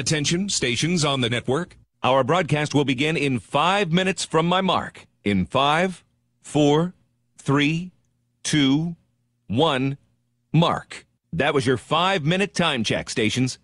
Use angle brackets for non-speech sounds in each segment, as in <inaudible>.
Attention, stations on the network. Our broadcast will begin in five minutes from my mark. In five, four, three, two, one, mark. That was your five minute time check, stations.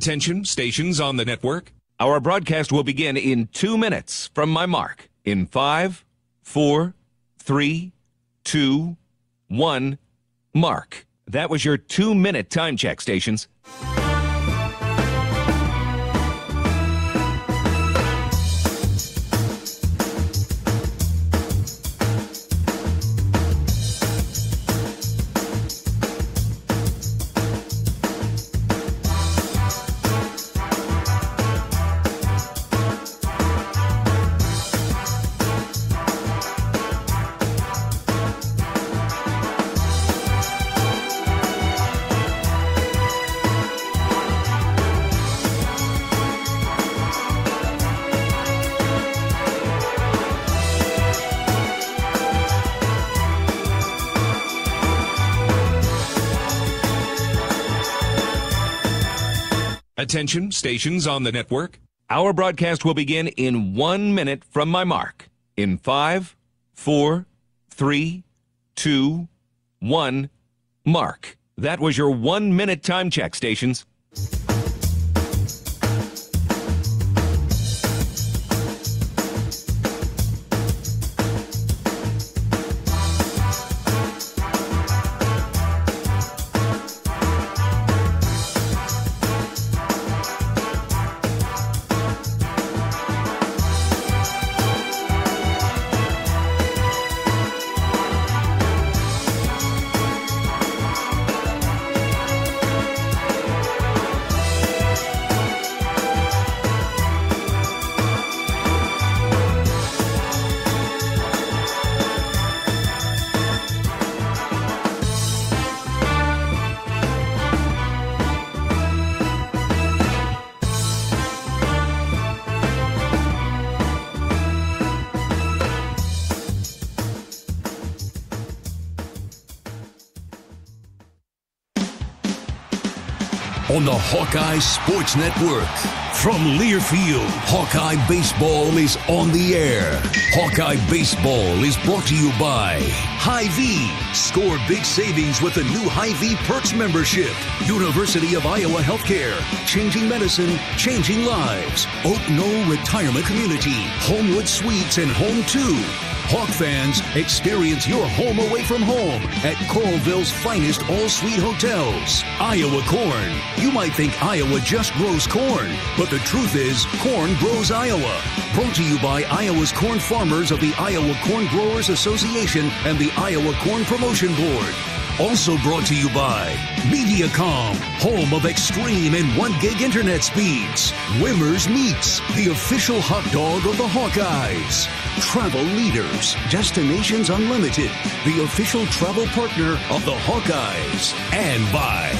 Attention, stations on the network. Our broadcast will begin in two minutes from my mark. In five, four, three, two, one, mark. That was your two minute time check, stations. Attention, stations on the network. Our broadcast will begin in one minute from my mark. In five, four, three, two, one, mark. That was your one minute time check, stations. Hawkeye Sports Network. From Learfield, Hawkeye Baseball is on the air. Hawkeye Baseball is brought to you by Hy-Vee. Score big savings with the new Hy-Vee Perks membership. University of Iowa Healthcare. Changing medicine, changing lives. Oak Knoll Retirement Community. Homewood Suites and Home 2. Hawk fans, experience your home away from home at Coralville's finest all-suite hotels. Iowa Corn. You might think Iowa just grows corn, but the truth is, corn grows Iowa. Brought to you by Iowa's corn farmers of the Iowa Corn Growers Association and the Iowa Corn Promotion Board. Also brought to you by Mediacom, home of extreme and 1 gig internet speeds. Wimmer's Meats, the official hot dog of the Hawkeyes. Travel Leaders, Destinations Unlimited, the official travel partner of the Hawkeyes. And by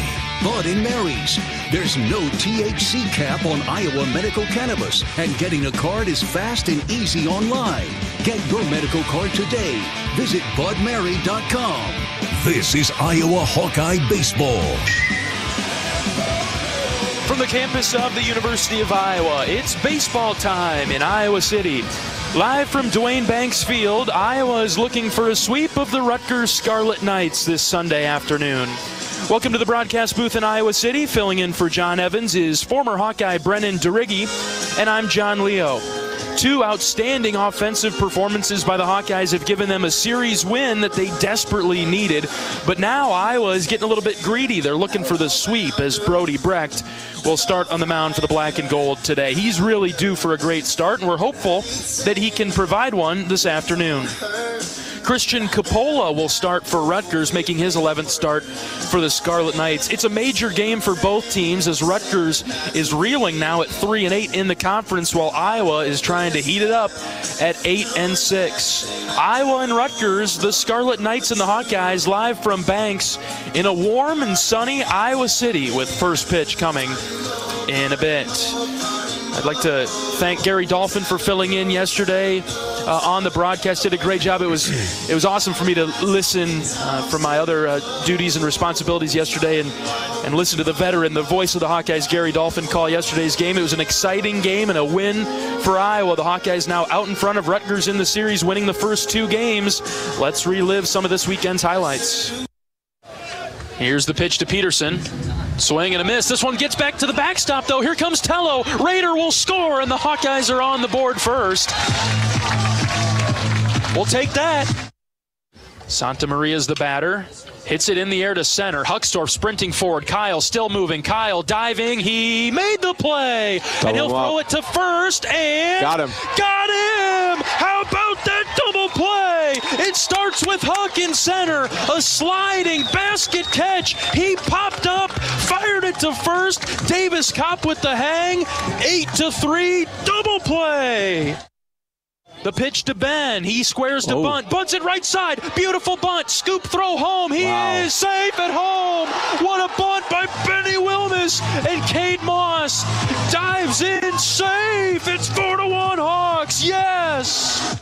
Bud and Mary's. There's no THC cap on Iowa medical cannabis, and getting a card is fast and easy online. Get your medical card today. Visit budmary.com. This is Iowa Hawkeye Baseball. From the campus of the University of Iowa, it's baseball time in Iowa City. Live from Duane Banks Field, Iowa is looking for a sweep of the Rutgers Scarlet Knights this Sunday afternoon. Welcome to the broadcast booth in Iowa City. Filling in for John Evans is former Hawkeye Brennen Dorighi, and I'm John Leo. Two outstanding offensive performances by the Hawkeyes have given them a series win that they desperately needed. But now Iowa is getting a little bit greedy. They're looking for the sweep as Brody Brecht will start on the mound for the black and gold today. He's really due for a great start, and we're hopeful that he can provide one this afternoon. Christian Coppola will start for Rutgers, making his 11th start for the Scarlet Knights. It's a major game for both teams as Rutgers is reeling now at 3 and 8 in the conference while Iowa is trying to heat it up at 8 and 6. Iowa and Rutgers, the Scarlet Knights and the Hawkeyes live from Banks in a warm and sunny Iowa City with first pitch coming in a bit. I'd like to thank Gary Dolphin for filling in yesterday uh, on the broadcast. Did a great job. It was it was awesome for me to listen uh, from my other uh, duties and responsibilities yesterday and and listen to the veteran, the voice of the Hawkeyes, Gary Dolphin, call yesterday's game. It was an exciting game and a win for Iowa. The Hawkeyes now out in front of Rutgers in the series, winning the first two games. Let's relive some of this weekend's highlights. Here's the pitch to Peterson. Swing and a miss. This one gets back to the backstop, though. Here comes Tello. Raider will score, and the Hawkeyes are on the board first. We'll take that. Santa Maria's the batter. Hits it in the air to center. Huckstorf sprinting forward. Kyle still moving. Kyle diving. He made the play. Double and he'll throw up. it to first. And Got him. Got him. How about that double play? It starts with Huck in center. A sliding basket catch. He popped up, fired it to first. Davis Kopp with the hang. Eight to three. Double play. The pitch to Ben. He squares to Oh. bunt. Bunts it right side. Beautiful bunt. Scoop throw home. He Wow. is safe at home. What a bunt by Benny Wilmes. And Cade Moss dives in safe. It's 4 to 1 Hawks. Yes.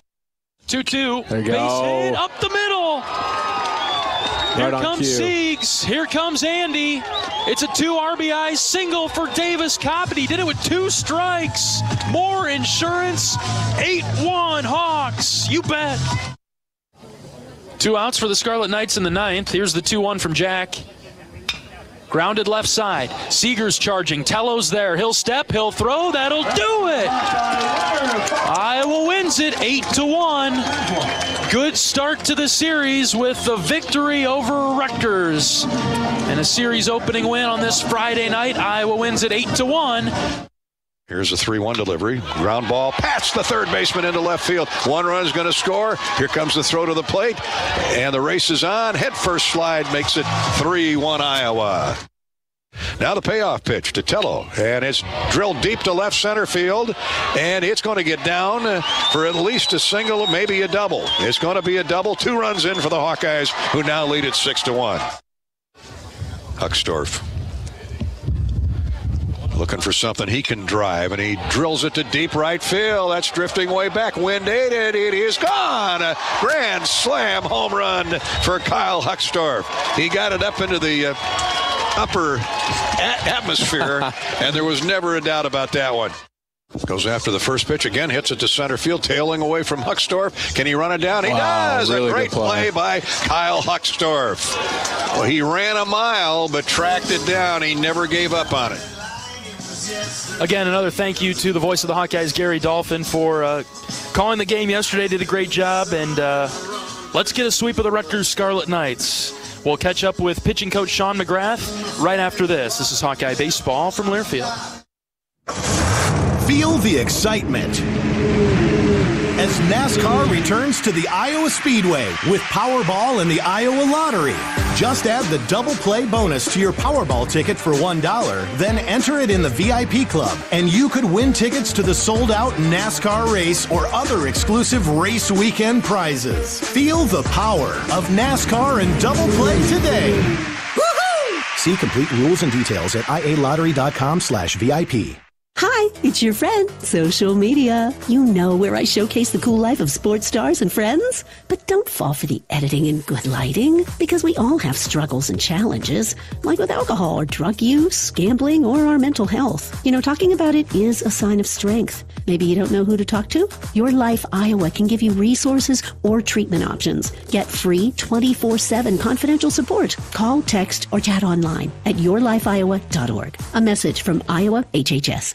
2 2. There you Base go. hit up the middle. Here Right on comes. Siegs. Here comes Andy. It's a two RBI single for Davis Cobb, and he did it with two strikes. More insurance. 8 1 Hawks. You bet. Two outs for the Scarlet Knights in the ninth. Here's the 2 1 from Jack. Grounded left side. Seegers charging. Tello's there. He'll step. He'll throw. That'll do it. Iowa wins it 8 to 1. Good start to the series with the victory over Rutgers. And a series opening win on this Friday night. Iowa wins it 8 to 1. Here's a 3 1 delivery. Ground ball past the third baseman into left field. One run is going to score. Here comes the throw to the plate. And the race is on. Head first slide makes it 3 1 Iowa. Now the payoff pitch to Tello, and it's drilled deep to left center field, and it's going to get down for at least a single, maybe a double. It's going to be a double. Two runs in for the Hawkeyes, who now lead it six to one. Huckstorf looking for something he can drive, and he drills it to deep right field. That's drifting way back. Wind aided. It is gone. A grand slam home run for Kyle Huckstorf. He got it up into the uh, upper atmosphere, <laughs> and there was never a doubt about that one. Goes after the first pitch again, hits it to center field, tailing away from Huckstorf. Can he run it down? He wow, does. Really a great play. play. by Kyle Huckstorf. Well, he ran a mile, but tracked it down. He never gave up on it. Again, another thank you to the voice of the Hawkeyes, Gary Dolphin, for uh, calling the game yesterday. Did a great job, and uh, let's get a sweep of the Rutgers Scarlet Knights. We'll catch up with pitching coach Sean McGrath right after this. This is Hawkeye Baseball from Learfield. Feel the excitement as NASCAR returns to the Iowa Speedway with Powerball and the Iowa Lottery. Just add the double play bonus to your Powerball ticket for $1, then enter it in the VIP club, and you could win tickets to the sold out NASCAR race or other exclusive race weekend prizes. Feel the power of NASCAR and double play today. Woohoo! See complete rules and details at ialottery.com slash VIP. Hi, it's your friend, social media. You know where I showcase the cool life of sports stars and friends. But don't fall for the editing and good lighting, because we all have struggles and challenges, like with alcohol or drug use, gambling, or our mental health. You know, talking about it is a sign of strength. Maybe you don't know who to talk to? Your Life Iowa can give you resources or treatment options. Get free 24 7 confidential support. Call, text, or chat online at yourlifeiowa.org. A message from Iowa HHS.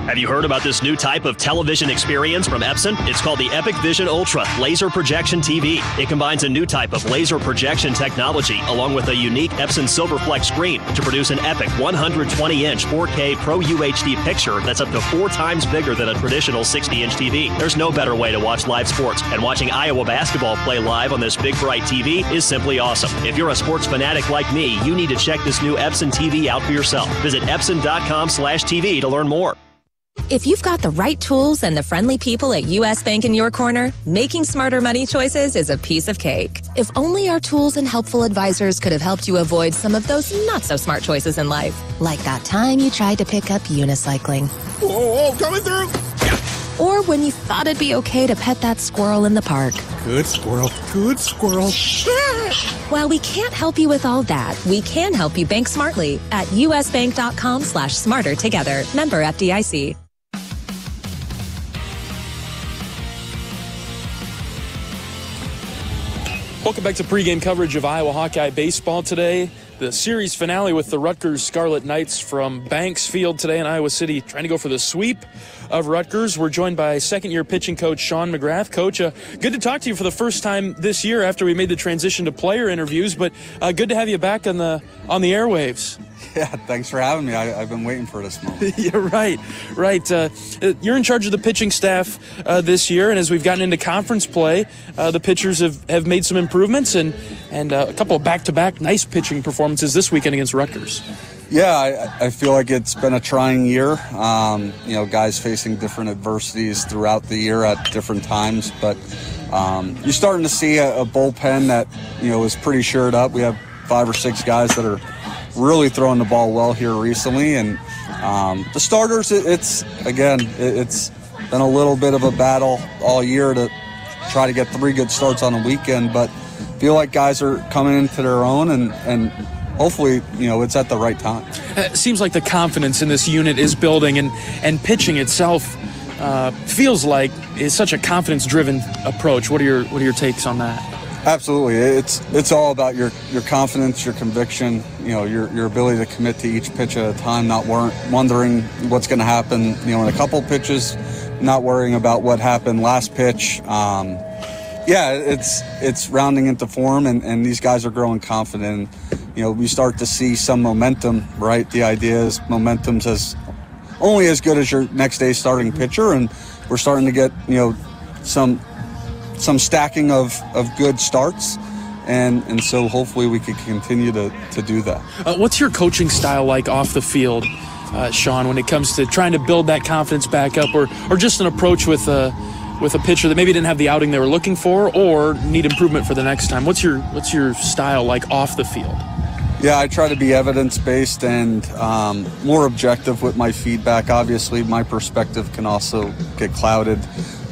Have you heard about this new type of television experience from Epson? It's called the EpiqVision Ultra Laser Projection TV. It combines a new type of laser projection technology along with a unique Epson Silverflex screen to produce an epic 120 inch 4K Pro UHD picture that's up to four times bigger than a traditional 60 inch TV. There's no better way to watch live sports, and watching Iowa basketball play live on this big bright TV is simply awesome. If you're a sports fanatic like me, you need to check this new Epson TV out for yourself. Visit Epson.com slash TV to learn more. If you've got the right tools and the friendly people at US Bank in your corner, making smarter money choices is a piece of cake. If only our tools and helpful advisors could have helped you avoid some of those not so smart choices in life. Like that time you tried to pick up unicycling. Whoa, coming through! Or when you thought it'd be okay to pet that squirrel in the park. Good squirrel, good squirrel. While we can't help you with all that, we can help you bank smartly at usbank.com slash smarter together. Member FDIC. Welcome back to pregame coverage of Iowa Hawkeye baseball today. The series finale with the Rutgers Scarlet Knights from Banks Field today in Iowa City, trying to go for the sweep of Rutgers. We're joined by second-year pitching coach Sean McGrath. Coach, uh, good to talk to you for the first time this year after we made the transition to player interviews, but uh, good to have you back on the on the airwaves. <laughs> Yeah, thanks for having me. I, have been waiting for this moment. <laughs> yeah, right, right. Uh, you're in charge of the pitching staff uh, this year, and as we've gotten into conference play, uh, the pitchers have, have made some improvements and and uh, a couple of back-to-back nice pitching performances this weekend against Rutgers. Yeah, I, I feel like it's been a trying year. Um, you know, guys facing different adversities throughout the year at different times, but um, you're starting to see a, a bullpen that you know is pretty shored up. We have five or six guys that are really throwing the ball well here recently. And um, the starters, it, it's again, it, it's been a little bit of a battle all year to try to get three good starts on a weekend, but feel like guys are coming into their own and and hopefully you know it's at the right time. It seems like the confidence in this unit is building, and and pitching itself. Uh, feels like is such a confidence-driven approach. What are your what are your takes on that? Absolutely, it's it's all about your your confidence, your conviction, you know, your your ability to commit to each pitch at a time, not wor- wondering what's going to happen, you know, in a couple pitches, not worrying about what happened last pitch. Um, yeah, it's it's rounding into form, and, and these guys are growing confident. You know, we start to see some momentum, right? The idea is momentum's as only as good as your next day starting pitcher, and we're starting to get you know some some stacking of, of good starts. And, and so hopefully we can continue to, to do that. Uh, what's your coaching style like off the field, uh, Sean, when it comes to trying to build that confidence back up or, or just an approach with a, with a pitcher that maybe didn't have the outing they were looking for or need improvement for the next time? What's your, what's your style like off the field? Yeah, I try to be evidence based and um, more objective with my feedback. Obviously, my perspective can also get clouded.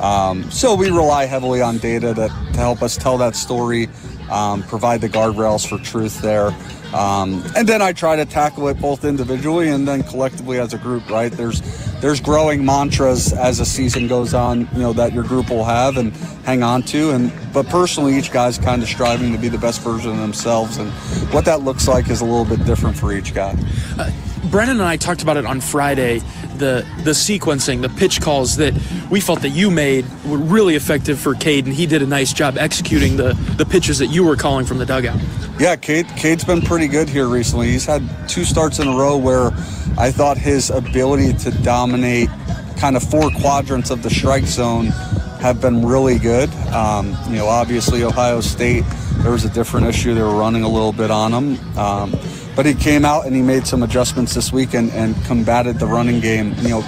Um, so we rely heavily on data to, to help us tell that story. um, provide the guardrails for truth there. Um, and then I try to tackle it both individually and then collectively as a group. Right? There's there's growing mantras as the season goes on, you know, that your group will have and hang on to. And but personally, each guy's kind of striving to be the best version of themselves, and what that looks like is a little bit different for each guy. Uh, Brennan and I talked about it on Friday. The the sequencing, the pitch calls that we felt that you made were really effective for Cade, and he did a nice job executing the the pitches that you were calling from the dugout. Yeah, Cade, Cade's been pretty good here recently. He's had two starts in a row where I thought his ability to dominate kind of four quadrants of the strike zone have been really good. Um, you know, obviously Ohio State, there was a different issue. They were running a little bit on him. Um, but he came out and he made some adjustments this week and, and combated the running game, you know,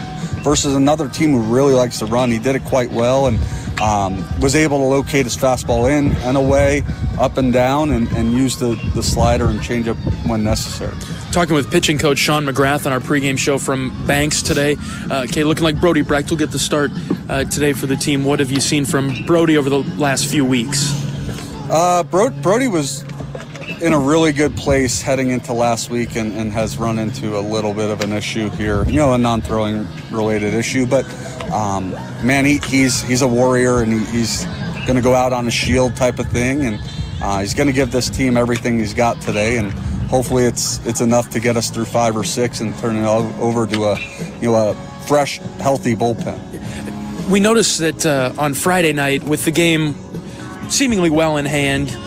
versus another team who really likes to run. He did it quite well and um, was able to locate his fastball in and away, up and down, and, and use the, the slider and changeup when necessary. Talking with pitching coach Sean McGrath on our pregame show from Banks today. Uh, okay, looking like Brody Brecht will get the start uh, today for the team. What have you seen from Brody over the last few weeks? Uh, Brody was in a really good place heading into last week and, and, has run into a little bit of an issue here, you know, a non-throwing related issue. But um, man, he, he's he's a warrior and he, he's going to go out on a shield type of thing, and uh, he's going to give this team everything he's got today, and hopefully it's it's enough to get us through five or six and turn it over to a you know a fresh, healthy bullpen. We noticed that uh, on Friday night with the game seemingly well in hand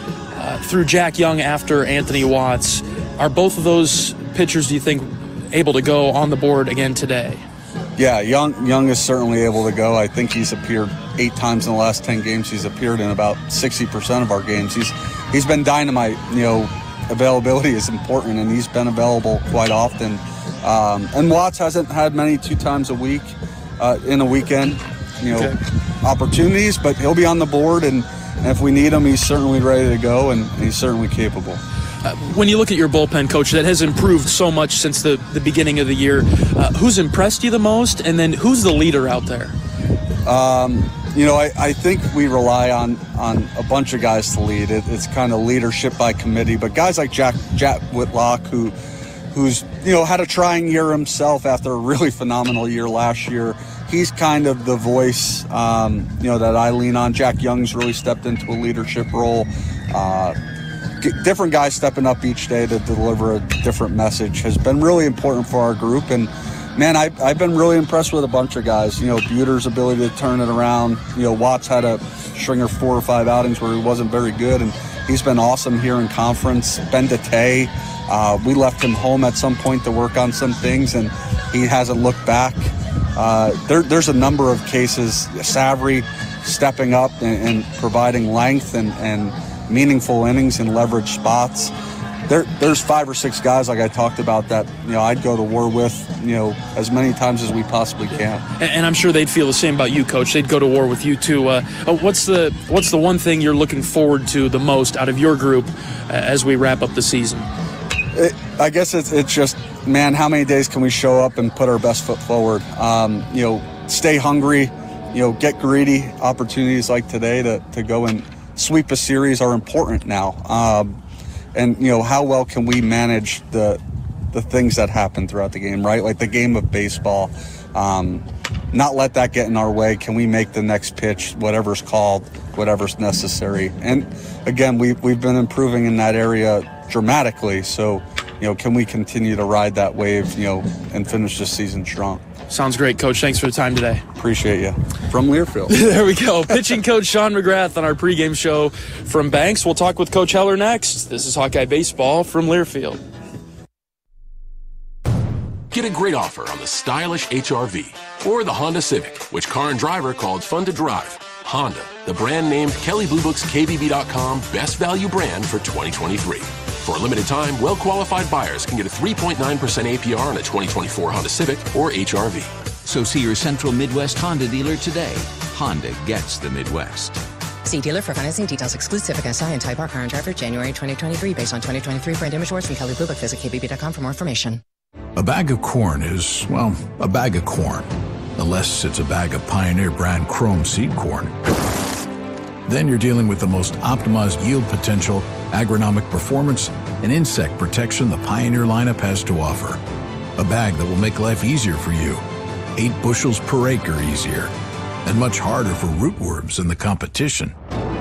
uh, through Jack Young after Anthony Watts. Are both of those pitchers, do you think, able to go on the board again today? Yeah, Young Young is certainly able to go. I think he's appeared eight times in the last ten games. He's appeared in about sixty percent of our games. He's he's been dynamite. You know, availability is important, and he's been available quite often. Um, and Watts hasn't had many two times a week uh, in a weekend, you know, okay. opportunities, but he'll be on the board and and if we need him, he's certainly ready to go, and he's certainly capable. Uh, when you look at your bullpen coach, that has improved so much since the, the beginning of the year. Uh, who's impressed you the most, and then who's the leader out there? Um, you know, I, I think we rely on on a bunch of guys to lead. It, it's kind of leadership by committee, but guys like Jack Jack Whitlock, who who's you know had a trying year himself after a really <laughs> phenomenal year last year he's kind of the voice, um, you know, that I lean on. Jack Young's really stepped into a leadership role. Uh, different guys stepping up each day to deliver a different message has been really important for our group. And man, I, I've been really impressed with a bunch of guys. You know, Buter's ability to turn it around. You know, Watts had a string of four or five outings where he wasn't very good, and he's been awesome here in conference. Ben DeTaeye, uh, we left him home at some point to work on some things, and he hasn't looked back. Uh, there, there's a number of cases, Savary stepping up and, and providing length and, and, meaningful innings in leverage spots. There, there's five or six guys like I talked about that you know I'd go to war with you know as many times as we possibly can. And I'm sure they'd feel the same about you, Coach. They'd go to war with you too. Uh, uh what's the what's the one thing you're looking forward to the most out of your group uh, as we wrap up the season? It, I guess it's it's just man, how many days can we show up and put our best foot forward? Um, you know, stay hungry, you know, get greedy. Opportunities like today to, to go and sweep a series are important now. Um, and, you know, how well can we manage the, the things that happen throughout the game, right? Like the game of baseball. Um, not let that get in our way. Can we make the next pitch, whatever's called, whatever's necessary? And again, we, we've been improving in that area dramatically. So, you know, can we continue to ride that wave, you know, and finish this season strong? Sounds great, Coach. Thanks for the time today. Appreciate you. From Learfield. <laughs> there we go. Pitching coach Sean McGrath on our pregame show from Banks. We'll talk with Coach Heller next. This is Hawkeye Baseball from Learfield. Get a great offer on the stylish HRV or the Honda Civic, which car and driver called fun to drive. Honda, the brand named Kelley Blue Book's KBB.com best value brand for 2023. For a limited time, well qualified buyers can get a 3.9% APR on a 2024 Honda Civic or HRV. So see your Central Midwest Honda dealer today. Honda gets the Midwest. See dealer for financing details. Exclusive Civic SI and Type R car and driver January 2023 based on 2023 brand image awards from Kelley Blue Book. Visit kbb.com for more information. A bag of corn is, well, a bag of corn. Unless it's a bag of Pioneer brand chrome seed corn. Then you're dealing with the most optimized yield potential, agronomic performance, and insect protection the Pioneer lineup has to offer. A bag that will make life easier for you. Eight bushels per acre easier. And much harder for rootworms than the competition.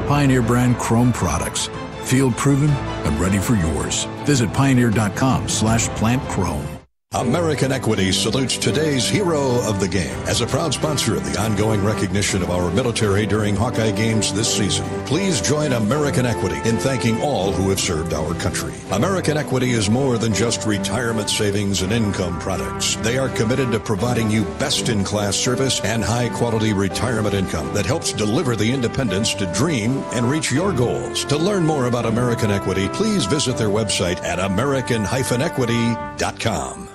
Pioneer brand Chrome products. Field proven and ready for yours. Visit pioneer.com slash plant chrome. American Equity salutes today's hero of the game as a proud sponsor of the ongoing recognition of our military during Hawkeye games this season. Please join American Equity in thanking all who have served our country. American Equity is more than just retirement savings and income products. They are committed to providing you best in class service and high quality retirement income that helps deliver the independence to dream and reach your goals. To learn more about American Equity, please visit their website at american-equity.com.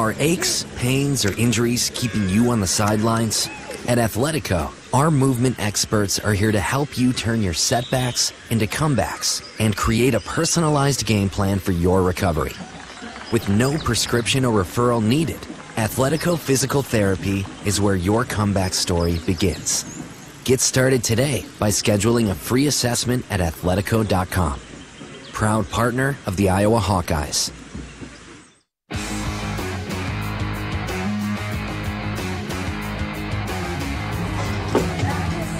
Are aches, pains, or injuries keeping you on the sidelines? At Athletico, our movement experts are here to help you turn your setbacks into comebacks and create a personalized game plan for your recovery. With no prescription or referral needed, Athletico Physical Therapy is where your comeback story begins. Get started today by scheduling a free assessment at athletico.com. Proud partner of the Iowa Hawkeyes.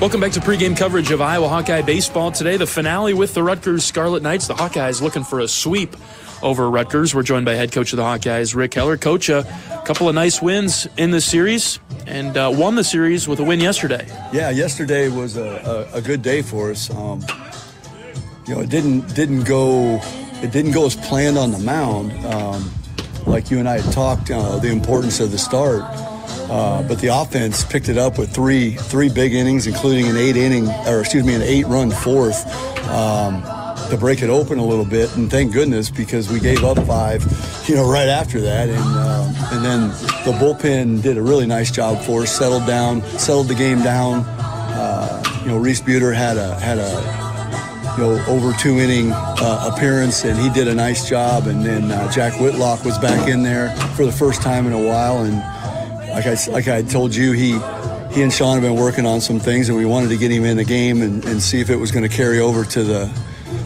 Welcome back to pregame coverage of Iowa Hawkeye baseball. Today, the finale with the Rutgers Scarlet Knights. The Hawkeyes looking for a sweep over Rutgers. We're joined by head coach of the Hawkeyes, Rick Heller. Coach, a couple of nice wins in the series and uh, won the series with a win yesterday. Yeah, yesterday was a, a, a good day for us. Um, you know, it didn't didn't go it didn't go as planned on the mound. Um, like you and I had talked, uh, the importance of the start. Uh, but the offense picked it up with three three big innings, including an eight inning, or excuse me, an eight run fourth um, to break it open a little bit. And thank goodness because we gave up five, you know, right after that. And uh, and then the bullpen did a really nice job for us, settled down, settled the game down. Uh, you know, Reese Buter had a had a you know over two inning uh, appearance, and he did a nice job. And then uh, Jack Whitlock was back in there for the first time in a while, and like I, like I told you, he he and Sean have been working on some things, and we wanted to get him in the game and, and see if it was going to carry over to the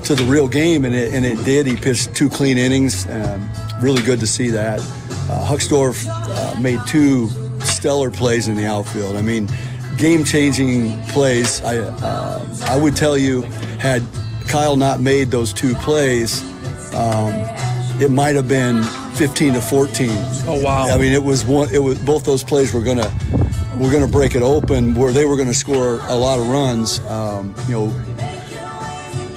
to the real game, and it, and it did. He pitched two clean innings. Um, really good to see that. Uh, Huckstorf uh, made two stellar plays in the outfield. I mean, game-changing plays. I uh, I would tell you, had Kyle not made those two plays, um, it might have been 15 to 14. Oh wow! I mean, it was one. It was both those plays were gonna were gonna break it open where they were gonna score a lot of runs. Um, you know,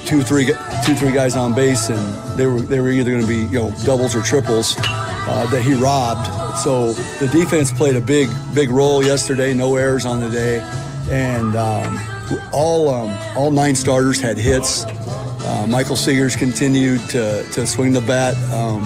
two, three, two, three guys on base, and they were they were either gonna be you know doubles or triples uh, that he robbed. So the defense played a big big role yesterday. No errors on the day, and um, all um, all nine starters had hits. Uh, Michael Seegers continued to, to swing the bat. Um,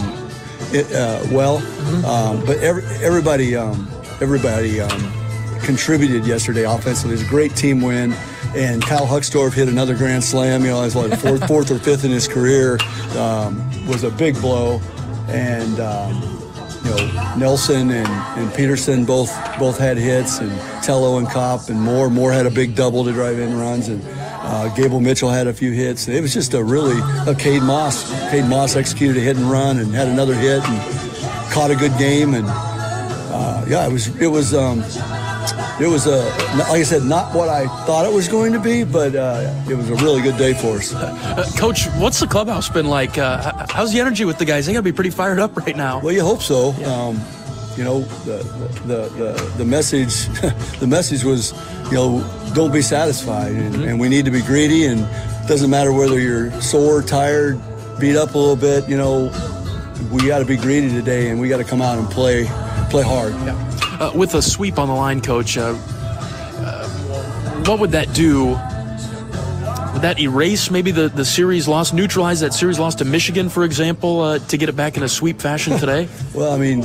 it, uh, well, um, but every, everybody um, everybody um, contributed yesterday offensively. It was a great team win, and Kyle Huckstorf hit another grand slam. You know, as what fourth, fourth or fifth in his career um, was a big blow, and um, you know Nelson and, and Peterson both both had hits, and Tello and Kopp and Moore. Moore had a big double to drive in runs, and uh, Gable Mitchell had a few hits. It was just a really a Cade Moss. Cade Moss executed a hit and run and had another hit and caught a good game. And uh, yeah, it was it was um, it was a like I said, not what I thought it was going to be, but uh, it was a really good day for us. <laughs> Uh, Coach, what's the clubhouse been like? Uh, how's the energy with the guys? They got to be pretty fired up right now. Well, you hope so. Um, you know, the the, the, the message <laughs> the message was, you know, don't be satisfied, and, Mm-hmm. and we need to be greedy. And it doesn't matter whether you're sore, tired, beat up a little bit. You know, we got to be greedy today, and we got to come out and play play hard. Uh, with a sweep on the line, Coach, uh, uh, what would that do? Would that erase maybe the, the series loss, neutralize that series loss to Michigan, for example, uh, to get it back in a sweep fashion <laughs> today? Well, I mean,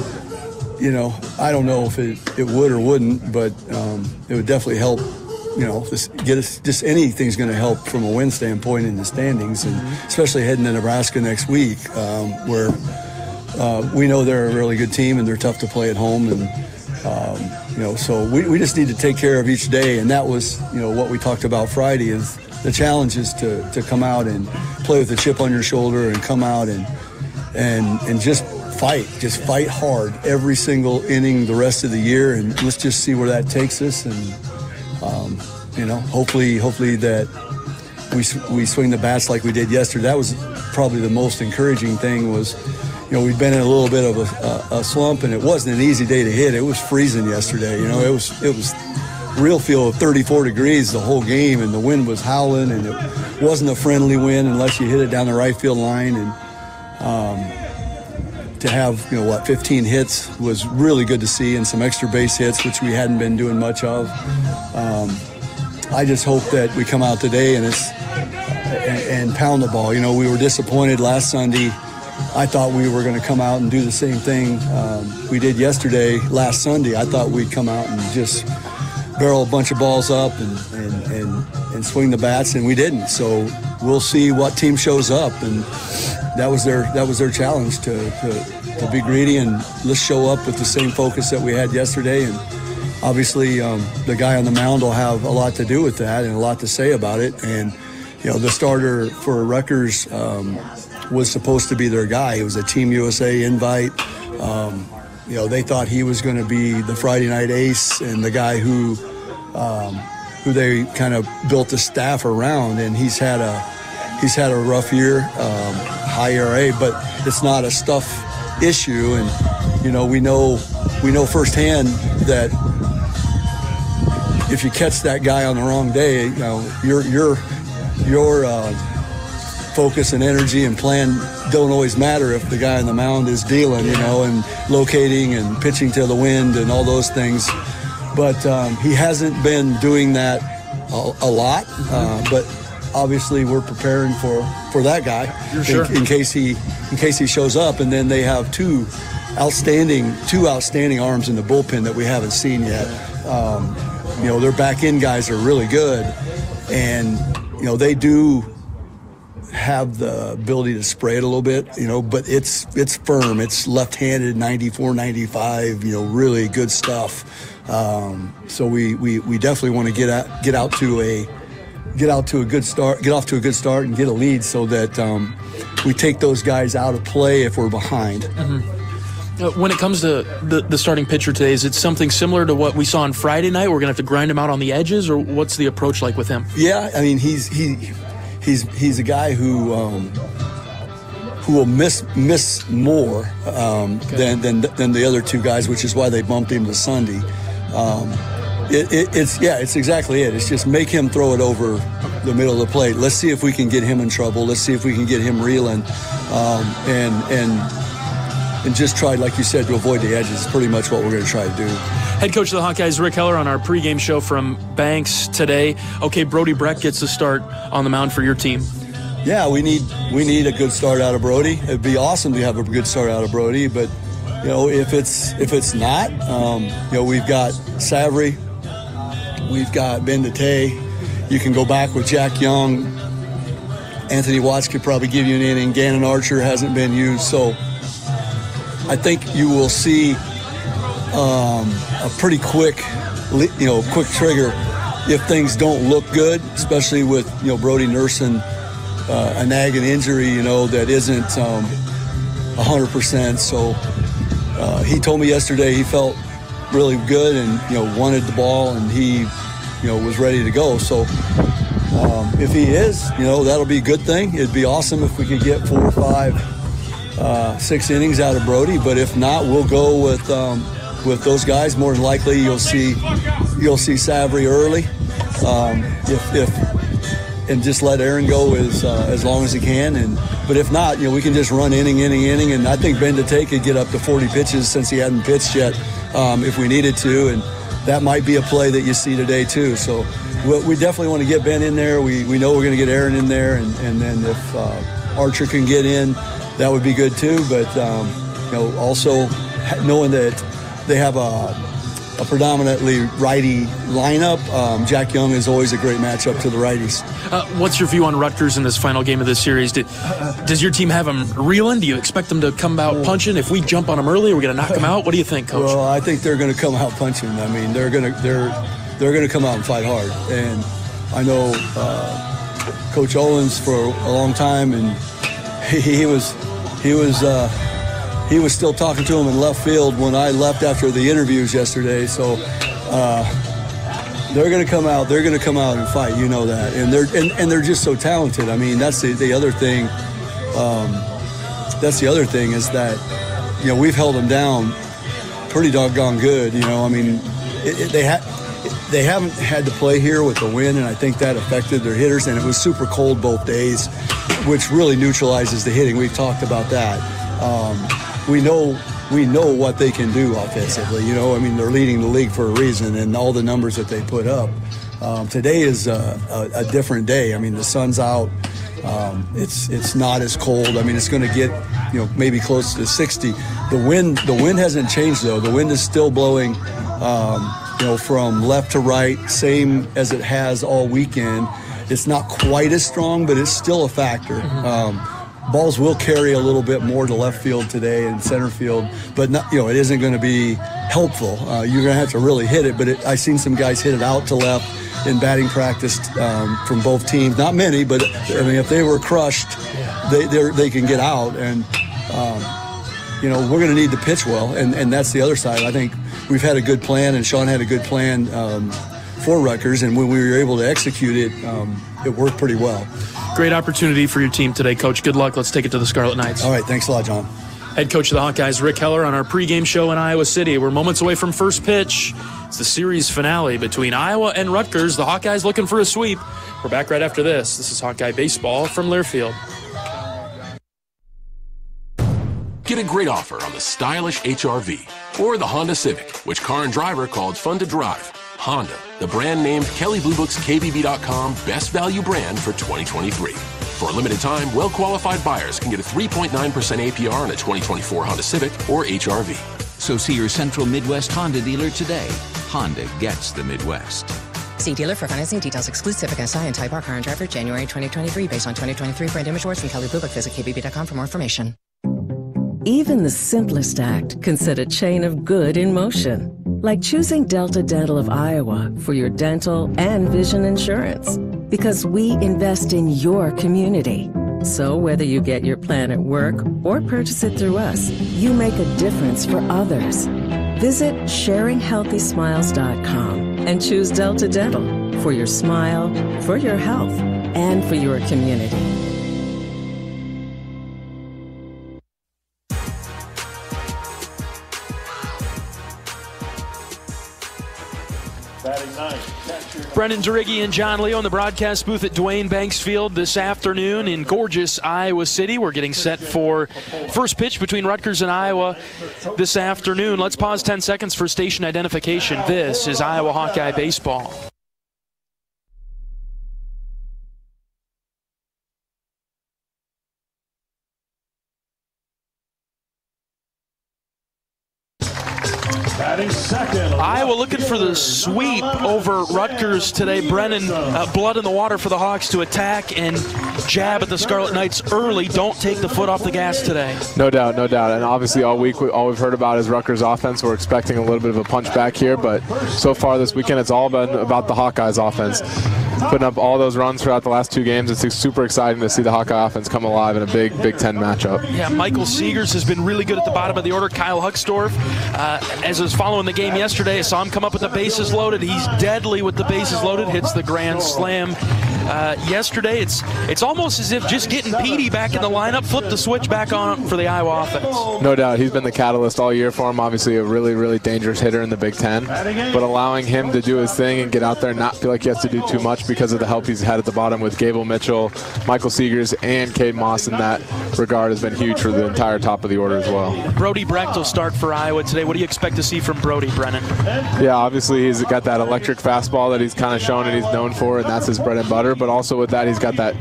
you know, I don't know if it, it would or wouldn't, but um, it would definitely help. You know, this, get us just anything's going to help from a win standpoint in the standings, and especially heading to Nebraska next week, um, where uh, we know they're a really good team and they're tough to play at home, and um, you know, so we, we just need to take care of each day, and that was you know what we talked about Friday is the challenge is to to come out and play with a chip on your shoulder and come out and and and just fight, just fight hard every single inning the rest of the year, and let's just see where that takes us, and um, you know, hopefully, hopefully that we we swing the bats like we did yesterday. That was probably the most encouraging thing was, you know, we'd been in a little bit of a, a, a slump, and it wasn't an easy day to hit. It was freezing yesterday. You know, it was it was real feel of 34 degrees the whole game, and the wind was howling, and it wasn't a friendly wind unless you hit it down the right field line, and. Um, to have you know what 15 hits was really good to see and some extra base hits which we hadn't been doing much of. Um, i just hope that we come out today and it's and, and, pound the ball. You know we were disappointed last sunday. I thought we were going to come out and do the same thing um, we did yesterday last sunday. I thought we'd come out and just barrel a bunch of balls up and, and, and, and swing the bats and we didn't. So we'll see what team shows up and that was their that was their challenge to, to, to be greedy and let's show up with the same focus that we had yesterday. And obviously, um, the guy on the mound will have a lot to do with that and a lot to say about it. And you know, the starter for Rutgers um, was supposed to be their guy. It was a Team USA invite. Um, you know, they thought he was going to be the Friday night ace and the guy who um, who they kind of built the staff around. And he's had a he's had a rough year, um, high ERA, but it's not a stuff issue. And you know, we know we know firsthand that if you catch that guy on the wrong day, you know, your your your uh, focus and energy and plan don't always matter if the guy on the mound is dealing, you know, and locating and pitching to the wind and all those things. But um, he hasn't been doing that a, a lot. Uh, but obviously we're preparing for for that guy. Sure. in, in, case he in case he shows up and then they have two outstanding two outstanding arms in the bullpen that we haven't seen yet. Um, you know their back end guys are really good and you know they do have the ability to spray it a little bit you know but it's it's firm. It's left-handed 94 95 you know really good stuff. Um, so we, we we definitely want to get out get out to a get out to a good start, get off to a good start, and get a lead so that um, we take those guys out of play if we're behind. Mm-hmm. Uh, when it comes to the, the starting pitcher today, is it something similar to what we saw on Friday night? We're going to have to grind him out on the edges, or what's the approach like with him? Yeah, I mean he's he he's he's a guy who um, who will miss miss more um, okay. than, than than the other two guys, which is why they bumped him to Sunday. Um, it, it, it's yeah, it's exactly it. It's just make him throw it over the middle of the plate. Let's see if we can get him in trouble. Let's see if we can get him reeling, um, and and and just try, like you said, to avoid the edges. Is pretty much what we're going to try to do. Head coach of the Hawkeyes, Rick Heller, on our pregame show from Banks today. Okay, Brody Brecht gets the start on the mound for your team. Yeah, we need we need a good start out of Brody. It'd be awesome to have a good start out of Brody, but you know if it's if it's not, um, you know we've got Savary, We've got Ben DeTaeye. You can go back with Jack Young. Anthony Watts could probably give you an inning. Gannon Archer hasn't been used. So I think you will see um, a pretty quick, you know, quick trigger if things don't look good, especially with, you know, Brody nursing uh, a nagging injury, you know, that isn't um, 100%. So uh, he told me yesterday he felt really good and you know wanted the ball and he you know was ready to go. So um, if he is, you know that'll be a good thing. It'd be awesome if we could get four or five, uh, six innings out of Brody. But if not, we'll go with um, with those guys. More than likely, you'll see you'll see Savary early. Um, if, if and just let Aaron go as uh, as long as he can. And but if not, you know we can just run inning, inning, inning. And I think Ben DeTaeye could get up to 40 pitches since he hadn't pitched yet um, if we needed to. And that might be a play that you see today, too. So we, definitely want to get Ben in there. We, we know we're going to get Aaron in there. And, and then if uh, Archer can get in, that would be good, too. But, um, you know, also knowing that they have a a predominantly righty lineup. Um, Jack Young is always a great matchup to the righties. Uh, what's your view on Rutgers in this final game of this series? Did, does your team have them reeling? Do you expect them to come out punching? If we jump on them early, are we going to knock them out? What do you think, Coach? Well, I think they're going to come out punching. I mean, they're going to they're they're going to come out and fight hard. And I know uh, Coach Owens for a long time, and <laughs> he, he was he was. Uh, he was still talking to him in left field when I left after the interviews yesterday. So uh, they're going to come out. They're going to come out and fight. You know that, and they're and, and they're just so talented. I mean, that's the, the other thing. Um, that's the other thing is that you know we've held them down pretty doggone good. You know, I mean, it, it, they had. They haven't had to play here with the wind, and I think that affected their hitters. And it was super cold both days, which really neutralizes the hitting. We've talked about that. Um, we know we know what they can do offensively. You know, I mean, they're leading the league for a reason, and all the numbers that they put up. Um, today is a, a, a, different day. I mean, the sun's out. Um, it's it's not as cold. I mean, it's going to get you know maybe close to 60. The wind the wind hasn't changed though. The wind is still blowing. Um, you know, from left to right, same as it has all weekend. It's not quite as strong, but it's still a factor. Um, balls will carry a little bit more to left field today and center field, but not, you know it isn't going to be helpful. Uh, you're going to have to really hit it. But it, I've seen some guys hit it out to left in batting practice um, from both teams. Not many, but I mean if they were crushed, they they can get out and. Um, you know we're going to need to pitch well, and, and that's the other side. I think we've had a good plan, and Sean had a good plan um, for Rutgers, and when we were able to execute it, um, it worked pretty well. Great opportunity for your team today, Coach. Good luck. Let's take it to the Scarlet Knights. All right, thanks a lot, John. Head coach of the Hawkeyes, Rick Heller, on our pregame show in Iowa City. We're moments away from first pitch. It's the series finale between Iowa and Rutgers. The Hawkeyes looking for a sweep. We're back right after this. This is Hawkeye Baseball from Learfield. Get a great offer on the stylish HRV or the Honda Civic, which car and driver called fun to drive. Honda, the brand named Kelley Blue Book's KBB.com best value brand for 2023. For a limited time, well qualified buyers can get a 3.9% APR on a 2024 Honda Civic or HRV. So see your Central Midwest Honda dealer today. Honda gets the Midwest. See dealer for financing details. exclusive Civic SI and Type R car and driver January 2023 based on 2023 brand image awards from Kelley Blue Book. Visit KBB.com for more information. Even the simplest act can set a chain of good in motion. Like choosing Delta Dental of Iowa for your dental and vision insurance. Because we invest in your community. So whether you get your plan at work or purchase it through us, you make a difference for others. Visit sharinghealthysmiles.com and choose Delta Dental for your smile, for your health, and for your community. Brennen Dorighi and John Leo in the broadcast booth at Duane Banks Field this afternoon in gorgeous Iowa City. We're getting set for first pitch between Rutgers and Iowa this afternoon. Let's pause 10 seconds for station identification. This is Iowa Hawkeye Baseball. Iowa looking for the sweep over Rutgers today. Brennen, uh, blood in the water for the Hawks to attack and jab at the Scarlet Knights early. Don't take the foot off the gas today. No doubt, no doubt. And obviously, all week, all we've heard about is Rutgers' offense. We're expecting a little bit of a punch back here, but so far this weekend, it's all been about the Hawkeyes' offense putting up all those runs throughout the last two games. It's super exciting to see the Hawkeye offense come alive in a big Big Ten matchup. Yeah, Michael Seegers has been really good at the bottom of the order. Kyle Huckstorf, uh, as was following the game yesterday, I saw him come up with the bases loaded. He's deadly with the bases loaded. Hits the grand slam. Uh, yesterday, it's it's almost as if just getting Petey back in the lineup flipped the switch back on for the Iowa offense. No doubt, he's been the catalyst all year for him. Obviously, a really really dangerous hitter in the Big Ten, but allowing him to do his thing and get out there and not feel like he has to do too much because of the help he's had at the bottom with Gable Mitchell, Michael Seegers, and Cade Moss in that regard has been huge for the entire top of the order as well. Brody Brecht will start for Iowa today. What do you expect to see from Brody, Brennen? Yeah, obviously he's got that electric fastball that he's kind of shown and he's known for, and that's his bread and butter. But also with that, he's got that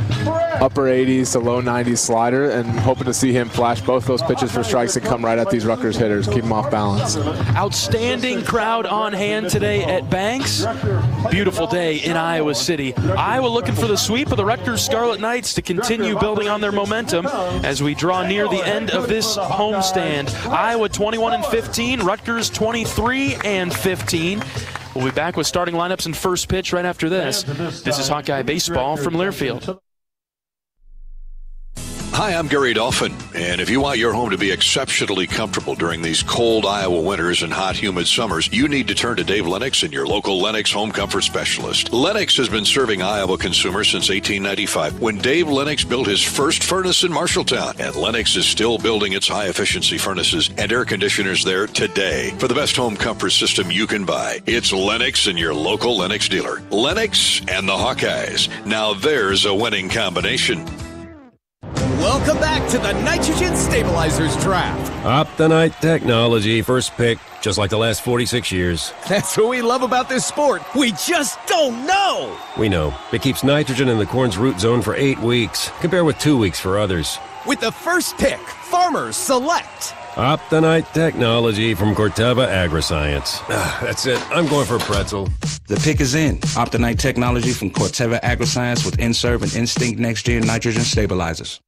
upper 80s to low 90s slider, and hoping to see him flash both those pitches for strikes and come right at these Rutgers hitters, keep them off balance. Outstanding crowd on hand today at Banks. Beautiful day in Iowa City. Iowa looking for the sweep of the Rutgers Scarlet Knights to continue building on their momentum as we draw near the end of this homestand. Iowa 21 and 15, Rutgers 23 and 15. We'll be back with starting lineups and first pitch right after this. This is Hawkeye Baseball from Learfield. Hi, I'm Gary Dolphin, and if you want your home to be exceptionally comfortable during these cold Iowa winters and hot, humid summers, you need to turn to Dave Lennox and your local Lennox home comfort specialist. Lennox has been serving Iowa consumers since 1895 when Dave Lennox built his first furnace in Marshalltown, and Lennox is still building its high efficiency furnaces and air conditioners there today. For the best home comfort system you can buy, it's Lennox and your local Lennox dealer. Lennox and the Hawkeyes. Now there's a winning combination. Welcome back to the Nitrogen Stabilizers Draft. Optinyte technology, first pick, just like the last 46 years. That's what we love about this sport. We just don't know. We know. It keeps nitrogen in the corn's root zone for eight weeks. Compare with two weeks for others. With the first pick, farmers select. Optinyte technology from Corteva Agriscience. Ah, that's it. I'm going for a pretzel. The pick is in. Optinyte technology from Corteva Agriscience with N-Serve and Instinct Next Gen nitrogen stabilizers.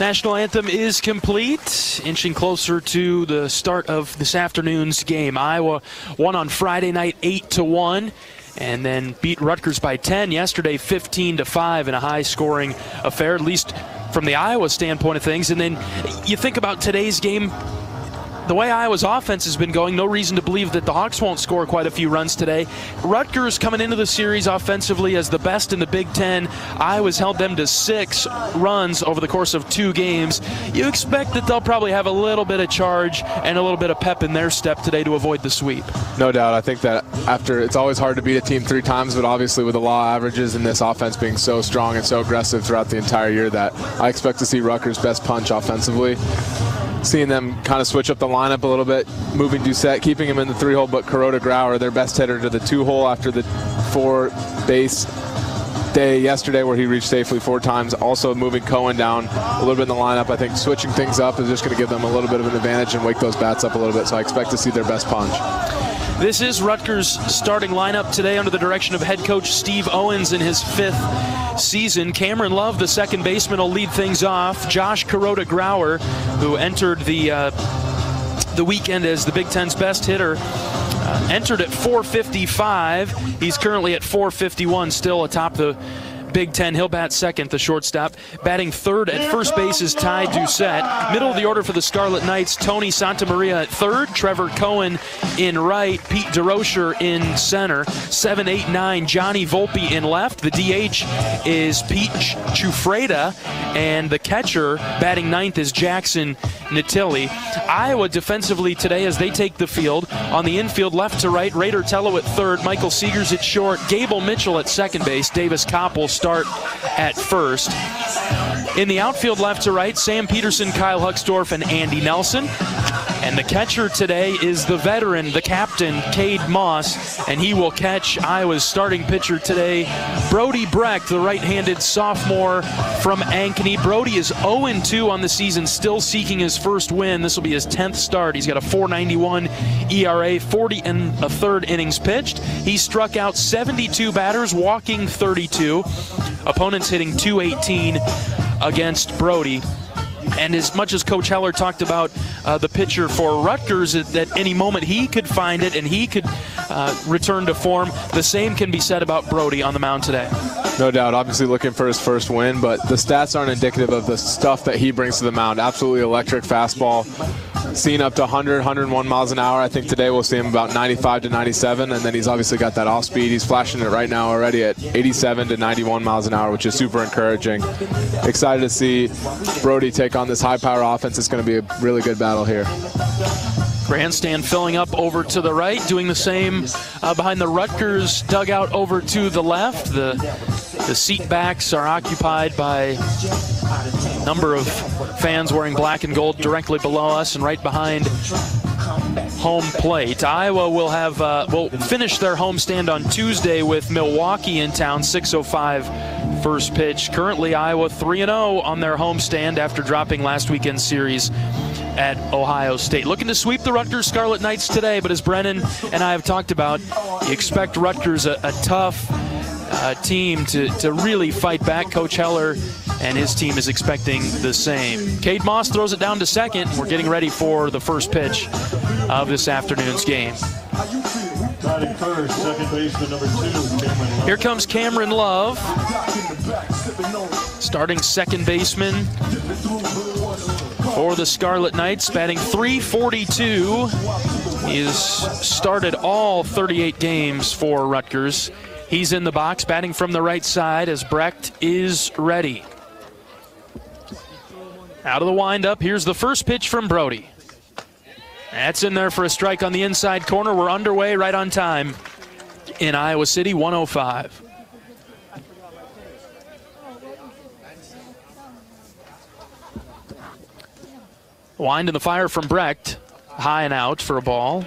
National anthem is complete, inching closer to the start of this afternoon's game. Iowa won on Friday night 8 to 1 and then beat Rutgers by 10 yesterday 15 to 5 in a high scoring affair at least from the Iowa standpoint of things and then you think about today's game the way Iowa's offense has been going, no reason to believe that the Hawks won't score quite a few runs today. Rutgers coming into the series offensively as the best in the Big Ten. Iowa's held them to six runs over the course of two games. You expect that they'll probably have a little bit of charge and a little bit of pep in their step today to avoid the sweep. No doubt. I think that after it's always hard to beat a team three times, but obviously with the law averages and this offense being so strong and so aggressive throughout the entire year, that I expect to see Rutgers' best punch offensively seeing them kind of switch up the lineup a little bit, moving Doucette, keeping him in the three hole, but Kuroda Grauer, their best hitter, to the two hole after the four base day yesterday where he reached safely four times. Also moving Cohen down a little bit in the lineup. I think switching things up is just going to give them a little bit of an advantage and wake those bats up a little bit. So I expect to see their best punch. This is Rutgers' starting lineup today under the direction of head coach Steve Owens in his fifth season. Cameron Love, the second baseman, will lead things off. Josh Kuroda Grauer, who entered the uh, the weekend as the Big Ten's best hitter, uh, entered at 455. He's currently at 451, still atop the Big Ten. He'll bat second, the shortstop. Batting third at first base is Ty Doucette. Middle of the order for the Scarlet Knights, Tony Santamaria at third, Trevor Cohen in right, Pete DeRocher in center, 7, 8, 9, Johnny Volpe in left. The DH is Pete Chufreda, and the catcher batting ninth is Jackson Natili. Iowa defensively today as they take the field. On the infield, left to right, Raider Tello at third, Michael Seegers at short, Gable Mitchell at second base, Davis Koppel start at first. In the outfield, left to right, Sam Peterson, Kyle Huckstorf, and Andy Nelson. And the catcher today is the veteran, the captain, Cade Moss, and he will catch Iowa's starting pitcher today, Brody Brecht, the right-handed sophomore from Ankeny. Brody is 0-2 on the season, still seeking his first win. This will be his 10th start. He's got a 491 ERA, 40 and a third innings pitched. He struck out 72 batters, walking 32. Opponents hitting 218 against Brody. And as much as Coach Heller talked about uh, the pitcher for Rutgers, at any moment he could find it and he could uh, return to form, the same can be said about Brody on the mound today. No doubt. Obviously looking for his first win, but the stats aren't indicative of the stuff that he brings to the mound. Absolutely electric fastball seen up to 100, 101 miles an hour. I think today we'll see him about 95 to 97, and then he's obviously got that off speed. He's flashing it right now already at 87 to 91 miles an hour, which is super encouraging. Excited to see Brody take on this high power offense. It's going to be a really good battle here. Grandstand filling up over to the right, doing the same uh, behind the Rutgers dugout over to the left. The the seat backs are occupied by a number of fans wearing black and gold directly below us and right behind home plate. Iowa will have uh, will finish their homestand on Tuesday with Milwaukee in town, 6:05 first pitch. Currently, Iowa 3 0 on their homestand after dropping last weekend's series at Ohio State. Looking to sweep the Rutgers Scarlet Knights today, but as Brennen and I have talked about, you expect Rutgers a, a tough uh, team to, to really fight back. Coach Heller and his team is expecting the same. Cade Moss throws it down to second. We're getting ready for the first pitch of this afternoon's game. Here comes Cameron Love, starting second baseman for the Scarlet Knights, batting 342. He has started all 38 games for Rutgers. He's in the box, batting from the right side as Brecht is ready. Out of the windup, here's the first pitch from Brody. That's in there for a strike on the inside corner. We're underway right on time in Iowa City, 105. Wind in the fire from Brecht. High and out for a ball.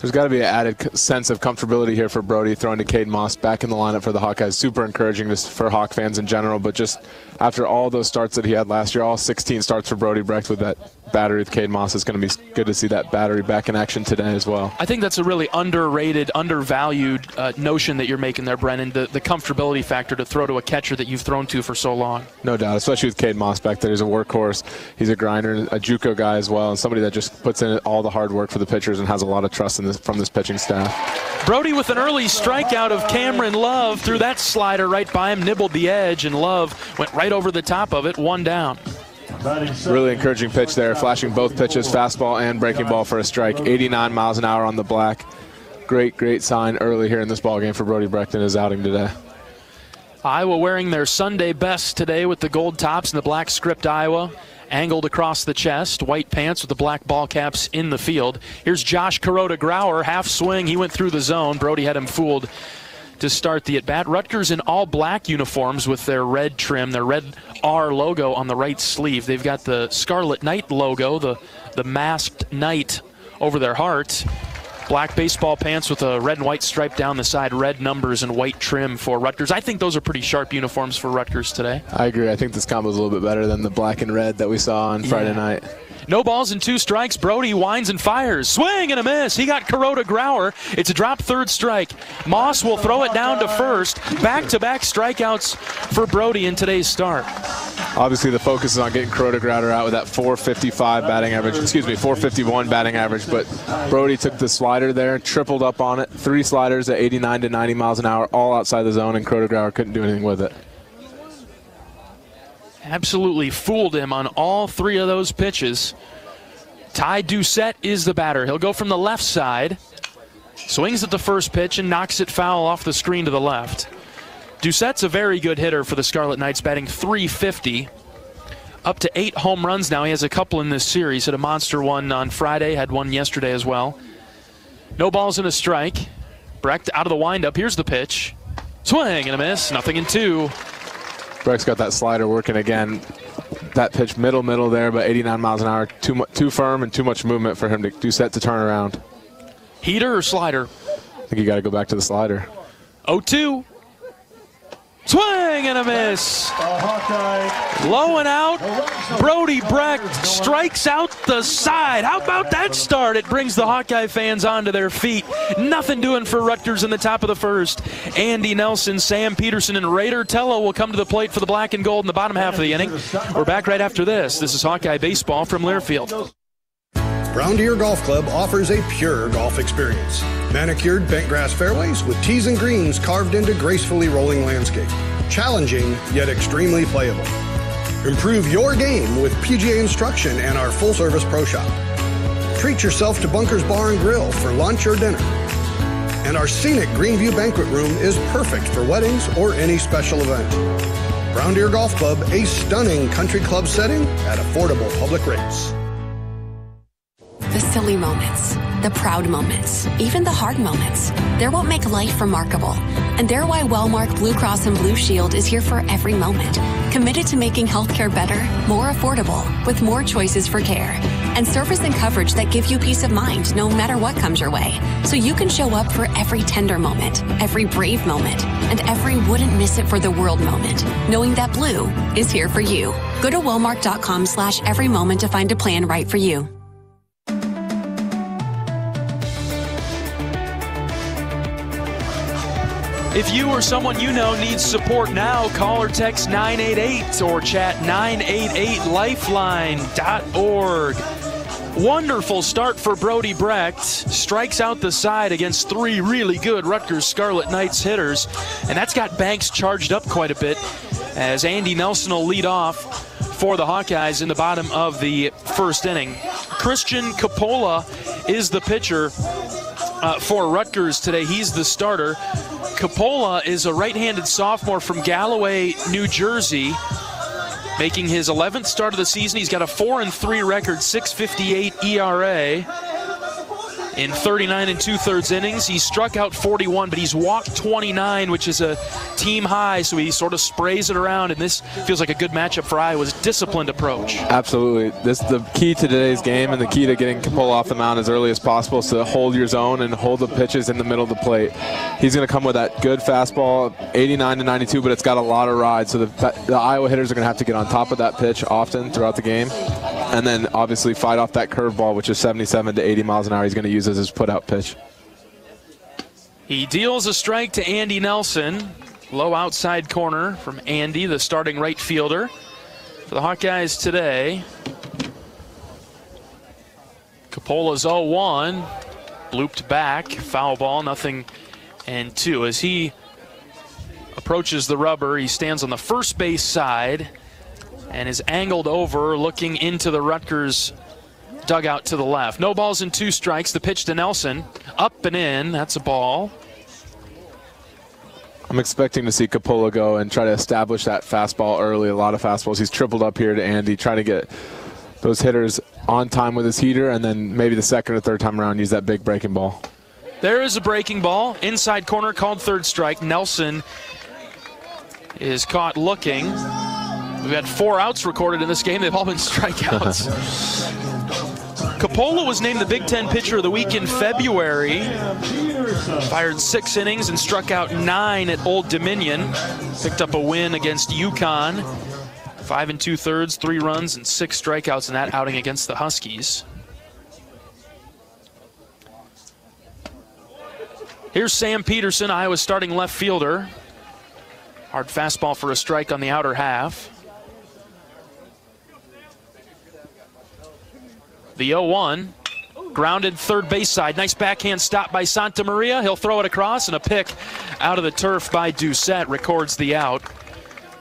There's got to be an added sense of comfortability here for Brody throwing to Cade Moss back in the lineup for the Hawkeyes. Super encouraging for Hawk fans in general, but just after all those starts that he had last year, all 16 starts for Brody Brecht with that battery with Cade Moss, it's going to be good to see that battery back in action today as well. I think that's a really underrated, undervalued uh, notion that you're making there, Brennen. The, the comfortability factor to throw to a catcher that you've thrown to for so long. No doubt, especially with Cade Moss back there. He's a workhorse. He's a grinder, a JUCO guy as well, and somebody that just puts in all the hard work for the pitchers and has a lot of trust in this, from this pitching staff. Brody with an early strikeout of Cameron Love threw that slider right by him, nibbled the edge, and Love went right over the top of it, one down. Really encouraging pitch there, flashing both pitches, fastball and breaking ball for a strike. 89 miles an hour on the black. Great, great sign early here in this ball game for Brody Brecht in his outing today. Iowa wearing their Sunday best today with the gold tops and the black script Iowa angled across the chest, white pants with the black ball caps in the field. Here's Josh Kuroda Grauer, half swing. He went through the zone. Brody had him fooled to start the at bat. Rutgers in all black uniforms with their red trim, their red R logo on the right sleeve. They've got the Scarlet Knight logo, the, the masked knight over their heart. Black baseball pants with a red and white stripe down the side, red numbers and white trim for Rutgers. I think those are pretty sharp uniforms for Rutgers today. I agree. I think this combo is a little bit better than the black and red that we saw on Friday Yeah. night. No balls and two strikes. Brody winds and fires. Swing and a miss. He got Kuroda Grauer. It's a drop third strike. Moss will throw it down to first. Back to back strikeouts for Brody in today's start. Obviously, the focus is on getting Kuroda Grauer out with that 455 batting average, excuse me, 451 batting average. But Brody took the slider there, tripled up on it, three sliders at 89 to 90 miles an hour, all outside the zone, and Kuroda Grauer couldn't do anything with it. Absolutely fooled him on all three of those pitches. Ty Doucette is the batter. He'll go from the left side, swings at the first pitch, and knocks it foul off the screen to the left. Doucette's a very good hitter for the Scarlet Knights, batting 350. Up to eight home runs now. He has a couple in this series. Had a monster one on Friday, had one yesterday as well. No balls and a strike. Brecht out of the windup. Here's the pitch. Swing and a miss. Nothing in two. Brecht's got that slider working again. That pitch middle, middle there, but 89 miles an hour. Too, too firm and too much movement for him to Doucette to turn around. Heater or slider? I think you got to go back to the slider. 0 2. Swing and a miss. Low and out. Brody Brecht strikes out the side. How about that start? It brings the Hawkeye fans onto their feet. Nothing doing for Rutgers in the top of the first. Andy Nelson, Sam Peterson, and Raider Tello will come to the plate for the black and gold in the bottom half of the inning. We're back right after this. This is Hawkeye Baseball from Learfield. Brown Deer Golf Club offers a pure golf experience. Manicured bent grass fairways with tees and greens carved into gracefully rolling landscape. Challenging, yet extremely playable. Improve your game with PGA instruction and our full service pro shop. Treat yourself to Bunker's Bar and Grill for lunch or dinner. And our scenic Greenview Banquet Room is perfect for weddings or any special event. Brown Deer Golf Club, a stunning country club setting at affordable public rates. The silly moments, the proud moments, even the hard moments. They're what make life remarkable. And they're why Wellmark Blue Cross and Blue Shield is here for every moment. Committed to making healthcare better, more affordable, with more choices for care. And service and coverage that give you peace of mind no matter what comes your way. So you can show up for every tender moment, every brave moment, and every wouldn't miss it for the world moment, knowing that Blue is here for you. Go to wellmark.com slash every moment to find a plan right for you. If you or someone you know needs support now, call or text 988 or chat 988lifeline.org. Wonderful start for Brody Brecht. Strikes out the side against three really good Rutgers Scarlet Knights hitters. And that's got Banks charged up quite a bit as Andy Nelson will lead off for the Hawkeyes in the bottom of the first inning. Christian Coppola is the pitcher uh, for Rutgers today. He's the starter. Coppola is a right-handed sophomore from Galloway, New Jersey, making his 11th start of the season. He's got a 4 and 3 record, 6.58 ERA. In 39 and two thirds innings, he struck out 41, but he's walked 29, which is a team high. So he sort of sprays it around, and this feels like a good matchup for Iowa's disciplined approach. Absolutely. This the key to today's game, and the key to getting Coppola off the mound as early as possible is to hold your zone and hold the pitches in the middle of the plate. He's going to come with that good fastball, 89 to 92, but it's got a lot of ride. So the, the Iowa hitters are going to have to get on top of that pitch often throughout the game, and then obviously fight off that curveball, which is 77 to 80 miles an hour. He's going to use as his put-out pitch. He deals a strike to Andy Nelson. Low outside corner from Andy, the starting right fielder for the Hawkeyes today. Coppola's 0-1, blooped back, foul ball, nothing and two. As he approaches the rubber, he stands on the first base side and is angled over, looking into the Rutgers dugout to the left. No balls and two strikes. The pitch to Nelson, up and in. That's a ball. I'm expecting to see Coppola go and try to establish that fastball early. A lot of fastballs. He's tripled up here to Andy, trying to get those hitters on time with his heater, and then maybe the second or third time around use that big breaking ball. There is a breaking ball. Inside corner called third strike. Nelson is caught looking. We've had four outs recorded in this game. They've all been strikeouts. <laughs> Coppola was named the Big Ten Pitcher of the Week in February. Fired six innings and struck out nine at Old Dominion. Picked up a win against UConn. Five and two thirds, three runs, and six strikeouts in that outing against the Huskies. Here's Sam Peterson, Iowa's starting left fielder. Hard fastball for a strike on the outer half. The 0 1. Grounded third base side. Nice backhand stop by Santa Maria. He'll throw it across, and a pick out of the turf by Doucette records the out.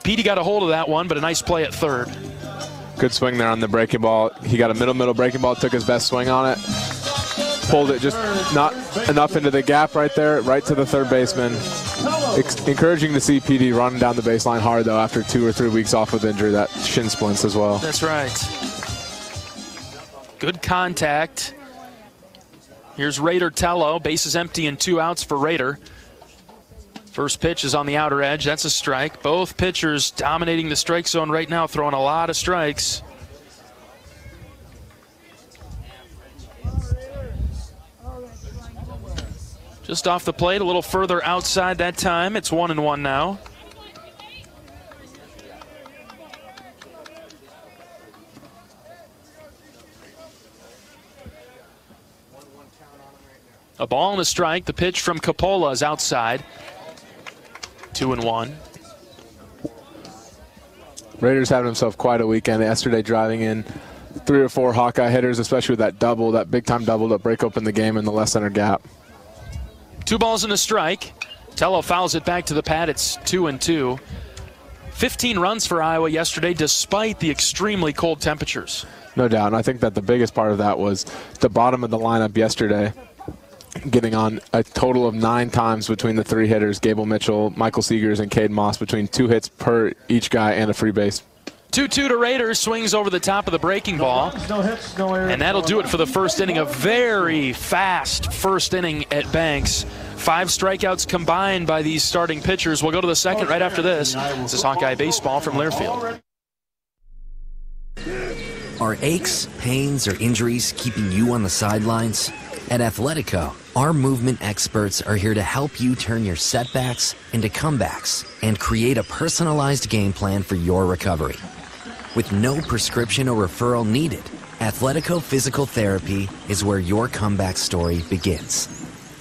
Petey got a hold of that one, but a nice play at third. Good swing there on the breaking ball. He got a middle middle breaking ball, took his best swing on it. Pulled it just not enough into the gap right there, right to the third baseman. Ex- encouraging to see Petey running down the baseline hard though after two or three weeks off with injury, that shin splints as well. That's right. Good contact. Here's Raider Tello. Bases empty and two outs for Raider. First pitch is on the outer edge. That's a strike. Both pitchers dominating the strike zone right now, throwing a lot of strikes. Just off the plate, a little further outside that time. It's one and one now. A ball and a strike. The pitch from Coppola is outside. Two and one. Raiders having himself quite a weekend. Yesterday driving in three or four Hawkeye hitters, especially with that double, that big time double to break open the game in the left center gap. Two balls and a strike. Tello fouls it back to the pad. It's two and two 15 runs for Iowa yesterday, despite the extremely cold temperatures. No doubt. And I think that the biggest part of that was the bottom of the lineup yesterday getting on a total of nine times between the three hitters, Gable Mitchell, Michael Seegers, and Cade Moss, between two hits per each guy and a free base. 2 2 to Raiders, swings over the top of the breaking ball. And that'll do it for the first inning. A very fast first inning at Banks. Five strikeouts combined by these starting pitchers. We'll go to the second right after this. This is Hawkeye Baseball from Learfield. Are aches, pains, or injuries keeping you on the sidelines? At Athletico, our movement experts are here to help you turn your setbacks into comebacks and create a personalized game plan for your recovery. With no prescription or referral needed, Athletico Physical Therapy is where your comeback story begins.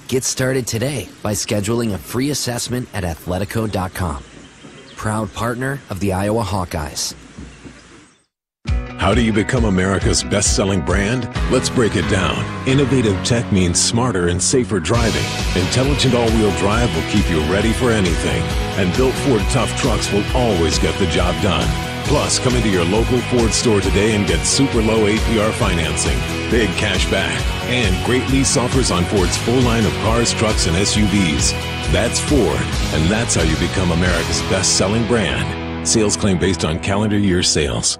Get started today by scheduling a free assessment at athletico.com. Proud partner of the Iowa Hawkeyes. How do you become America's best selling brand? Let's break it down. Innovative tech means smarter and safer driving. Intelligent all wheel drive will keep you ready for anything. And built Ford tough trucks will always get the job done. Plus, come into your local Ford store today and get super low APR financing, big cash back, and great lease offers on Ford's full line of cars, trucks, and SUVs. That's Ford, and that's how you become America's best selling brand. Sales claim based on calendar year sales.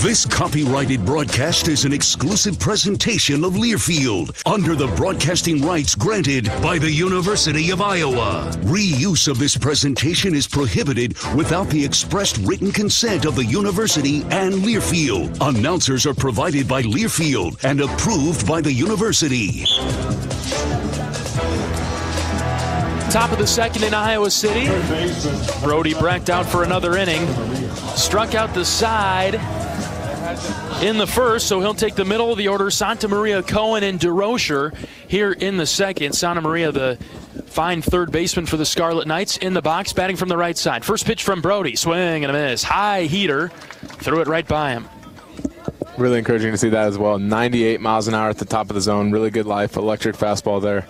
This copyrighted broadcast is an exclusive presentation of Learfield under the broadcasting rights granted by the University of Iowa. Reuse of this presentation is prohibited without the expressed written consent of the university and Learfield. Announcers are provided by Learfield and approved by the university. Top of the second in Iowa City. Brody Brecht out for another inning. Struck out the side in the first, so he'll take the middle of the order. Santa Maria Cohen and DeRocher here in the second. Santa Maria, the fine third baseman for the Scarlet Knights, in the box, batting from the right side. First pitch from Brody, swing and a miss. High heater, threw it right by him. Really encouraging to see that as well. 98 miles an hour at the top of the zone. Really good life. Electric fastball there.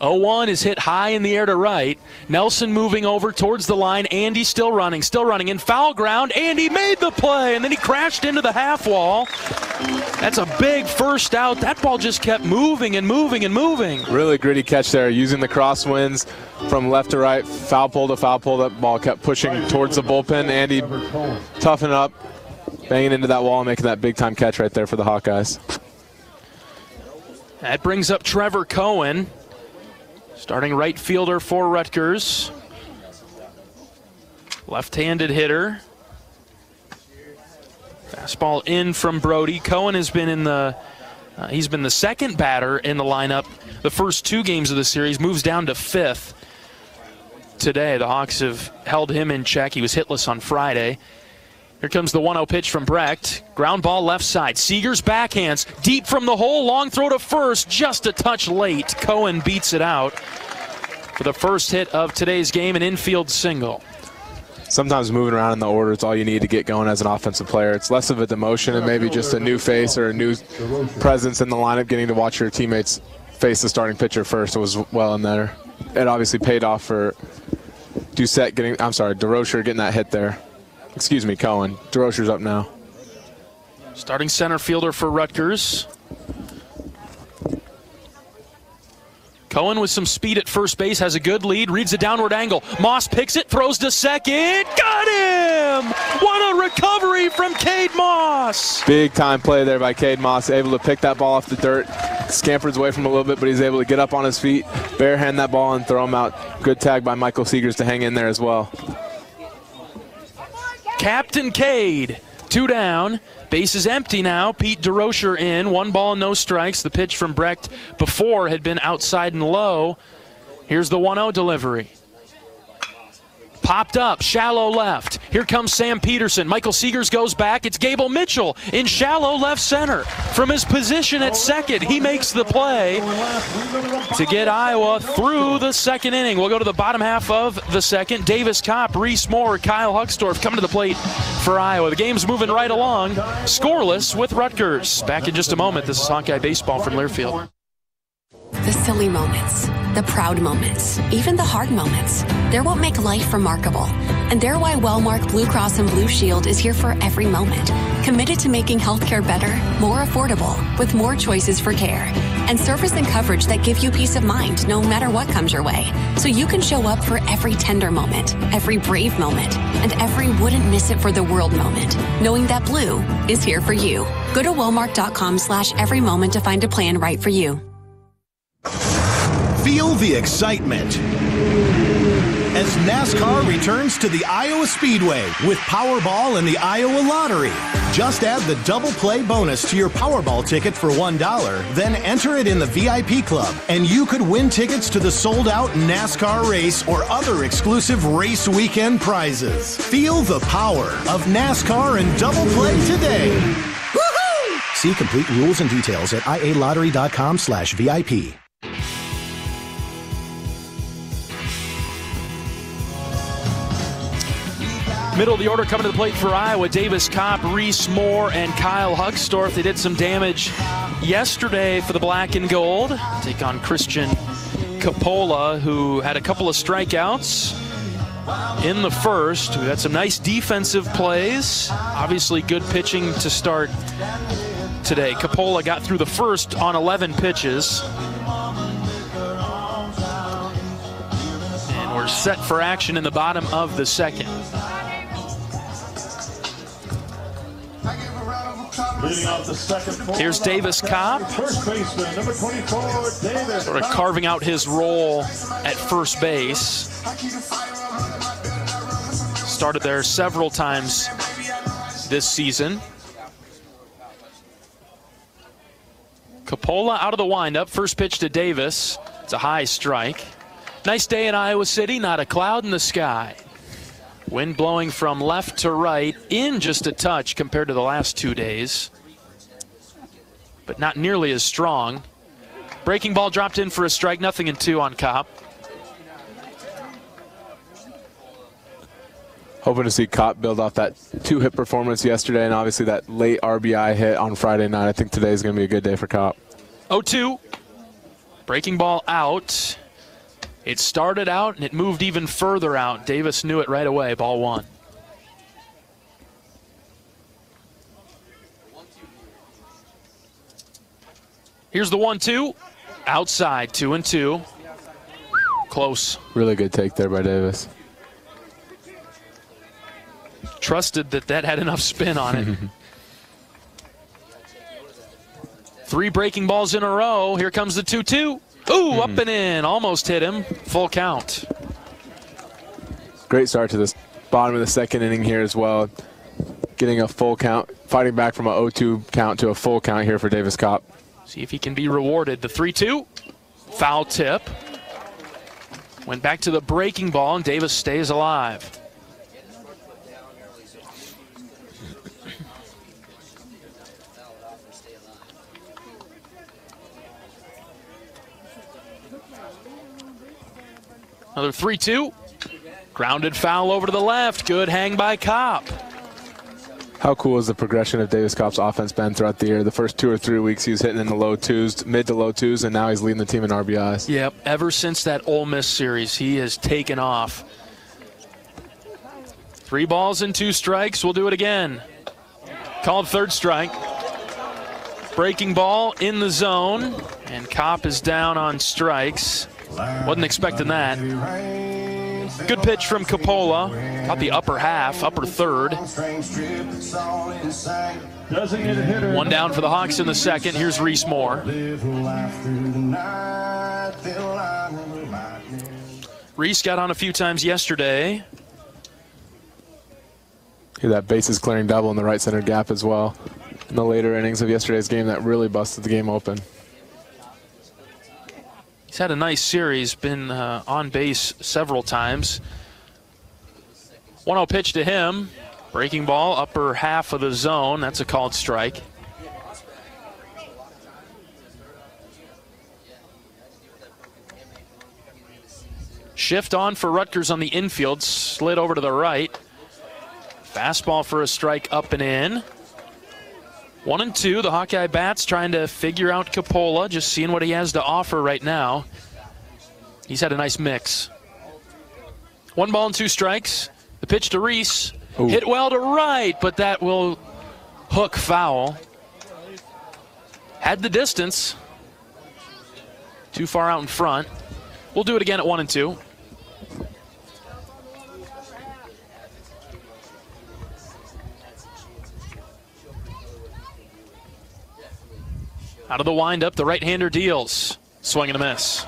0-1 is hit high in the air to right. Nelson moving over towards the line. Andy still running, still running in foul ground. Andy made the play, and then he crashed into the half wall. That's a big first out. That ball just kept moving and moving and moving. Really gritty catch there, using the crosswinds from left to right, foul pole to foul pole. That ball kept pushing towards the bullpen. Andy toughening up, banging into that wall, making that big time catch right there for the Hawkeyes. That brings up Trevor Cohen. Starting right fielder for Rutgers. Left handed hitter. Fastball in from Brody. Cohen has been in the. Uh, he's been the second batter in the lineup the first two games of the series. Moves down to fifth today. The Hawks have held him in check. He was hitless on Friday. Here comes the 1 0 pitch from Brecht. Ground ball left side. Seegers backhands deep from the hole. Long throw to first. Just a touch late. Cohen beats it out for the first hit of today's game, an infield single. Sometimes moving around in the order is all you need to get going as an offensive player. It's less of a demotion and maybe just a new face or a new presence in the lineup, getting to watch your teammates face the starting pitcher first. It was well in there. It obviously paid off for Doucette getting, I'm sorry, DeRocher getting that hit there. Excuse me, Cohen. DeRocher's up now. Starting center fielder for Rutgers. Cohen with some speed at first base has a good lead, reads a downward angle. Moss picks it, throws to second. Got him! What a recovery from Cade Moss! Big time play there by Cade Moss, able to pick that ball off the dirt. Scampers away from a little bit, but he's able to get up on his feet, barehand that ball, and throw him out. Good tag by Michael Seegers to hang in there as well. Captain Cade, two down. Base is empty now. Pete DeRocher in. One ball, no strikes. The pitch from Brecht before had been outside and low. Here's the 1 0 delivery. Popped up, shallow left. Here comes Sam Peterson. Michael Seegers goes back. It's Gable Mitchell in shallow left center. From his position at second, he makes the play to get Iowa through the second inning. We'll go to the bottom half of the second. Davis Kopp, Reese Moore, Kyle Huckstorf coming to the plate for Iowa. The game's moving right along, scoreless with Rutgers. Back in just a moment. This is Hawkeye Baseball from Learfield. The silly moments, the proud moments, even the hard moments. They're what make life remarkable. And they're why Wellmark Blue Cross and Blue Shield is here for every moment. Committed to making healthcare better, more affordable, with more choices for care. And service and coverage that give you peace of mind no matter what comes your way. So you can show up for every tender moment, every brave moment, and every wouldn't miss it for the world moment. Knowing that blue is here for you. Go to Wellmark.com slash every moment to find a plan right for you. Feel the excitement as NASCAR returns to the Iowa Speedway with Powerball and the Iowa Lottery. Just add the double play bonus to your Powerball ticket for $1, then enter it in the VIP club, and you could win tickets to the sold out NASCAR race or other exclusive race weekend prizes. Feel the power of NASCAR and double play today. Woo-hoo! See complete rules and details at ialottery.com slash VIP. Middle of the order coming to the plate for Iowa. Davis Kopp, Reese Moore, and Kyle Huckstorf. They did some damage yesterday for the black and gold. Take on Christian Coppola, who had a couple of strikeouts in the first. We had some nice defensive plays. Obviously, good pitching to start today. Coppola got through the first on 11 pitches. And we're set for action in the bottom of the second. Here's Davis Kopp. First baseman, number 24, Sort of carving out his role at first base. Started there several times this season. Coppola out of the windup. First pitch to Davis. It's a high strike. Nice day in Iowa City, not a cloud in the sky. Wind blowing from left to right in just a touch compared to the last two days, but not nearly as strong. Breaking ball dropped in for a strike, nothing in two on Kopp. Hoping to see Kopp build off that two hit performance yesterday and obviously that late RBI hit on Friday night. I think today is going to be a good day for Kopp. 0 2. Breaking ball out. It started out and it moved even further out. Davis knew it right away. Ball one. Here's the one two. Outside, two and two. Close. Really good take there by Davis. Trusted that that had enough spin on it. <laughs> Three breaking balls in a row. Here comes the 2 2. Ooh, up hmm. and in. Almost hit him. Full count. Great start to this bottom of the second inning here as well. Getting a full count, fighting back from a 0-2 count to a full count here for Davis Kopp. See if he can be rewarded. The 3-2. Foul tip. Went back to the breaking ball, and Davis stays alive. Another 3 2. Grounded foul over to the left. Good hang by Kopp. How cool has the progression of Davis Kopp's offense been throughout the year? The first two or three weeks he was hitting in the low twos, mid to low twos, and now he's leading the team in RBIs. Yep, ever since that Ole Miss series, he has taken off. Three balls and two strikes. We'll do it again. Called third strike. Breaking ball in the zone, and Kopp is down on strikes. Wasn't expecting that. Good pitch from Coppola. Got the upper half, upper third. One down for the Hawks in the second. Here's Reese Moore. Reese got on a few times yesterday. That bases clearing double in the right center gap as well. In the later innings of yesterday's game, that really busted the game open. He's had a nice series, been uh, on base several times. 1 0 pitch to him. Breaking ball, upper half of the zone. That's a called strike. Shift on for Rutgers on the infield, slid over to the right. Fastball for a strike up and in. One and two, the Hawkeye Bats trying to figure out Coppola, just seeing what he has to offer right now. He's had a nice mix. One ball and two strikes. The pitch to Reese. Ooh. Hit well to right, but that will hook foul. Had the distance. Too far out in front. We'll do it again at one and two. Out of the windup, the right-hander deals. Swing and a miss.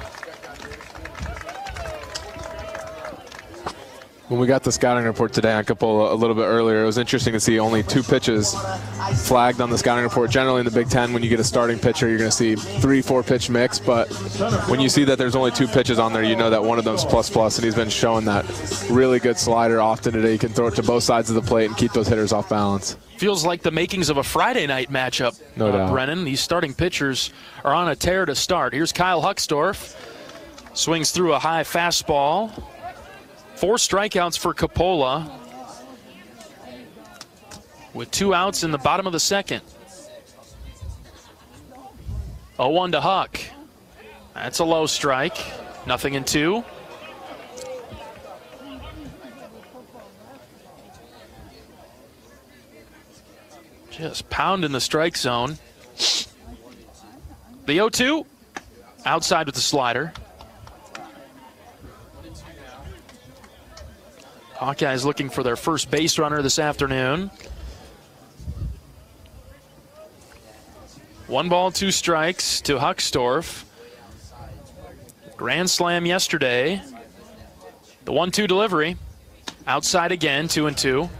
When we got the scouting report today on Coppola a little bit earlier, it was interesting to see only two pitches flagged on the scouting report. Generally in the Big Ten, when you get a starting pitcher, you're going to see three, four pitch mix. But when you see that there's only two pitches on there, you know that one of them's plus plus, and he's been showing that really good slider often today. He can throw it to both sides of the plate and keep those hitters off balance. Feels like the makings of a Friday night matchup, no uh, doubt. Brennen. These starting pitchers are on a tear to start. Here's Kyle Huckstorf. Swings through a high fastball. Four strikeouts for Coppola with two outs in the bottom of the second. 0 1 to Huck. That's a low strike. Nothing in two. Just pounding the strike zone. The 0 2 outside with the slider. Hawkeyes looking for their first base runner this afternoon. One ball, two strikes to Huckstorf. Grand slam yesterday. The one two delivery. Outside again, two and two.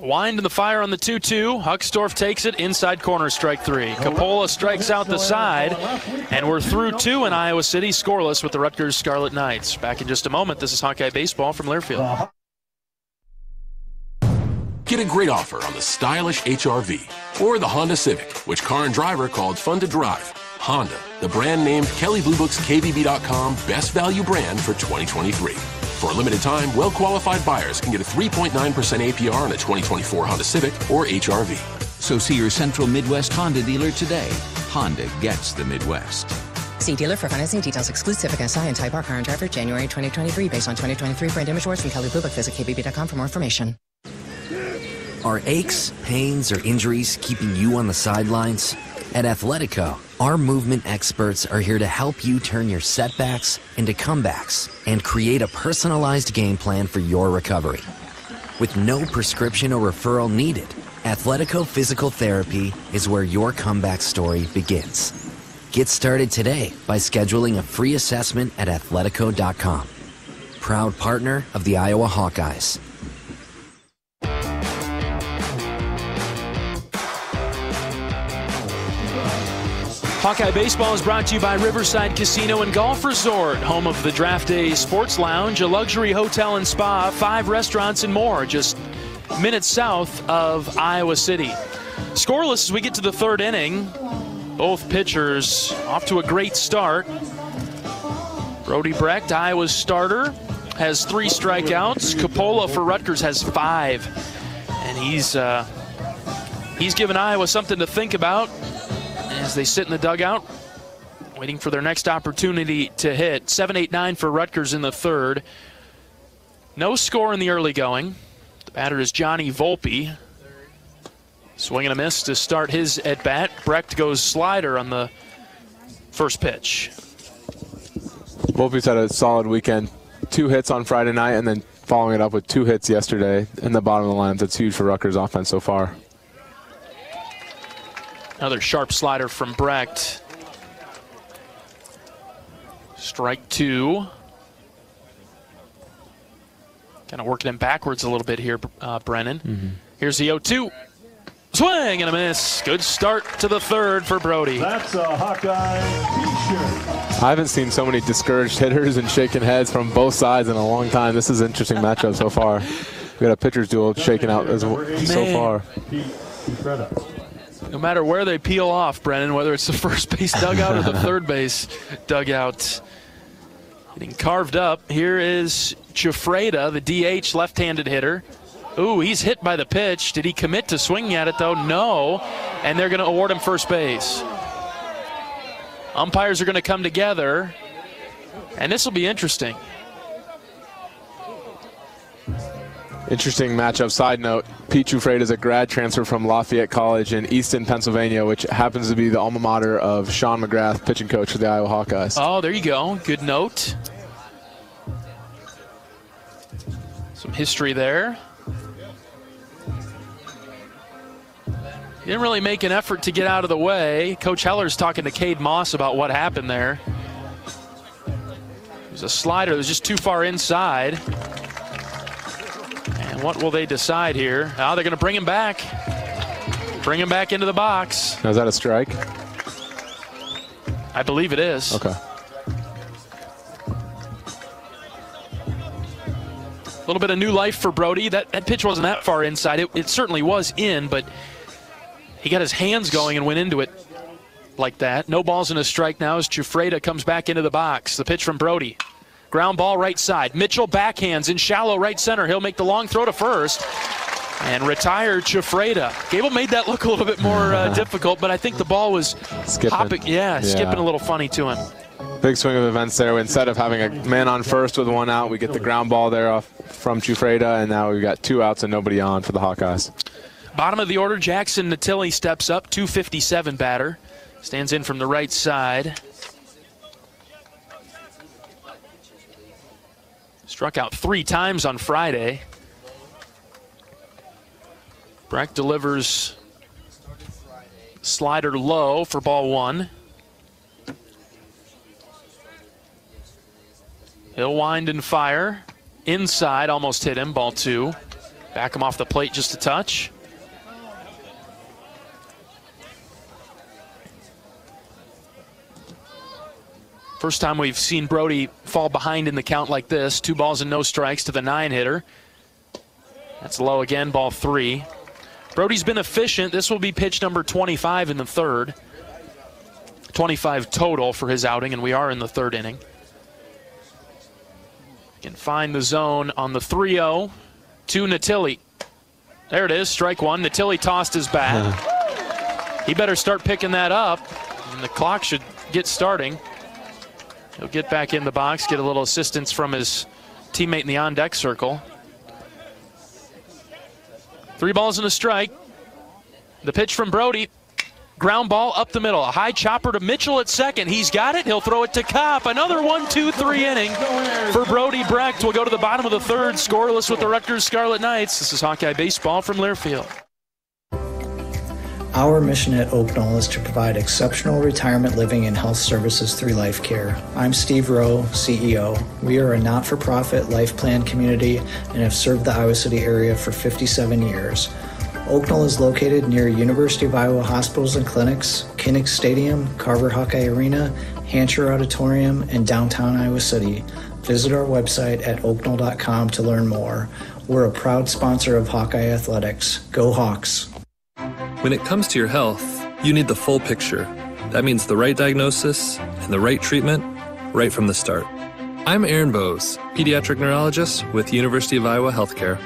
Wind in the fire on the 2 2. Huckstorf takes it inside corner, strike three. Coppola strikes out the side, and we're through two in Iowa City, scoreless with the Rutgers Scarlet Knights. Back in just a moment. This is Hawkeye Baseball from Learfield. Get a great offer on the stylish HRV or the Honda Civic, which car and driver called fun to drive. Honda, the brand named Kelley Blue Book's KBB.com best value brand for 2023. For a limited time, well qualified buyers can get a 3.9% APR on a 2024 Honda Civic or HRV. So see your Central Midwest Honda dealer today. Honda gets the Midwest. See dealer for financing details. Exclusive Civic SI and Type R car and driver January 2023 based on 2023 brand image words from Kelley Blue Book. Visit kbb.com for more information. Are aches, pains, or injuries keeping you on the sidelines? At Athletico, our movement experts are here to help you turn your setbacks into comebacks and create a personalized game plan for your recovery. With no prescription or referral needed, Athletico Physical Therapy is where your comeback story begins. Get started today by scheduling a free assessment at athletico.com. Proud partner of the Iowa Hawkeyes. Hawkeye Baseball is brought to you by Riverside Casino and Golf Resort, home of the Draft Day Sports Lounge, a luxury hotel and spa, five restaurants, and more, just minutes south of Iowa City. Scoreless as we get to the third inning. Both pitchers off to a great start. Brody Brecht, Iowa's starter, has three strikeouts. Coppola for Rutgers has five. And he's uh, he's given Iowa something to think about as they sit in the dugout, waiting for their next opportunity to hit. 7 8 9 for Rutgers in the third. No score in the early going. The batter is Johnny Volpe. Swing and a miss to start his at bat. Brecht goes slider on the first pitch. Volpe's had a solid weekend. Two hits on Friday night and then following it up with two hits yesterday in the bottom of the lineup. That's huge for Rutgers offense so far. Another sharp slider from Brecht. Strike two. Kind of working him backwards a little bit here, uh, Brennen. Mm-hmm. Here's the 0 2. Swing and a miss. Good start to the third for Brody. That's a Hawkeye t-shirt. I haven't seen so many discouraged hitters and shaking heads from both sides in a long time. This is an interesting matchup so far. We got a pitcher's duel shaking out as well, so far. No matter where they peel off, Brennen, whether it's the first base dugout or the <laughs> third base dugout, getting carved up. Here is Chafreda, the DH left-handed hitter. Ooh, he's hit by the pitch. Did he commit to swinging at it, though? No. And they're going to award him first base. Umpires are going to come together, and this will be interesting. Interesting matchup. Side note: Pete Chufreda is a grad transfer from Lafayette College in Easton, Pennsylvania, which happens to be the alma mater of Sean McGrath, pitching coach for the Iowa Hawkeyes. Oh, there you go. Good note. Some history there. He didn't really make an effort to get out of the way. Coach Heller's talking to Cade Moss about what happened there. It was a slider that was just too far inside. And what will they decide here? Now oh, they're going to bring him back. Bring him back into the box. Now, is that a strike? I believe it is. Okay. A little bit of new life for Brody. That, that pitch wasn't that far inside. It, it certainly was in, but he got his hands going and went into it like that. No balls and a strike now as Chufreda comes back into the box. The pitch from Brody. Ground ball right side. Mitchell backhands in shallow right center. He'll make the long throw to first and retired Chafreda. Gable made that look a little bit more uh, <laughs> difficult, but I think the ball was skipping. Hopping, yeah, yeah, skipping a little funny to him. Big swing of events there. Instead of having a man on first with one out, we get the ground ball there off from Chufreda, and now we've got two outs and nobody on for the Hawkeyes. Bottom of the order, Jackson Natilli steps up, 257 batter. Stands in from the right side. Struck out three times on Friday. Brecht delivers slider low for ball one. He'll wind and fire. Inside, almost hit him, ball two. Back him off the plate just a touch. First time we've seen Brody fall behind in the count like this. Two balls and no strikes to the nine hitter. That's low again, ball three. Brody's been efficient. This will be pitch number 25 in the third. 25 total for his outing, and we are in the third inning. Can find the zone on the 3 0 to Natilli. There it is, strike one. Natilli tossed his bat. he better start picking that up, and the clock should get starting. He'll get back in the box, get a little assistance from his teammate in the on deck circle. Three balls and a strike. The pitch from Brody. Ground ball up the middle. A high chopper to Mitchell at second. He's got it. He'll throw it to Kopp. Another one, two, three inning for Brody Brecht. We'll go to the bottom of the third, scoreless with the Rutgers Scarlet Knights. This is Hawkeye Baseball from Learfield. Our mission at Oak Knoll is to provide exceptional retirement living and health services through life care. I'm Steve Rowe, CEO. We are a not for profit life plan community and have served the Iowa City area for 57 years. Oak is located near University of Iowa hospitals and clinics, Kinnick Stadium, Carver Hawkeye Arena, Hancher Auditorium, and downtown Iowa City. Visit our website at oakknoll.com to learn more. We're a proud sponsor of Hawkeye Athletics. Go Hawks! When it comes to your health, you need the full picture. That means the right diagnosis and the right treatment right from the start. I'm Aaron Bose, pediatric neurologist with University of Iowa Healthcare.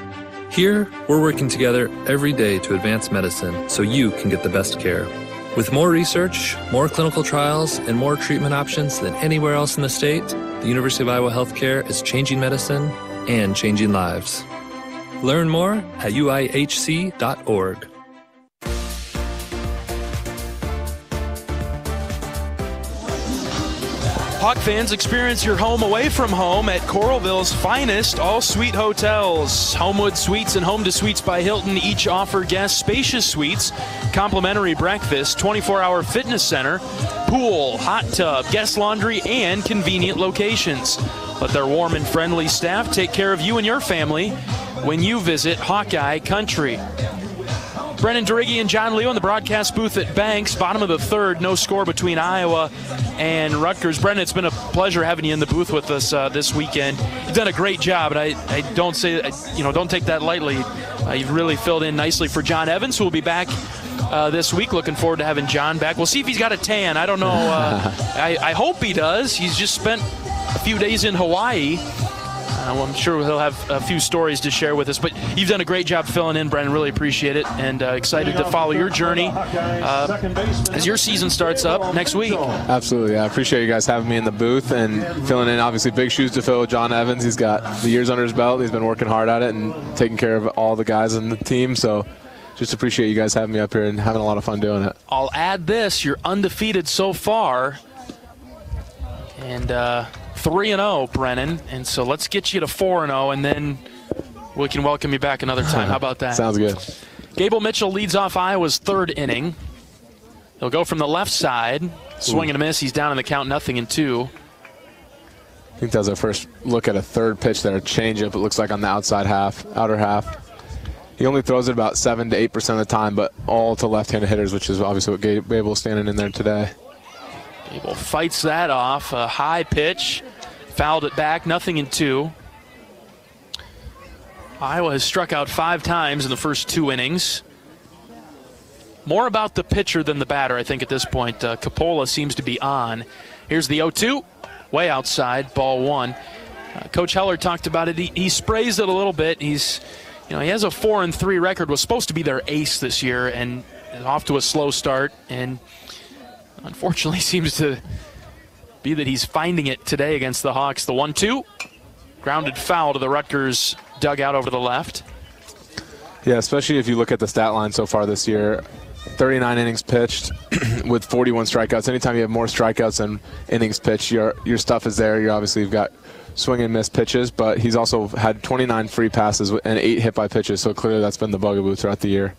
Here, we're working together every day to advance medicine so you can get the best care. With more research, more clinical trials, and more treatment options than anywhere else in the state, the University of Iowa Healthcare is changing medicine and changing lives. Learn more at uihc.org. Hawk fans, experience your home away from home at Coralville's finest all suite hotels. Homewood Suites and Home2 Suites by Hilton each offer guests spacious suites, complimentary breakfast, 24 hour fitness center, pool, hot tub, guest laundry, and convenient locations. Let their warm and friendly staff take care of you and your family when you visit Hawkeye Country. Brennen Dorighi and John Leo in the broadcast booth at Banks. Bottom of the third, no score between Iowa and Rutgers. Brennen, it's been a pleasure having you in the booth with us uh, this weekend. You've done a great job, and I, I don't say, you know, don't take that lightly. Uh, you've really filled in nicely for John Evans, who will be back uh, this week. Looking forward to having John back. We'll see if he's got a tan. I don't know. Uh, <laughs> I, I hope he does. He's just spent a few days in Hawaii. Uh, well, I'm sure he'll have a few stories to share with us. But you've done a great job filling in, Brennen. Really appreciate it, and uh, excited to follow your journey uh, as your season starts up next week. Absolutely, I appreciate you guys having me in the booth and filling in. Obviously, big shoes to fill with John Evans. He's got the years under his belt. He's been working hard at it and taking care of all the guys on the team. So just appreciate you guys having me up here and having a lot of fun doing it. I'll add this: you're undefeated so far, and uh, three and zero, Brennen. And so let's get you to four and zero, and then we can welcome you back another time. How about that? Sounds good. Gable Mitchell leads off Iowa's third inning. He'll go from the left side, swing and a miss. He's down in the count, nothing in two. I think that was our first look at a third pitch there, a changeup. It looks like on the outside half, outer half. He only throws it about seven to eight percent of the time, but all to left-handed hitters, which is obviously what Gable's standing in there today. Gable fights that off. A high pitch, fouled it back, nothing in two. Iowa has struck out five times in the first two innings. More about the pitcher than the batter, I think, at this point. Uh, Coppola seems to be on. Here's the 0 2, way outside, ball one. Uh, Coach Heller talked about it. He, he sprays it a little bit. He's, you know, he has a four and three record. Was supposed to be their ace this year, and off to a slow start. And unfortunately, <laughs> seems to be that he's finding it today against the Hawks. The one-two, grounded foul to the Rutgers dugout over the left. Yeah, especially if you look at the stat line so far this year. 39 innings pitched <clears throat> with 41 strikeouts. Anytime you have more strikeouts than innings pitched, your your stuff is there. You obviously you've got swing and miss pitches, but he's also had 29 free passes and eight hit by pitches. So clearly that's been the bugaboo throughout the year.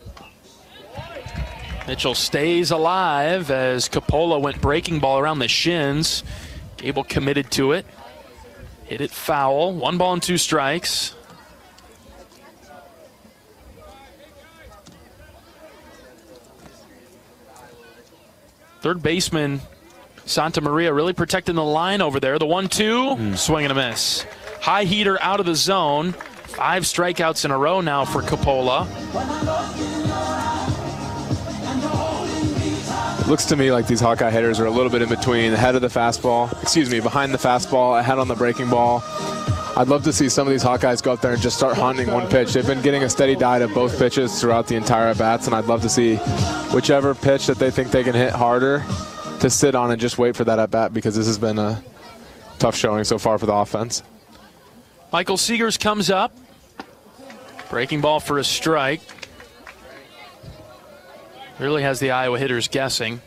Mitchell stays alive as Coppola went breaking ball around the shins. Gable committed to it. Hit it foul. One ball and two strikes. Third baseman Santa Maria really protecting the line over there. The one two, mm. swing and a miss. High heater out of the zone. Five strikeouts in a row now for Coppola. Looks to me like these Hawkeye hitters are a little bit in between, ahead of the fastball, excuse me, behind the fastball, ahead on the breaking ball. I'd love to see some of these Hawkeyes go up there and just start hunting one pitch. They've been getting a steady diet of both pitches throughout the entire at bats, and I'd love to see whichever pitch that they think they can hit harder to sit on and just wait for that at bat because this has been a tough showing so far for the offense. Michael Seegers comes up, breaking ball for a strike. Really has the Iowa hitters guessing.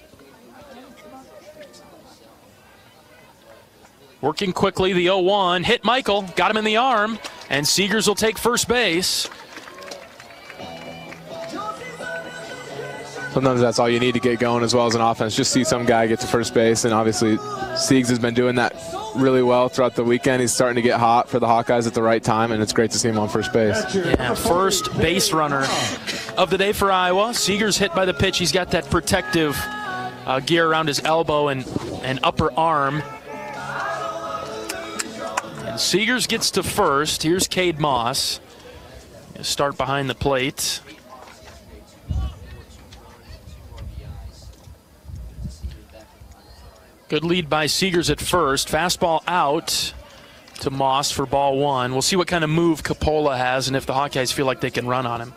Working quickly, the 0 1. Hit Michael, got him in the arm, and Seegers will take first base. Sometimes that's all you need to get going as well as an offense. Just see some guy get to first base, and obviously Siegs has been doing that really well throughout the weekend. He's starting to get hot for the Hawkeyes at the right time, and it's great to see him on first base. Yeah, first base runner of the day for Iowa. Seegers hit by the pitch. He's got that protective uh, gear around his elbow and, and upper arm. And Seegers gets to first. Here's Cade Moss. Start behind the plate. Good lead by Seegers at first. Fastball out to Moss for ball one. We'll see what kind of move Coppola has and if the Hawkeyes feel like they can run on him.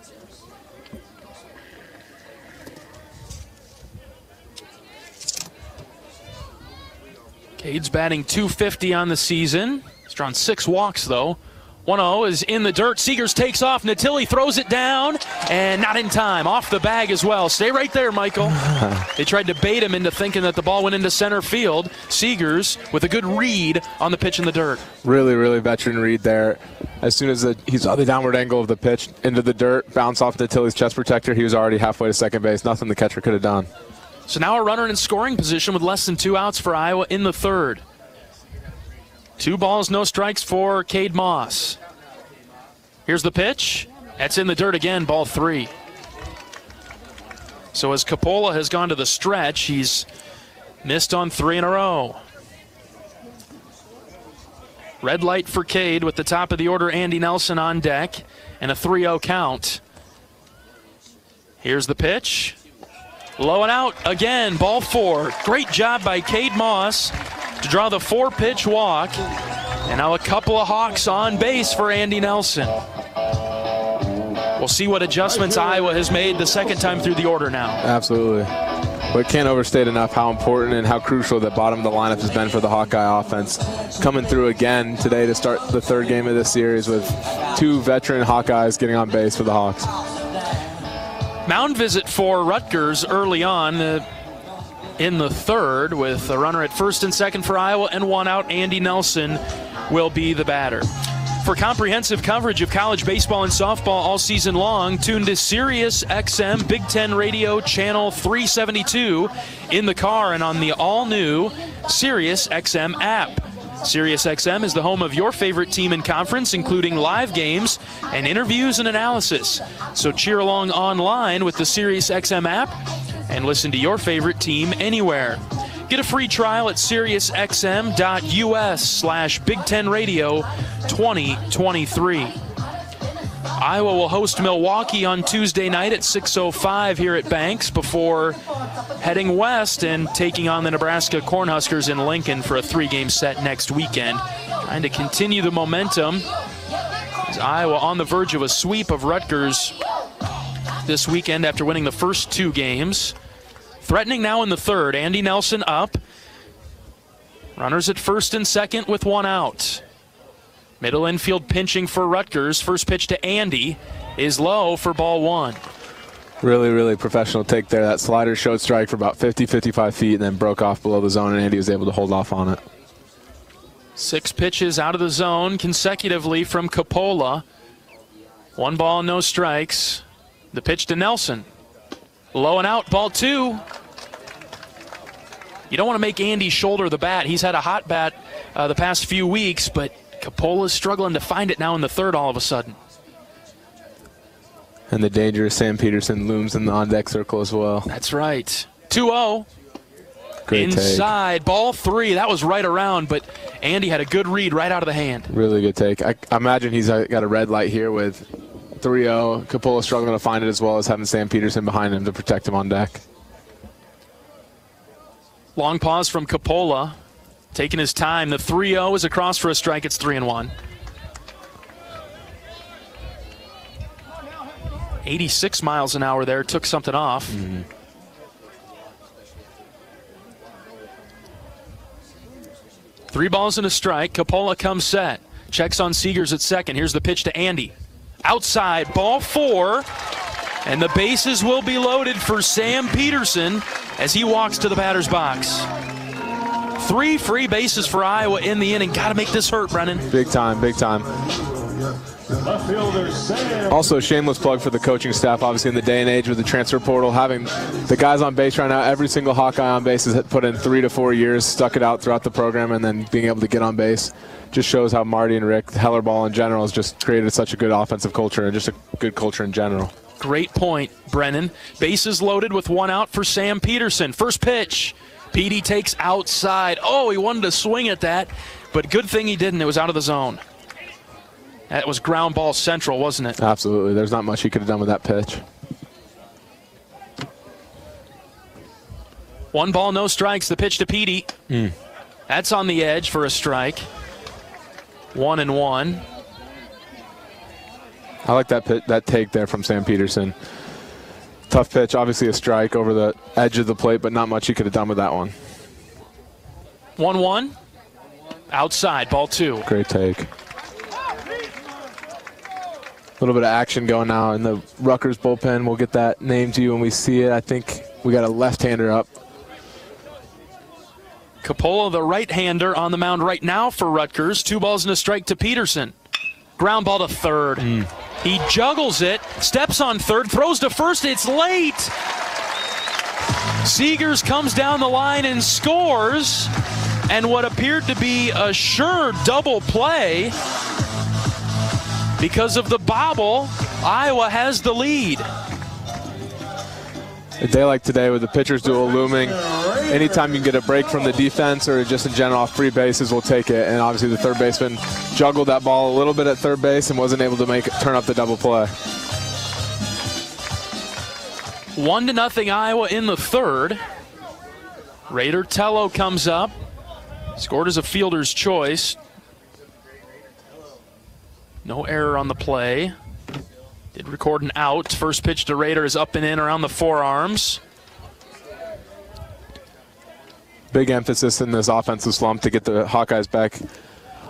Cade's batting 250 on the season. He's drawn six walks, though. 1-0 is in the dirt. Seegers takes off. Natili throws it down, and not in time. Off the bag as well. Stay right there, Michael. <laughs> they tried to bait him into thinking that the ball went into center field. Seegers with a good read on the pitch in the dirt. Really, really veteran read there. As soon as the, he's on the downward angle of the pitch into the dirt, bounce off Natili's chest protector, he was already halfway to second base. Nothing the catcher could have done. So now a runner in scoring position with less than two outs for Iowa in the third. Two balls, no strikes for Cade Moss. Here's the pitch. That's in the dirt again, ball three. So as Coppola has gone to the stretch, he's missed on three in a row. Red light for Cade with the top of the order, Andy Nelson on deck, and a 3 0 count. Here's the pitch. Low and out again, ball four. Great job by Cade Moss to draw the four pitch walk. And now a couple of Hawks on base for Andy Nelson. We'll see what adjustments Iowa has made the second time through the order now. Absolutely. But can't overstate enough how important and how crucial the bottom of the lineup has been for the Hawkeye offense. Coming through again today to start the third game of this series with two veteran Hawkeyes getting on base for the Hawks. Mound visit for Rutgers early on uh, in the third with a runner at first and second for Iowa and one out. Andy Nelson will be the batter. For comprehensive coverage of college baseball and softball all season long, tune to Sirius XM Big Ten Radio Channel 372 in the car and on the all new Sirius XM app. SiriusXM is the home of your favorite team in conference, including live games and interviews and analysis. So cheer along online with the SiriusXM app and listen to your favorite team anywhere. Get a free trial at SiriusXM.us slash Big Ten Radio 2023. Iowa will host Milwaukee on Tuesday night at 6.05 here at Banks before heading west and taking on the Nebraska Cornhuskers in Lincoln for a three-game set next weekend. Trying to continue the momentum is Iowa on the verge of a sweep of Rutgers this weekend after winning the first two games. Threatening now in the third. Andy Nelson up. Runners at first and second with one out. Middle infield pinching for Rutgers. First pitch to Andy is low for ball one. Really, really professional take there. That slider showed strike for about 50, 55 feet and then broke off below the zone, and Andy was able to hold off on it. Six pitches out of the zone consecutively from Coppola. One ball, no strikes. The pitch to Nelson. Low and out, ball two. You don't want to make Andy shoulder the bat. He's had a hot bat uh, the past few weeks, but Coppola's struggling to find it now in the third all of a sudden. And the dangerous Sam Peterson looms in the on deck circle as well. That's right. 2 0. Great Inside, take. ball three. That was right around, but Andy had a good read right out of the hand. Really good take. I, I imagine he's uh, got a red light here with 3 0. Coppola struggling to find it as well as having Sam Peterson behind him to protect him on deck. Long pause from Coppola. Taking his time. The 3 0 is across for a strike. It's 3 and 1. 86 miles an hour there. Took something off. Mm-hmm. Three balls and a strike. Coppola comes set. Checks on Seegers at second. Here's the pitch to Andy. Outside, ball four. And the bases will be loaded for Sam Peterson as he walks to the batter's box. Three free bases for Iowa in the inning. Got to make this hurt, Brennen. Big time, big time. Also, shameless plug for the coaching staff. Obviously, in the day and age with the transfer portal, having the guys on base right now, every single Hawkeye on base has put in three to four years, stuck it out throughout the program, and then being able to get on base just shows how Marty and Rick, Hellerball in general, has just created such a good offensive culture and just a good culture in general. Great point, Brennen. Bases loaded with one out for Sam Peterson. First pitch. Petey takes outside. Oh, he wanted to swing at that, but good thing he didn't. It was out of the zone. That was ground ball central, wasn't it? Absolutely. There's not much he could have done with that pitch. One ball, no strikes. The pitch to Petey. Mm. That's on the edge for a strike. One and one. I like that pit, that take there from Sam Peterson. Tough pitch, obviously a strike over the edge of the plate, but not much he could have done with that one. 1 1. Outside, ball two. Great take. A little bit of action going now in the Rutgers bullpen. We'll get that name to you when we see it. I think we got a left hander up. Coppola, the right hander, on the mound right now for Rutgers. Two balls and a strike to Peterson. Ground ball to third. Mm. He juggles it, steps on third, throws to first. It's late. Seegers comes down the line and scores. And what appeared to be a sure double play because of the bobble, Iowa has the lead. A day like today with the pitcher's duel looming, anytime you can get a break from the defense or just in general off free bases, we'll take it. And obviously the third baseman juggled that ball a little bit at third base and wasn't able to make turn up the double play. One to nothing Iowa in the third. Raider Tello comes up, scored as a fielder's choice. No error on the play. Did record an out. First pitch to Raider is up and in around the forearms. Big emphasis in this offensive slump to get the Hawkeyes back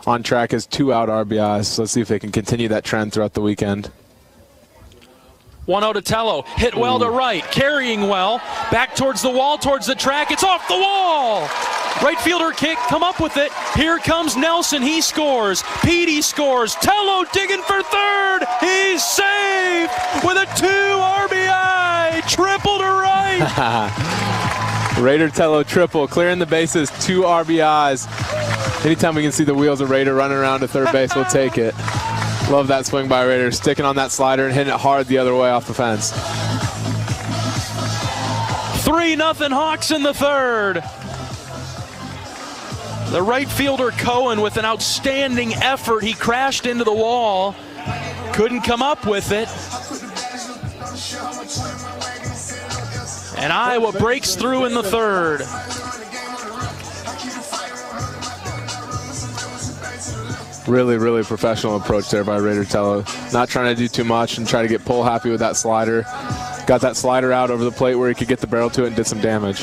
on track is two out RBIs. So let's see if they can continue that trend throughout the weekend. 1 0 to Tello. Hit well to right. Carrying well. Back towards the wall, towards the track. It's off the wall. Right fielder kick. Come up with it. Here comes Nelson. He scores. Petey scores. Tello digging for third. He's safe with a two RBI. Triple to right. <laughs> Raider Tello triple, clearing the bases, two RBIs. Anytime we can see the wheels of Raider running around to third base, we'll take it. Love that swing by Raider, sticking on that slider and hitting it hard the other way off the fence. 3 nothing Hawks in the third. The right fielder Cohen with an outstanding effort. He crashed into the wall, couldn't come up with it. And Iowa breaks through in the third. Really, really professional approach there by Raider Tello. Not trying to do too much and try to get Pull happy with that slider. Got that slider out over the plate where he could get the barrel to it and did some damage.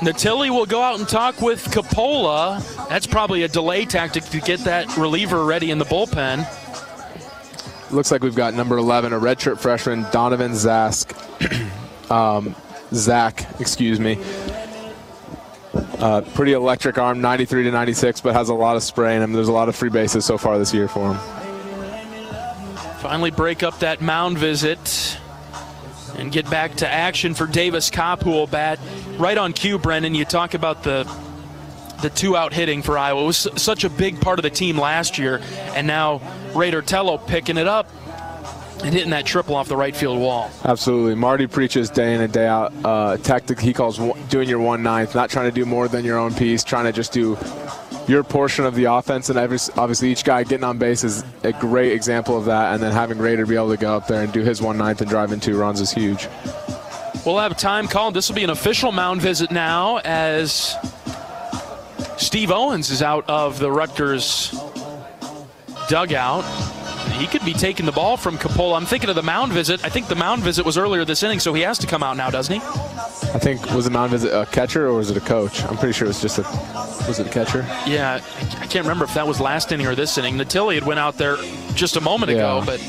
Natilli will go out and talk with Coppola. That's probably a delay tactic to get that reliever ready in the bullpen. Looks like we've got number 11, a redshirt freshman, Donovan Zask. <clears throat> um, Zsak, excuse me. Uh, pretty electric arm, 93 to 96, but has a lot of spray in him. There's a lot of free bases so far this year for him. Finally break up that mound visit and get back to action for Davis Kopp, who will bat right on cue, Brendan. You talk about the the two out hitting for Iowa. It was such a big part of the team last year, and now Raider Tello picking it up and hitting that triple off the right field wall. Absolutely. Marty preaches day in and day out uh, tactic he calls doing your one ninth, not trying to do more than your own piece, trying to just do your portion of the offense. And every, obviously, each guy getting on base is a great example of that. And then having Raider be able to go up there and do his one ninth and drive in two runs is huge. We'll have time called. This will be an official mound visit now as Steve Owens is out of the Rutgers dugout he could be taking the ball from Coppola. I'm thinking of the mound visit. I think the mound visit was earlier this inning, so he has to come out now, doesn't he? I think was the mound visit a catcher or was it a coach? I'm pretty sure it was just a was it a catcher? Yeah, I can't remember if that was last inning or this inning. Natilli had went out there just a moment Yeah. ago, but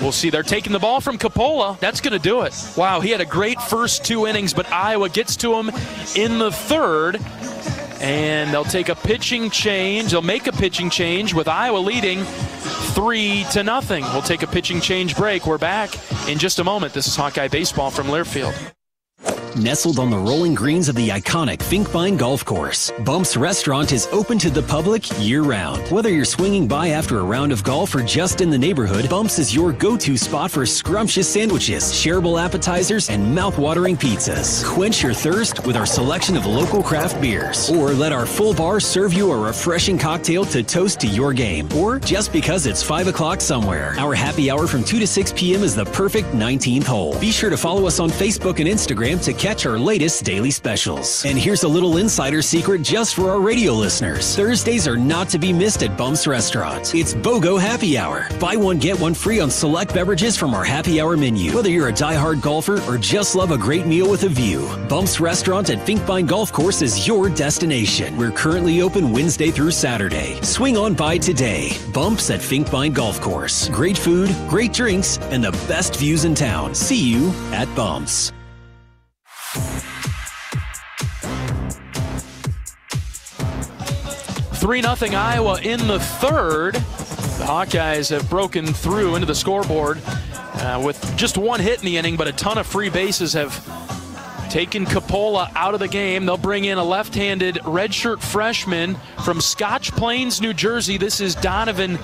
we'll see. They're taking the ball from Coppola. That's going to do it. Wow, he had a great first two innings, but Iowa gets to him in the third. And they'll take a pitching change. They'll make a pitching change with Iowa leading three to nothing. We'll take a pitching change break. We're back in just a moment. This is Hawkeye Baseball from Learfield. Nestled on the rolling greens of the iconic Finkbine Golf Course, Bumps Restaurant is open to the public year round. Whether you're swinging by after a round of golf or just in the neighborhood, Bumps is your go-to spot for scrumptious sandwiches, shareable appetizers, and mouth-watering pizzas. Quench your thirst with our selection of local craft beers, or let our full bar serve you a refreshing cocktail to toast to your game, or just because it's 5 o'clock somewhere. Our happy hour from 2 to 6 p.m. is the perfect 19th hole. Be sure to follow us on Facebook and Instagram to catch our latest daily specials. And here's a little insider secret just for our radio listeners. Thursdays are not to be missed at Bumps Restaurant. It's BOGO Happy Hour. Buy one, get one free on select beverages from our happy hour menu. Whether you're a diehard golfer or just love a great meal with a view, Bumps Restaurant at Finkbine Golf Course is your destination. We're currently open Wednesday through Saturday. Swing on by today. Bumps at Finkbine Golf Course. Great food, great drinks, and the best views in town. See you at Bumps. 3 0 Iowa in the third. The Hawkeyes have broken through into the scoreboard uh, with just one hit in the inning, but a ton of free bases have taken Coppola out of the game. They'll bring in a left handed redshirt freshman from Scotch Plains, New Jersey. This is Donovan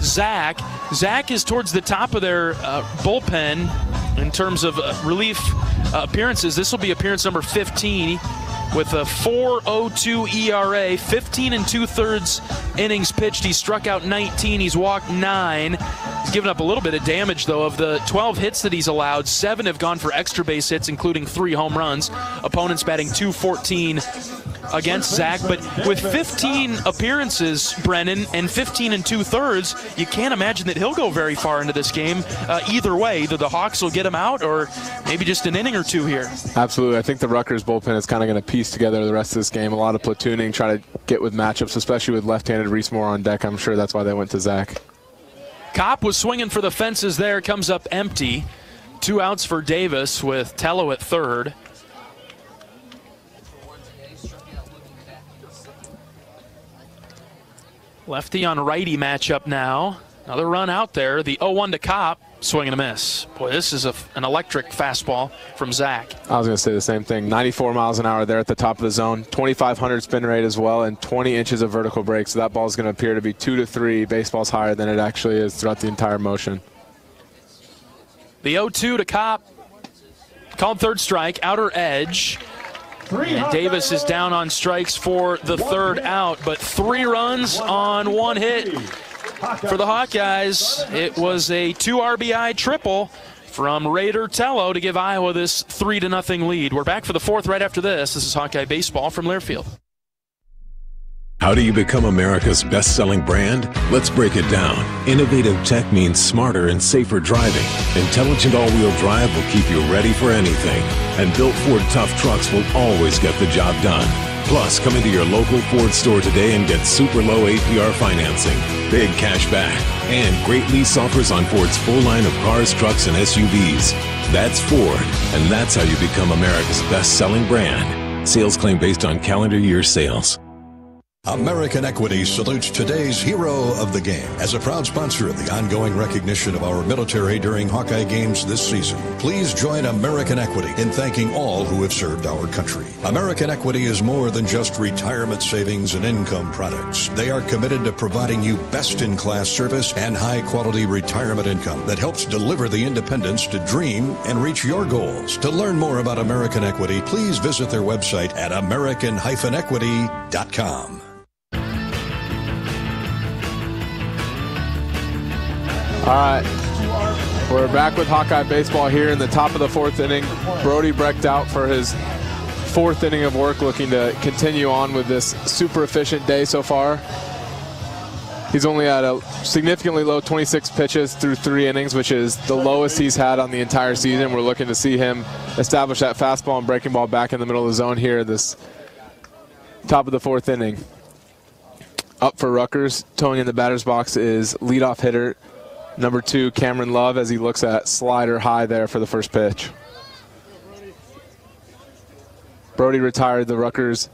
Zsak. Zsak is towards the top of their uh, bullpen. In terms of uh, relief uh, appearances. This will be appearance number 15 with a 4.02 ERA, 15 and two thirds innings pitched. He struck out 19. He's walked nine. He's given up a little bit of damage though. Of the 12 hits that he's allowed, seven have gone for extra base hits, including three home runs. Opponents batting 214 against Zsak. But with 15 appearances, Brennen, and 15 and two thirds, you can't imagine that he'll go very far into this game. Uh, either way, either the Hawks will get him out or maybe just an inning or two here. Absolutely. I think the Rutgers bullpen is kind of going to piece together the rest of this game. A lot of platooning, try to get with matchups, especially with left handed Reese Moore on deck. I'm sure that's why they went to Zsak. Kopp was swinging for the fences there, comes up empty. Two outs for Davis with Tello at third. Lefty on righty matchup now. Another run out there. The 0 1 to Kopp. Swing and a miss. Boy, this is a, an electric fastball from Zach. I was going to say the same thing. 94 miles an hour there at the top of the zone. 2,500 spin rate as well, and 20 inches of vertical break. So that ball is going to appear to be two to three baseballs higher than it actually is throughout the entire motion. The 0 2 to Kopp. Called third strike, outer edge. And Davis is down on strikes for the third out, but three runs on one hit for the Hawkeyes. It was a two RBI triple from Raider Tello to give Iowa this three to nothing lead. We're back for the fourth right after this. This is Hawkeye Baseball from Learfield. How do you become America's best selling brand? Let's break it down. Innovative tech means smarter and safer driving. Intelligent all wheel drive will keep you ready for anything. And built Ford tough trucks will always get the job done. Plus, come into your local Ford store today and get super low APR financing, big cash back, and great lease offers on Ford's full line of cars, trucks, and SUVs. That's Ford, and that's how you become America's best selling brand. Sales claim based on calendar year sales. American Equity salutes today's hero of the game. As a proud sponsor of the ongoing recognition of our military during Hawkeye games this season, please join American Equity in thanking all who have served our country. American Equity is more than just retirement savings and income products. They are committed to providing you best in class service and high quality retirement income that helps deliver the independence to dream and reach your goals. To learn more about American Equity, please visit their website at american-equity.com. All right. We're back with Hawkeye baseball here in the top of the fourth inning. Brody Brecht out for his fourth inning of work, looking to continue on with this super efficient day so far. He's only at a significantly low 26 pitches through three innings, which is the lowest he's had on the entire season. We're looking to see him establish that fastball and breaking ball back in the middle of the zone here, this top of the fourth inning. Up for Rutgers, toeing in the batter's box is leadoff hitter Number two, Cameron Love, as he looks at slider high there for the first pitch. Brody retired the Rutgers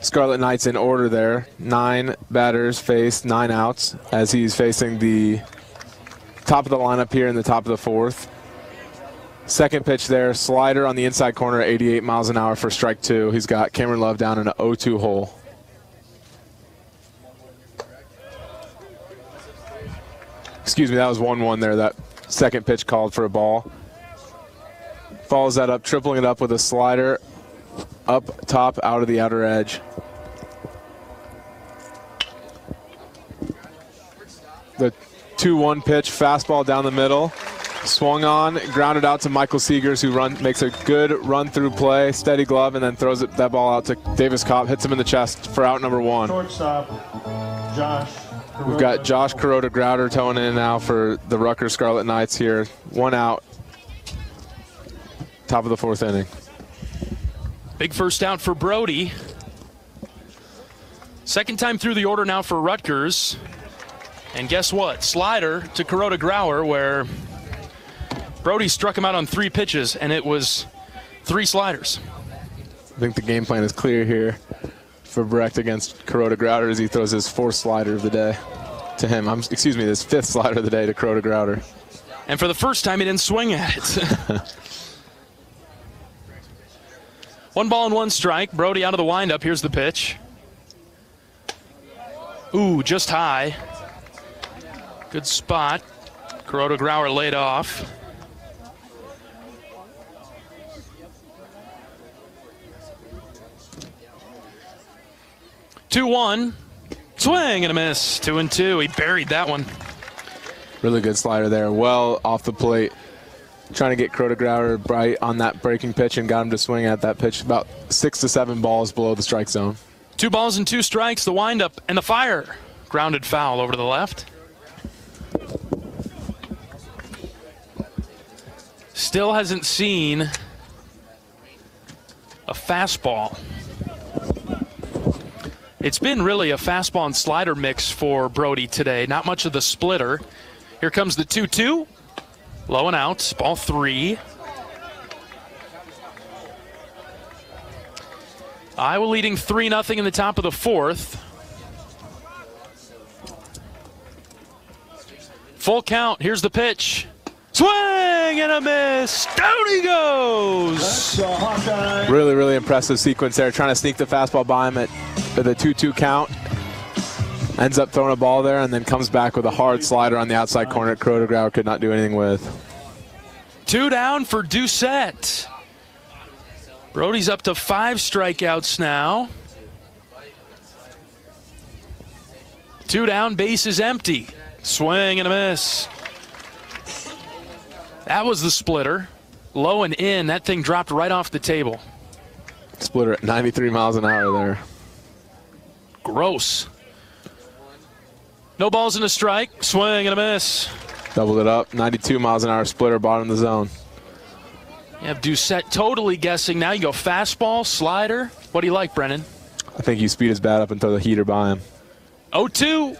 Scarlet Knights in order there. Nine batters faced, nine outs as he's facing the top of the lineup here in the top of the fourth. Second pitch there, slider on the inside corner 88 miles an hour for strike two. He's got Cameron Love down in an 0-2 hole. Excuse me, that was 1 1 there. That second pitch called for a ball. Follows that up, tripling it up with a slider up top out of the outer edge. The 2 1 pitch, fastball down the middle. Swung on, grounded out to Michael Seegers, who run makes a good run through play, steady glove, and then throws it, that ball out to Davis Kopp, hits him in the chest for out number one. Shortstop, Josh We've got Josh Kuroda Grauer toeing in now for the Rutgers Scarlet Knights here. One out. Top of the fourth inning. Big first out for Brody. Second time through the order now for Rutgers. And guess what? Slider to Kuroda Grauer, where Brody struck him out on three pitches, and it was three sliders. I think the game plan is clear here for Brecht against Kuroda Grauer as he throws his fourth slider of the day to him. I'm, excuse me, his fifth slider of the day to Kuroda Grauer. And for the first time, he didn't swing at it. <laughs> one ball and one strike. Brody out of the windup. Here's the pitch. Ooh, just high. Good spot. Kuroda Grauer laid off. 2 1. Swing and a miss. 2 and 2. He buried that one. Really good slider there. Well off the plate. Trying to get Kuroda Grauer bright on that breaking pitch and got him to swing at that pitch about six to seven balls below the strike zone. Two balls and two strikes, the windup and the fire. Grounded foul over to the left. Still hasn't seen a fastball. It's been really a fastball and slider mix for Brody today. Not much of the splitter. Here comes the 2 2. Low and out. Ball three. Iowa leading 3 0 in the top of the fourth. Full count. Here's the pitch. Swing and a miss. Down he goes. Really, really impressive sequence there. Trying to sneak the fastball by him at the 2 2 count. Ends up throwing a ball there and then comes back with a hard slider on the outside corner. Kuroda Grauer could not do anything with. Two down for Doucette. Brody's up to five strikeouts now. Two down, base is empty. Swing and a miss. That was the splitter. Low and in. That thing dropped right off the table. Splitter at 93 miles an hour there. Gross. No balls in a strike. Swing and a miss. Doubled it up. 92 miles an hour splitter, bottom of the zone. You have Doucette totally guessing. Now you go fastball, slider. What do you like, Brennen? I think you speed his bat up and throw the heater by him. 0 2.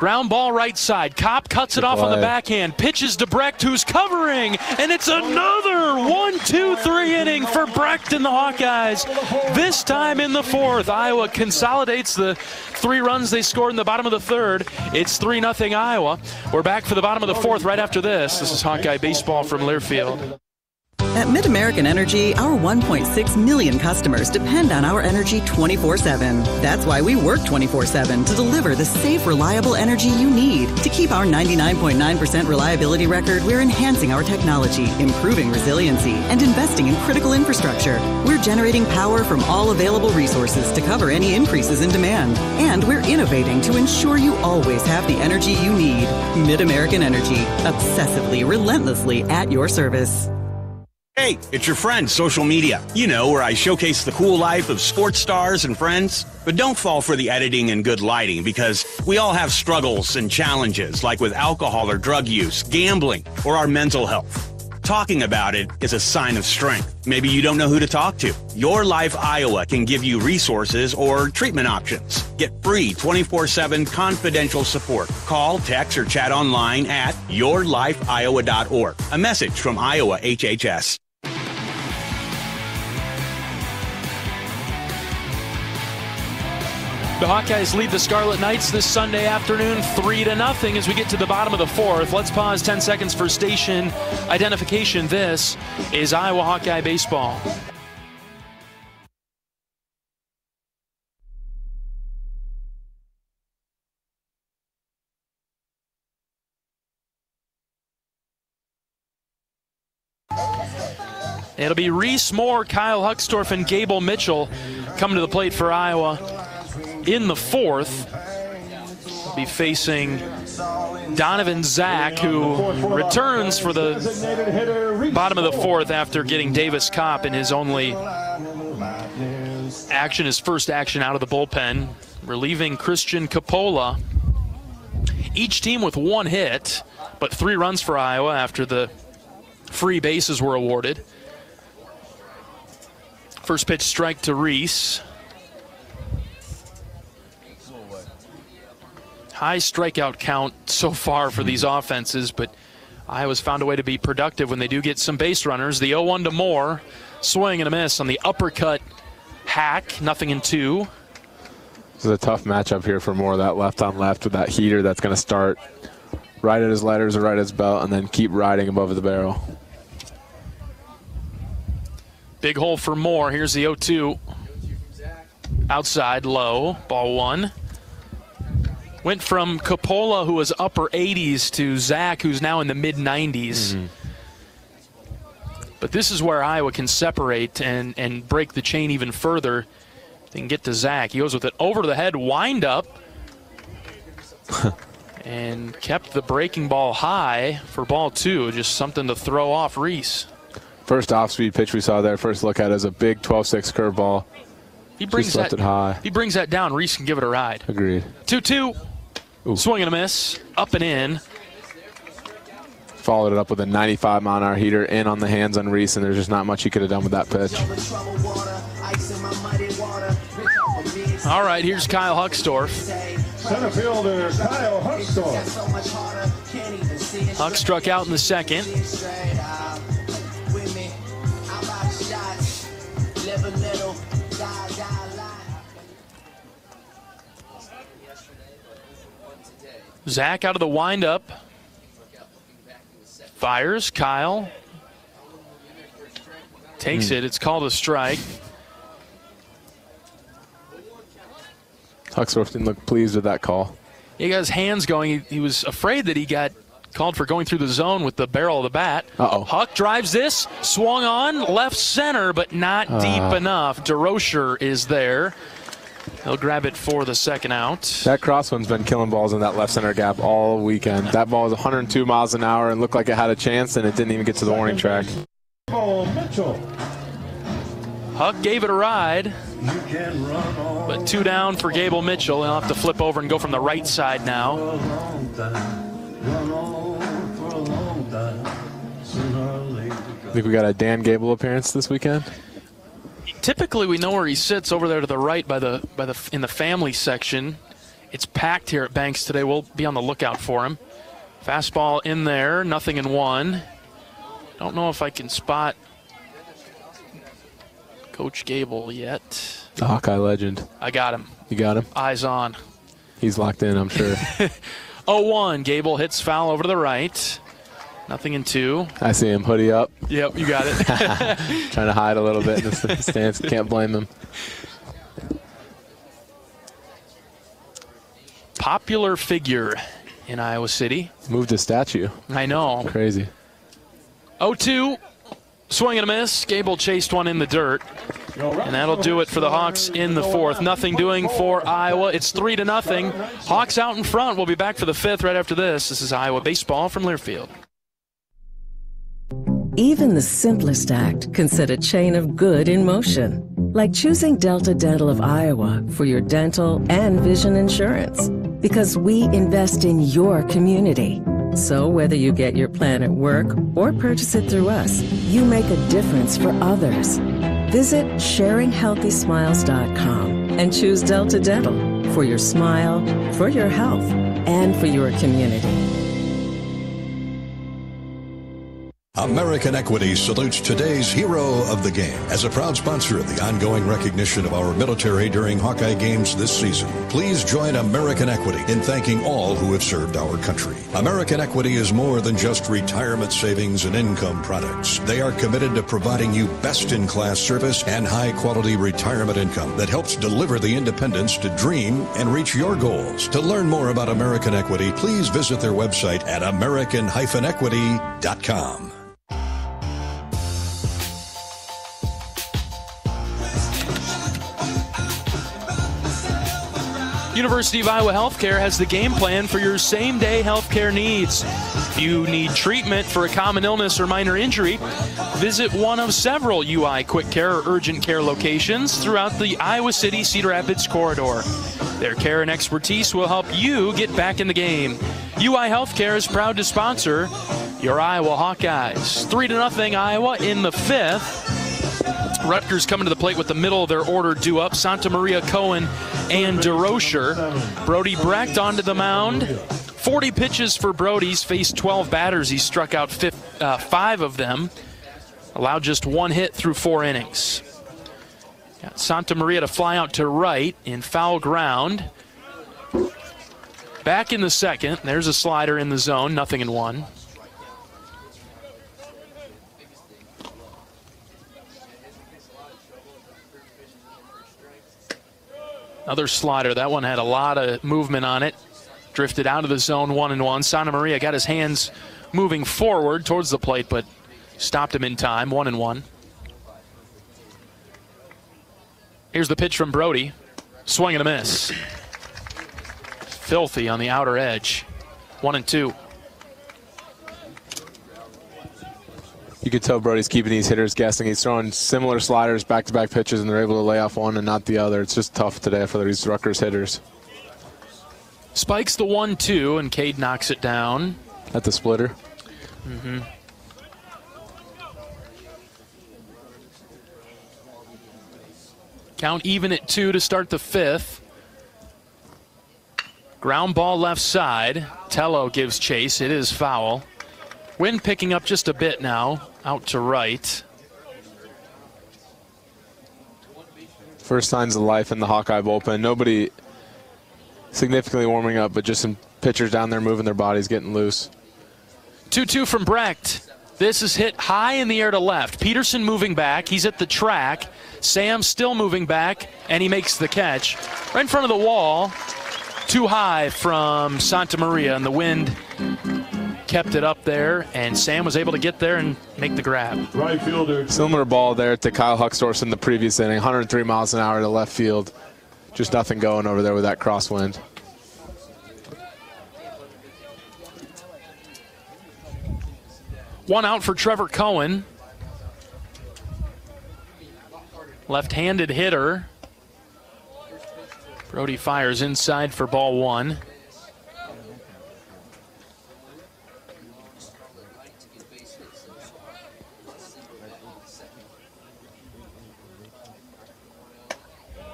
Ground ball right side. Kopp cuts it off on the backhand. Pitches to Brecht, who's covering. And it's another one, two, three inning for Brecht and the Hawkeyes. This time in the fourth, Iowa consolidates the three runs they scored in the bottom of the third. It's 3 0 Iowa. We're back for the bottom of the fourth right after this. This is Hawkeye Baseball from Learfield. At MidAmerican Energy, our 1.6 million customers depend on our energy 24 7. That's why we work 24 7 to deliver the safe, reliable energy you need. To keep our 99.9% reliability record, we're enhancing our technology, improving resiliency, and investing in critical infrastructure. We're generating power from all available resources to cover any increases in demand. And we're innovating to ensure you always have the energy you need. MidAmerican Energy, obsessively, relentlessly at your service. Hey, it's your friend, social media. You know, where I showcase the cool life of sports stars and friends. But don't fall for the editing and good lighting because we all have struggles and challenges, like with alcohol or drug use, gambling, or our mental health. Talking about it is a sign of strength. Maybe you don't know who to talk to. Your Life Iowa can give you resources or treatment options. Get free 24 7 confidential support. Call, text, or chat online at yourlifeiowa.org. A message from Iowa HHS. The Hawkeyes lead the Scarlet Knights this Sunday afternoon, 3 to nothing. As we get to the bottom of the fourth, let's pause 10 seconds for station identification. This is Iowa Hawkeye Baseball. It'll be Reese Moore, Kyle Huckstorf, and Gable Mitchell coming to the plate for Iowa in the fourth. Be facing Donovan Zach, who returns for the bottom of the fourth after getting Davis Kopp in his only action, his first action out of the bullpen, relieving Christian Coppola. Each team with one hit, but three runs for Iowa after the free bases were awarded. First pitch strike to Reese. High strikeout count so far for these mm-hmm. offenses, but Iowa's found a way to be productive when they do get some base runners. The 0 1 to Moore, swing and a miss on the uppercut hack, nothing in two. This is a tough matchup here for Moore, that left on left with that heater that's going to start right at his letters or right at his belt and then keep riding above the barrel. Big hole for Moore. Here's the 0 2. Outside, low, ball one. Went from Coppola, who was upper 80s, to Zach, who's now in the mid 90s. Mm-hmm. But this is where Iowa can separate and, and break the chain even further. They can get to Zach. He goes with an over the head wind up <laughs> and kept the breaking ball high for ball two. Just something to throw off Reese. First off speed pitch we saw there, first look at, is a big 12 6 curveball. He brings Just that it high. He brings that down. Reese can give it a ride. Agreed. 2 2. Swing and a miss. Up and in. Followed it up with a 95 mile an hour heater in on the hands on Reese, and there's just not much he could have done with that pitch. All right, here's Kyle Huckstorf. Center fielder Kyle Huckstorf. Huck struck out in the second. Zach out of the windup. Fires. Kyle takes Hmm. it. It's called a strike. Huckstorf didn't look pleased with that call. He got his hands going. He, he was afraid that he got called for going through the zone with the barrel of the bat. Uh-oh. Huck drives this, swung on left center, but not Ah. deep enough. DeRocher is there. He'll grab it for the second out. That crosswind's been killing balls in that left center gap all weekend. That ball was 102 miles an hour and looked like it had a chance, and it didn't even get to the warning track. Oh, Mitchell. Huck gave it a ride, You can run all but two down for Gable Mitchell. He'll have to flip over and go from the right side now. long time. Run on for a long time. Sooner or later. I think we got a Dan Gable appearance this weekend. Typically, we know where he sits over there to the right by the by the in the family section. It's packed here at Banks today. We'll be on the lookout for him. Fastball in there, nothing in one. Don't know if I can spot Coach Gable yet. The Hawkeye legend. I got him. You got him? Eyes on. He's locked in, I'm sure. <laughs> 0-1. Gable hits foul over to the right. Nothing in two. I see him hoodie up, Yep, you got it. <laughs> <laughs> trying to hide a little bit in the <laughs> stance. Can't blame him. Popular figure in Iowa City. Moved a statue. I know. Crazy. 0-2. Swing and a miss. Gable chased one in the dirt. And that'll do it for the Hawks in the fourth. Nothing doing for Iowa. It's three to nothing. Hawks out in front. We'll be back for the fifth right after this. This is Iowa baseball from Learfield. Even the simplest act can set a chain of good in motion, like choosing Delta Dental of Iowa for your dental and vision insurance. Because we invest in your community. So whether you get your plan at work or purchase it through us, you make a difference for others. Visit sharinghealthysmiles.com and choose Delta Dental for your smile, for your health, and for your community. American Equity salutes today's hero of the game. As a proud sponsor of the ongoing recognition of our military during Hawkeye games this season, please join American Equity in thanking all who have served our country. American Equity is more than just retirement savings and income products. They are committed to providing you best in class service and high quality retirement income that helps deliver the independence to dream and reach your goals. To learn more about American Equity, please visit their website at american-equity.com. University of Iowa Healthcare has the game plan for your same day healthcare needs. If you need treatment for a common illness or minor injury, visit one of several UI Quick Care or Urgent Care locations throughout the Iowa City Cedar Rapids corridor. Their care and expertise will help you get back in the game. UI Healthcare is proud to sponsor your Iowa Hawkeyes. 3 to nothing Iowa in the fifth. Rutgers coming to the plate with the middle of their order due up. Santa Maria Cohen and DeRocher. Brody Brecht onto the mound. 40 pitches for Brody's faced 12 batters. He struck out uh, five of them. Allowed just one hit through four innings. Got Santa Maria to fly out to right in foul ground. Back in the second. There's a slider in the zone. Nothing in one. Another slider. That one had a lot of movement on it. Drifted out of the zone one and one. Santa Maria got his hands moving forward towards the plate, but stopped him in time. One and one. Here's the pitch from Brody. Swing and a miss. Filthy on the outer edge. One and two. You could tell Brody's keeping these hitters guessing. He's throwing similar sliders, back-to-back pitches, and they're able to lay off one and not the other. It's just tough today for these Rutgers hitters. Spikes the one-two, and Cade knocks it down. At the splitter. Mm-hmm. Count even at two to start the fifth. Ground ball left side. Tello gives chase. It is foul. Wind picking up just a bit now, out to right. First signs of life in the Hawkeye bullpen. Nobody significantly warming up, but just some pitchers down there moving their bodies, getting loose. 2 2 from Brecht. This is hit high in the air to left. Peterson moving back. He's at the track. Sam still moving back, and he makes the catch. Right in front of the wall. Too high from Santa Maria, and the wind kept it up there, and Sam was able to get there and make the grab. Right fielder. Similar ball there to Kyle Huckstorf in the previous inning. 103 miles an hour to left field. Just nothing going over there with that crosswind. One out for Trevor Cohen. Left handed hitter. Brody fires inside for ball one.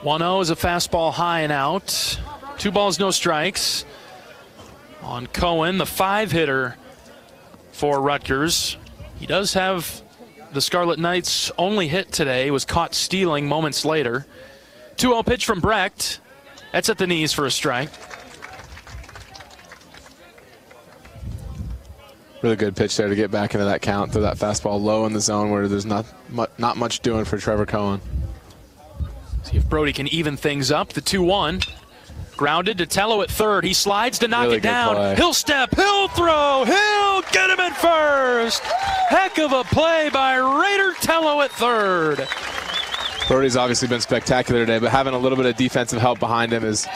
One zero is a fastball high and out. Two balls, no strikes. On Cohen, the five hitter for Rutgers. He does have the Scarlet Knights' only hit today, was caught stealing moments later. 2 0 pitch from Brecht. That's at the knees for a strike. Really good pitch there to get back into that count, through that fastball low in the zone where there's not much, not much doing for Trevor Cohen. See if Brody can even things up. The 2 1. Grounded to Tello at third. He slides to knock really it down. Play. He'll step, he'll throw, he'll get him at first. Heck of a play by Raider Tello at third. Brody's obviously been spectacular today, but having a little bit of defensive help behind him is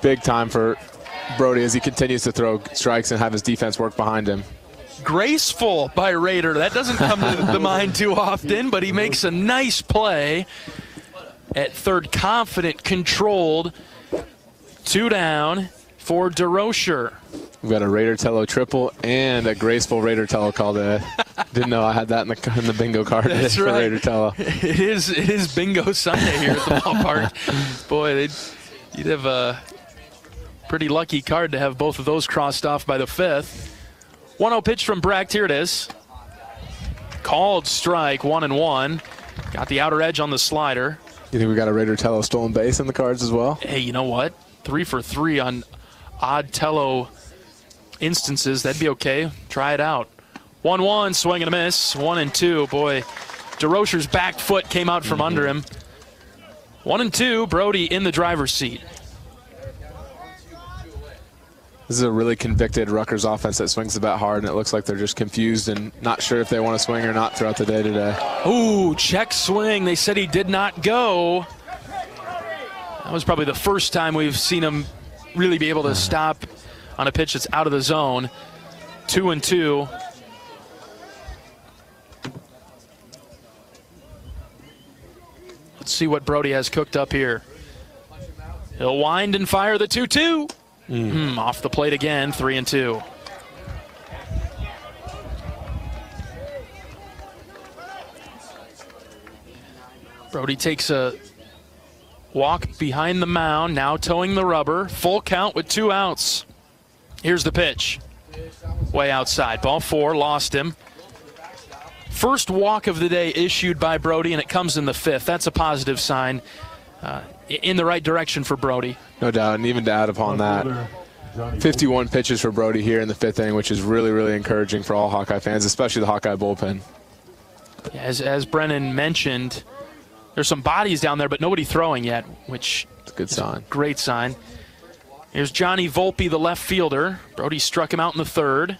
big time for Brody as he continues to throw strikes and have his defense work behind him. Graceful by Raider. That doesn't come to the <laughs> mind too often, but he makes a nice play at third, confident, controlled. Two down for DeRocher. We've got a Raider Tello triple and a graceful Raider Tello call today. <laughs> Didn't know I had that in the, in the bingo card That's today for. Raider Tello. <laughs> It is it is bingo Sunday here at the ballpark. <laughs> Boy, they'd, you'd have a pretty lucky card to have both of those crossed off by the fifth. 1-0 pitch from Brecht. Here it is. Called strike, one and one. Got the outer edge on the slider. You think we got a Raider Tello stolen base in the cards as well? Hey, you know what? Three for three on odd Tello instances. That'd be okay. Try it out. 1 1, swing and a miss. 1 and 2. Boy, DeRocher's back foot came out from mm-hmm. under him. 1 and 2, Brody in the driver's seat. This is a really convicted Rutgers offense that swings the bat hard, and it looks like they're just confused and not sure if they want to swing or not throughout the day today. Ooh, check swing. They said he did not go. That was probably the first time we've seen him really be able to stop on a pitch that's out of the zone. Two and two. Let's see what Brody has cooked up here. He'll wind and fire the 2 2. Mm, off the plate again, 3 and 2. Brody takes a walk behind the mound, now toeing the rubber. Full count with two outs. Here's the pitch. Way outside. Ball four, lost him. First walk of the day issued by Brody, and it comes in the fifth. That's a positive sign uh, in the right direction for Brody. No doubt, and even to add upon that, 51 pitches for Brody here in the fifth inning, which is really, really encouraging for all Hawkeye fans, especially the Hawkeye bullpen. As, as Brennen mentioned, there's some bodies down there, but nobody throwing yet, which is a good sign. Great sign. Here's Johnny Volpe, the left fielder. Brody struck him out in the third.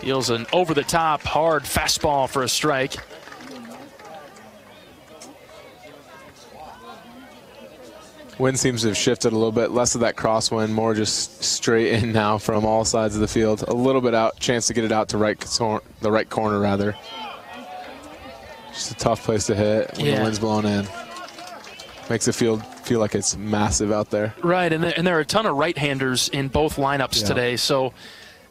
Deals an over the top, hard fastball for a strike. Wind seems to have shifted a little bit, less of that crosswind, more just straight in now from all sides of the field. A little bit out, chance to get it out to right the right corner rather. Just a tough place to hit when yeah. the wind's blowing in. Makes the field feel like it's massive out there. Right, and there, and there are a ton of right-handers in both lineups yeah. today, so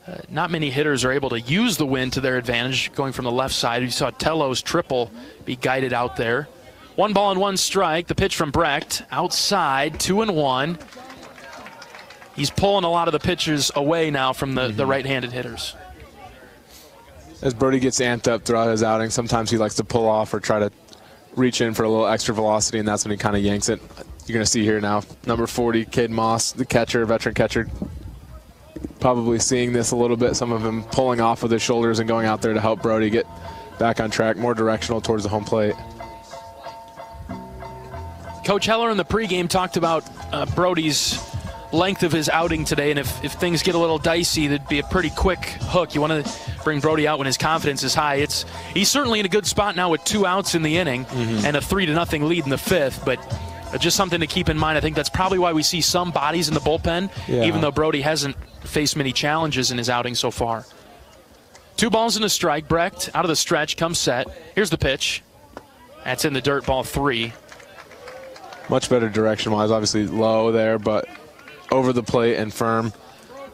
uh, not many hitters are able to use the wind to their advantage going from the left side. You saw Tello's triple be guided out there. One ball and one strike. The pitch from Brecht outside, two and one. He's pulling a lot of the pitches away now from the, mm-hmm. the right-handed hitters. As Brody gets amped up throughout his outing, sometimes he likes to pull off or try to reach in for a little extra velocity, and that's when he kind of yanks it. You're going to see here now, number 40, Kid Moss, the catcher, veteran catcher, probably seeing this a little bit. Some of him pulling off with his shoulders and going out there to help Brody get back on track, more directional towards the home plate. Coach Heller in the pregame talked about uh, Brody's length of his outing today, and if, if things get a little dicey, there'd be a pretty quick hook. You want to bring Brody out when his confidence is high. It's he's certainly in a good spot now with two outs in the inning mm-hmm. and a three to nothing lead in the fifth, but just something to keep in mind. I think that's probably why we see some bodies in the bullpen, yeah. even though Brody hasn't faced many challenges in his outing so far. Two balls and a strike. Brecht out of the stretch, comes set. Here's the pitch. That's in the dirt, ball three much better direction wise. Obviously low there, but over the plate and firm,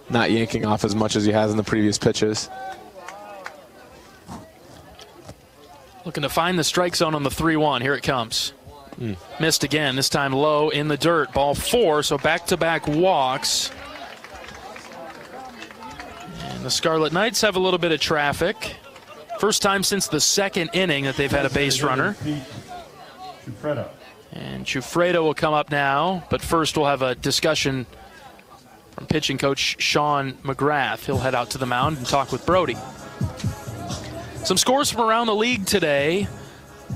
not yanking off as much as he has in the previous pitches. Looking to find the strike zone on the 3 1. Here it comes. Mm. Missed again, this time low in the dirt. Ball four, so back to back walks. And the Scarlet Knights have a little bit of traffic. First time since the second inning that they've had a base runner. And Chufredo will come up now, but first we'll have a discussion from pitching coach Sean McGrath. He'll head out to the mound and talk with Brody. Some scores from around the league today.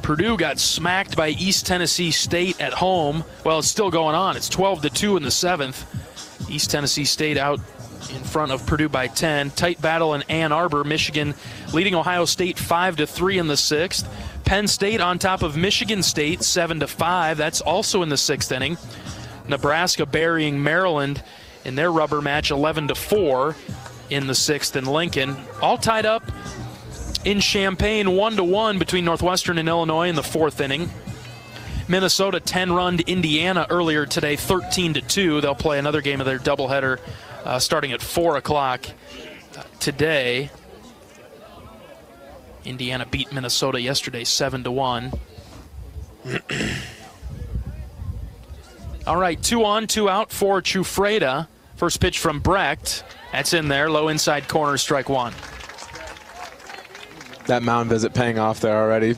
Purdue got smacked by East Tennessee State at home. Well, it's still going on. It's 12 to 2 in the seventh. East Tennessee State out in front of Purdue by 10. Tight battle in Ann Arbor, Michigan leading Ohio State 5 to 3 in the sixth. Penn State on top of Michigan State, 7 to 5. That's also in the sixth inning. Nebraska burying Maryland in their rubber match, 11 to 4 in the sixth in Lincoln. All tied up in Champaign, 1 to 1 between Northwestern and Illinois in the fourth inning. Minnesota 10 run Indiana earlier today, 13 to 2. They'll play another game of their doubleheader uh, starting at 4 o'clock today. Indiana beat Minnesota yesterday 7 to 1. All right, two on, two out for Chufreda. First pitch from Brecht. That's in there, low inside corner, strike one. That mound visit paying off there already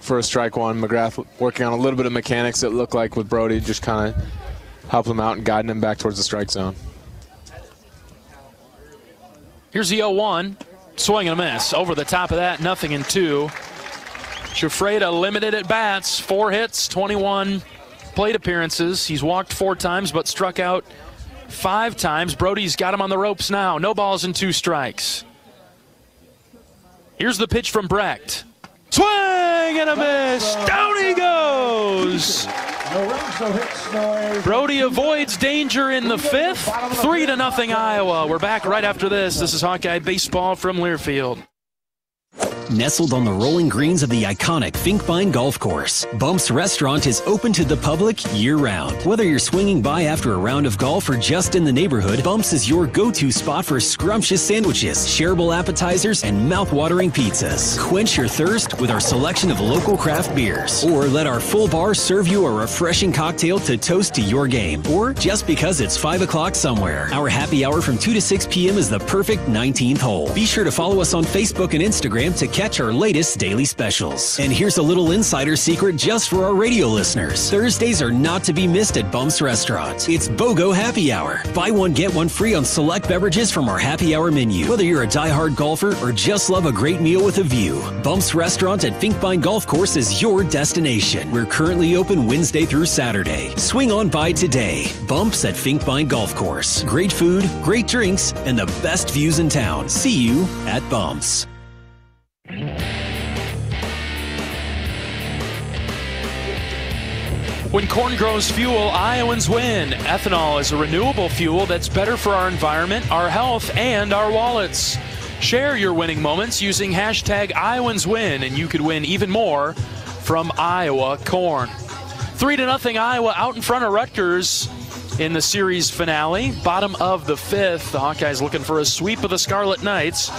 for a strike one. McGrath working on a little bit of mechanics it looked like with Brody, just kind of helping him out and guiding him back towards the strike zone. Here's the 0 1. Swing and a miss. Over the top of that, nothing in two. Chufreda limited at bats, four hits, 21 plate appearances. He's walked four times but struck out five times. Brody's got him on the ropes now. No balls and two strikes. Here's the pitch from Brecht. Swing and a miss. Down he goes. Brody avoids danger in the fifth. Three to nothing Iowa. We're back right after this. This is Hawkeye Baseball from Learfield. Nestled on the rolling greens of the iconic Finkbine Golf Course, Bumps Restaurant is open to the public year round. Whether you're swinging by after a round of golf or just in the neighborhood, Bumps is your go-to spot for scrumptious sandwiches, shareable appetizers, and mouth-watering pizzas. Quench your thirst with our selection of local craft beers, or let our full bar serve you a refreshing cocktail to toast to your game, or just because it's 5 o'clock somewhere. Our happy hour from 2 to 6 p.m. is the perfect 19th hole. Be sure to follow us on Facebook and Instagram to catch our latest daily specials. And here's a little insider secret just for our radio listeners. Thursdays are not to be missed at Bumps Restaurant. It's BOGO Happy Hour. Buy one, get one free on select beverages from our happy hour menu. Whether you're a die-hard golfer or just love a great meal with a view, Bumps Restaurant at Finkbine Golf Course is your destination. We're currently open Wednesday through Saturday. Swing on by today. Bumps at Finkbine Golf Course. Great food, great drinks, and the best views in town. See you at Bumps. When corn grows fuel, Iowans win. Ethanol is a renewable fuel that's better for our environment, our health, and our wallets. Share your winning moments using hashtag IowansWin, and you could win even more from Iowa corn. Three to nothing Iowa out in front of Rutgers in the series finale. Bottom of the fifth. The Hawkeyes looking for a sweep of the Scarlet Knights.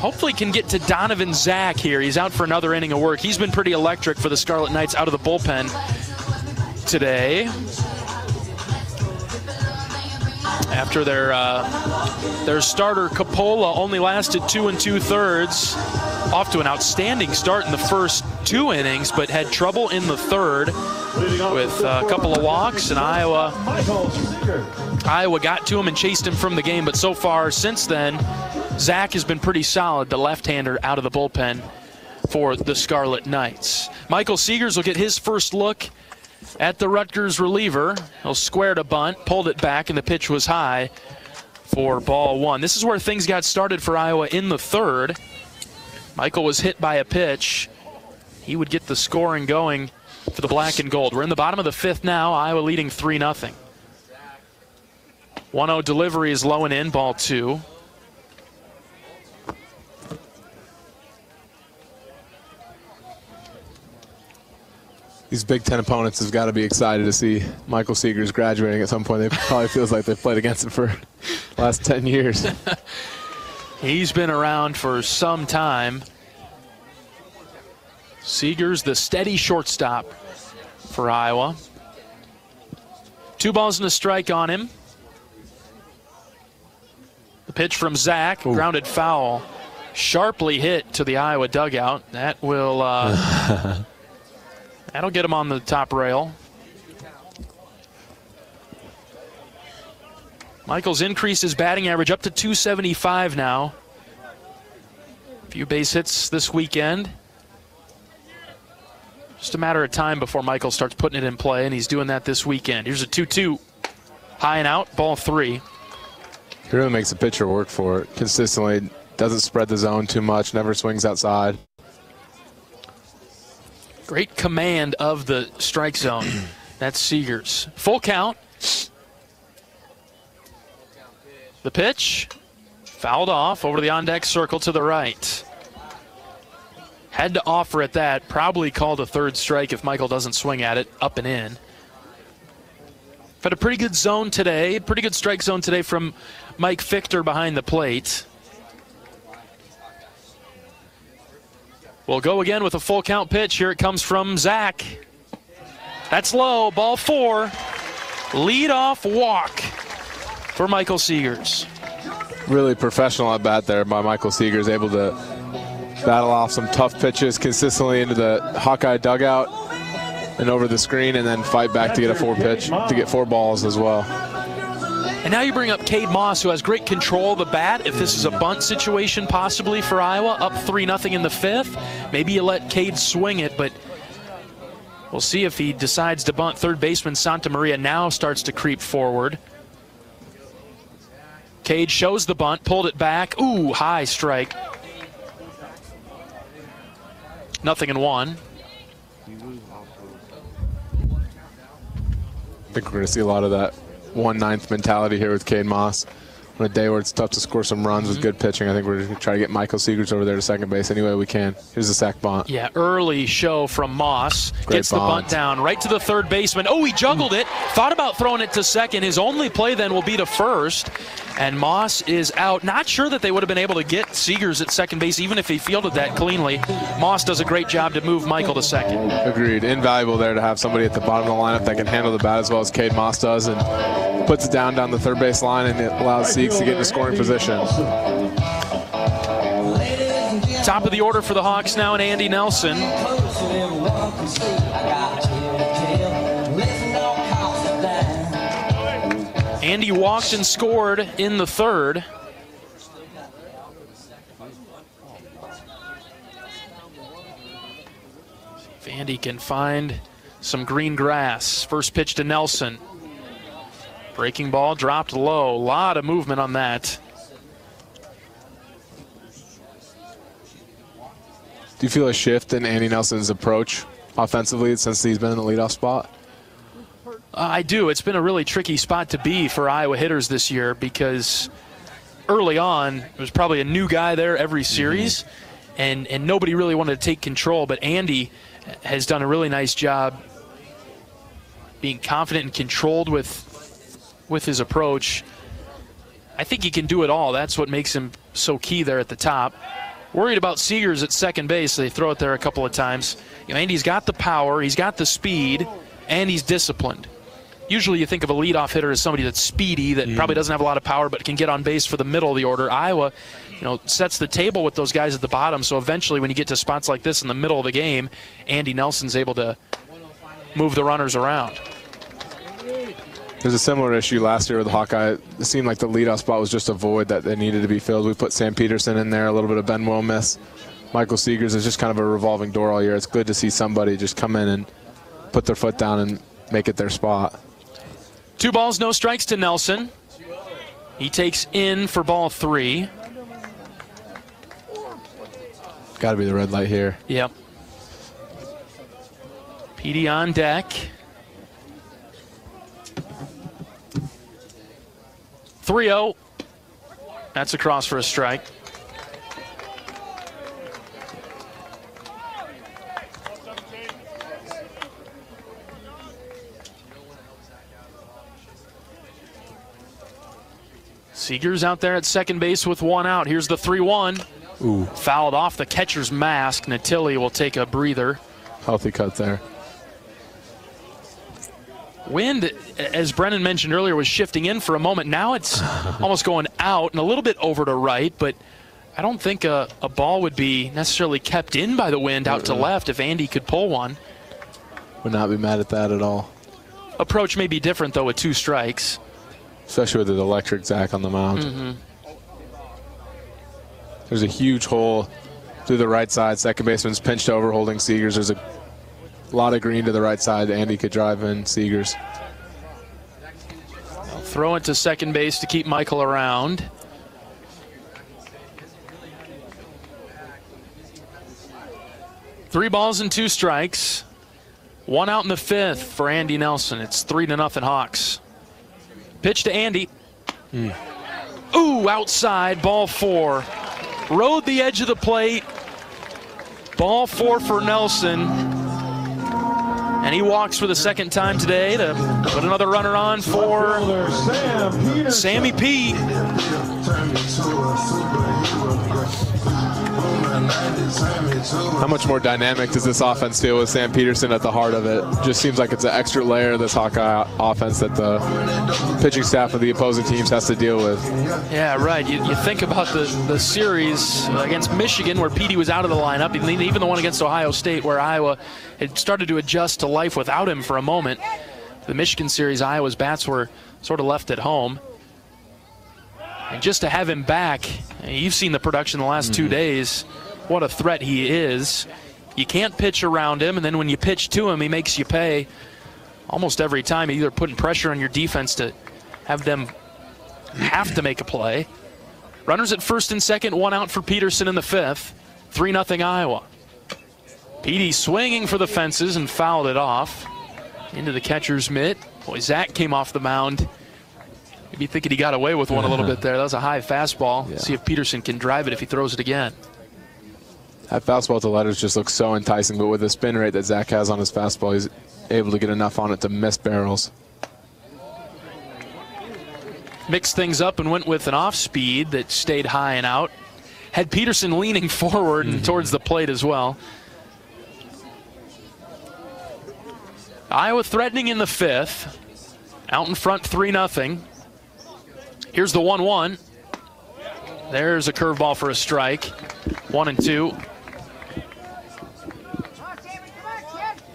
Hopefully can get to Donovan Zach here. He's out for another inning of work. He's been pretty electric for the Scarlet Knights out of the bullpen today. After their uh, their starter Coppola only lasted two and two thirds, off to an outstanding start in the first two innings, but had trouble in the third with a couple of walks. And Iowa Iowa got to him and chased him from the game. But so far since then, Zach has been pretty solid, the left-hander out of the bullpen for the Scarlet Knights. Michael Seegers will get his first look at the Rutgers reliever. He'll square to bunt, pulled it back, and the pitch was high for ball one. This is where things got started for Iowa in the third. Michael was hit by a pitch. He would get the scoring going for the black and gold. We're in the bottom of the fifth now. Iowa leading 3 0. 1 0 delivery is low and in, ball two. these Big Ten opponents have got to be excited to see Michael Seegers graduating at some point. It probably <laughs> feels like they've played against him for the last 10 years. <laughs> He's been around for some time. Seegers, the steady shortstop for Iowa. Two balls and a strike on him. The pitch from Zach, Ooh. grounded foul, sharply hit to the Iowa dugout. That will uh, <laughs> That'll get him on the top rail. Michaels increased his batting average up to 275 now. A few base hits this weekend. Just a matter of time before Michael starts putting it in play, and he's doing that this weekend. Here's a 2 2. High and out, ball three. He really makes the pitcher work for it consistently. Doesn't spread the zone too much, never swings outside. Great command of the strike zone. <clears throat> That's Seegers. Full count. The pitch. Fouled off over the on deck circle to the right. Had to offer at that. Probably called a third strike if Michael doesn't swing at it up and in. Had a pretty good zone today. Pretty good strike zone today from Mike Fichter behind the plate. We'll go again with a full count pitch. Here it comes from Zach. That's low. Ball four. Lead off walk for Michael Seegers. Really professional at bat there by Michael Seegers, able to battle off some tough pitches consistently into the Hawkeye dugout and over the screen, and then fight back to get a four pitch to get four balls as well. And now you bring up Cade Moss, who has great control of the bat. If this is a bunt situation, possibly for Iowa, up 3 0 in the fifth, maybe you let Cade swing it, but we'll see if he decides to bunt. Third baseman Santa Maria now starts to creep forward. Cade shows the bunt, pulled it back. Ooh, high strike. Nothing in one. I think we're going to see a lot of that one ninth mentality here with Cade Moss. On a day where it's tough to score some runs mm -hmm. with mm-hmm. good pitching, I think we're going to try to get Michael Seegers over there to second base any way we can. Here's the sack bunt. Yeah, early show from Moss. Great Gets bunt. the bunt down right to the third baseman. Oh, he juggled it. Thought about throwing it to second. His only play then will be to first. And Moss is out. Not sure that they would have been able to get Seegers at second base, even if he fielded that cleanly. Moss does a great job to move Michael to second. Agreed. Invaluable there to have somebody at the bottom of the lineup that can handle the bat as well as Cade Moss does. And puts it down down the third base line and it allows Seeks to get into scoring position. Top of the order for the Hawks now and Andy Nelson. Andy walked and scored in the third. If Andy can find some green grass. First pitch to Nelson. Breaking ball dropped low. A lot of movement on that. Do you feel a shift in Andy Nelson's approach offensively since he's been in the leadoff spot? Uh, I do. It's been a really tricky spot to be for Iowa hitters this year because early on, there was probably a new guy there every series, mm-hmm. and, and nobody really wanted to take control. But Andy has done a really nice job being confident and controlled with with his approach. I think he can do it all. That's what makes him so key there at the top. Worried about Seegers at second base. They throw it there a couple of times. You know, Andy's got the power, he's got the speed, and he's disciplined. Usually you think of a leadoff hitter as somebody that's speedy, that mm. probably doesn't have a lot of power, but can get on base for the middle of the order. Iowa, you know, sets the table with those guys at the bottom. So eventually when you get to spots like this in the middle of the game, Andy Nelson's able to move the runners around. There's a similar issue last year with Hawkeye. It seemed like the leadoff spot was just a void that they needed to be filled. We put Sam Peterson in there, a little bit of Ben Wilmes. Michael Seegers is just kind of a revolving door all year. It's good to see somebody just come in and put their foot down and make it their spot. Two balls, no strikes to Nelson. He takes in for ball three. Got to be the red light here. Yep. PD on deck. 3 0. That's across for a strike. Seegers out there at second base with one out. Here's the 3 1. Ooh. Fouled off the catcher's mask. Natili will take a breather. Healthy cut there. Wind, as Brennen mentioned earlier, was shifting in for a moment. Now it's <laughs> almost going out and a little bit over to right, but I don't think a, a ball would be necessarily kept in by the wind out to left if Andy could pull one. Would not be mad at that at all. Approach may be different, though, with two strikes. Especially with the electric Zsak on the mound. Mm-hmm. There's a huge hole through the right side. Second baseman's pinched over holding Seegers. There's a a lot of green to the right side. Andy could drive in Seegers. Throw it to second base to keep Michael around. Three balls and two strikes. One out in the fifth for Andy Nelson. It's three to nothing Hawks. Pitch to Andy. Mm. Ooh, outside, ball four. Rode the edge of the plate. Ball four for Nelson. And he walks for the second time today to put another runner on for Sammy P. How much more dynamic does this offense feel with Sam Peterson at the heart of it? Just seems like it's an extra layer of this Hawkeye offense that the pitching staff of the opposing teams has to deal with. Yeah, right. You, you think about the, the series against Michigan where Petey was out of the lineup, even the one against Ohio State where Iowa had started to adjust to life without him for a moment. The Michigan series, Iowa's bats were sort of left at home. And just to have him back, you've seen the production the last mm-hmm. two days what a threat he is. You can't pitch around him, and then when you pitch to him, he makes you pay almost every time. Either putting pressure on your defense to have them have to make a play. Runners at first and second, one out for Peterson in the fifth. 3 0 Iowa. Petey swinging for the fences and fouled it off into the catcher's mitt. Boy, Zsak came off the mound. Maybe thinking he got away with one a little <laughs> bit there. That was a high fastball. Yeah. See if Peterson can drive it if he throws it again. That fastball to letters just looks so enticing, but with the spin rate that Zsak has on his fastball, he's able to get enough on it to miss barrels. Mixed things up and went with an off speed that stayed high and out. Had Peterson leaning <laughs> forward and mm-hmm. towards the plate as well. Iowa threatening in the fifth. Out in front, 3 0. Here's the 1 1. There's a curveball for a strike. One and two.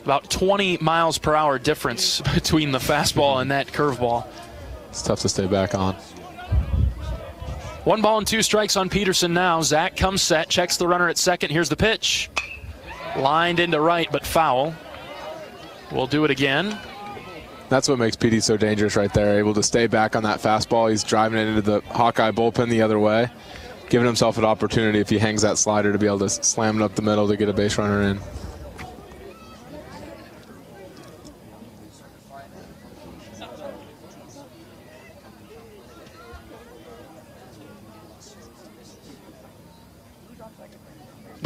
About 20 miles per hour difference between the fastball and that curveball. It's tough to stay back on. One ball and two strikes on Peterson now. Zsak comes set, checks the runner at second. Here's the pitch. Lined into right, but foul. We'll do it again. That's what makes PD so dangerous right there. Able to stay back on that fastball. He's driving it into the Hawkeye bullpen the other way, giving himself an opportunity if he hangs that slider to be able to slam it up the middle to get a base runner in.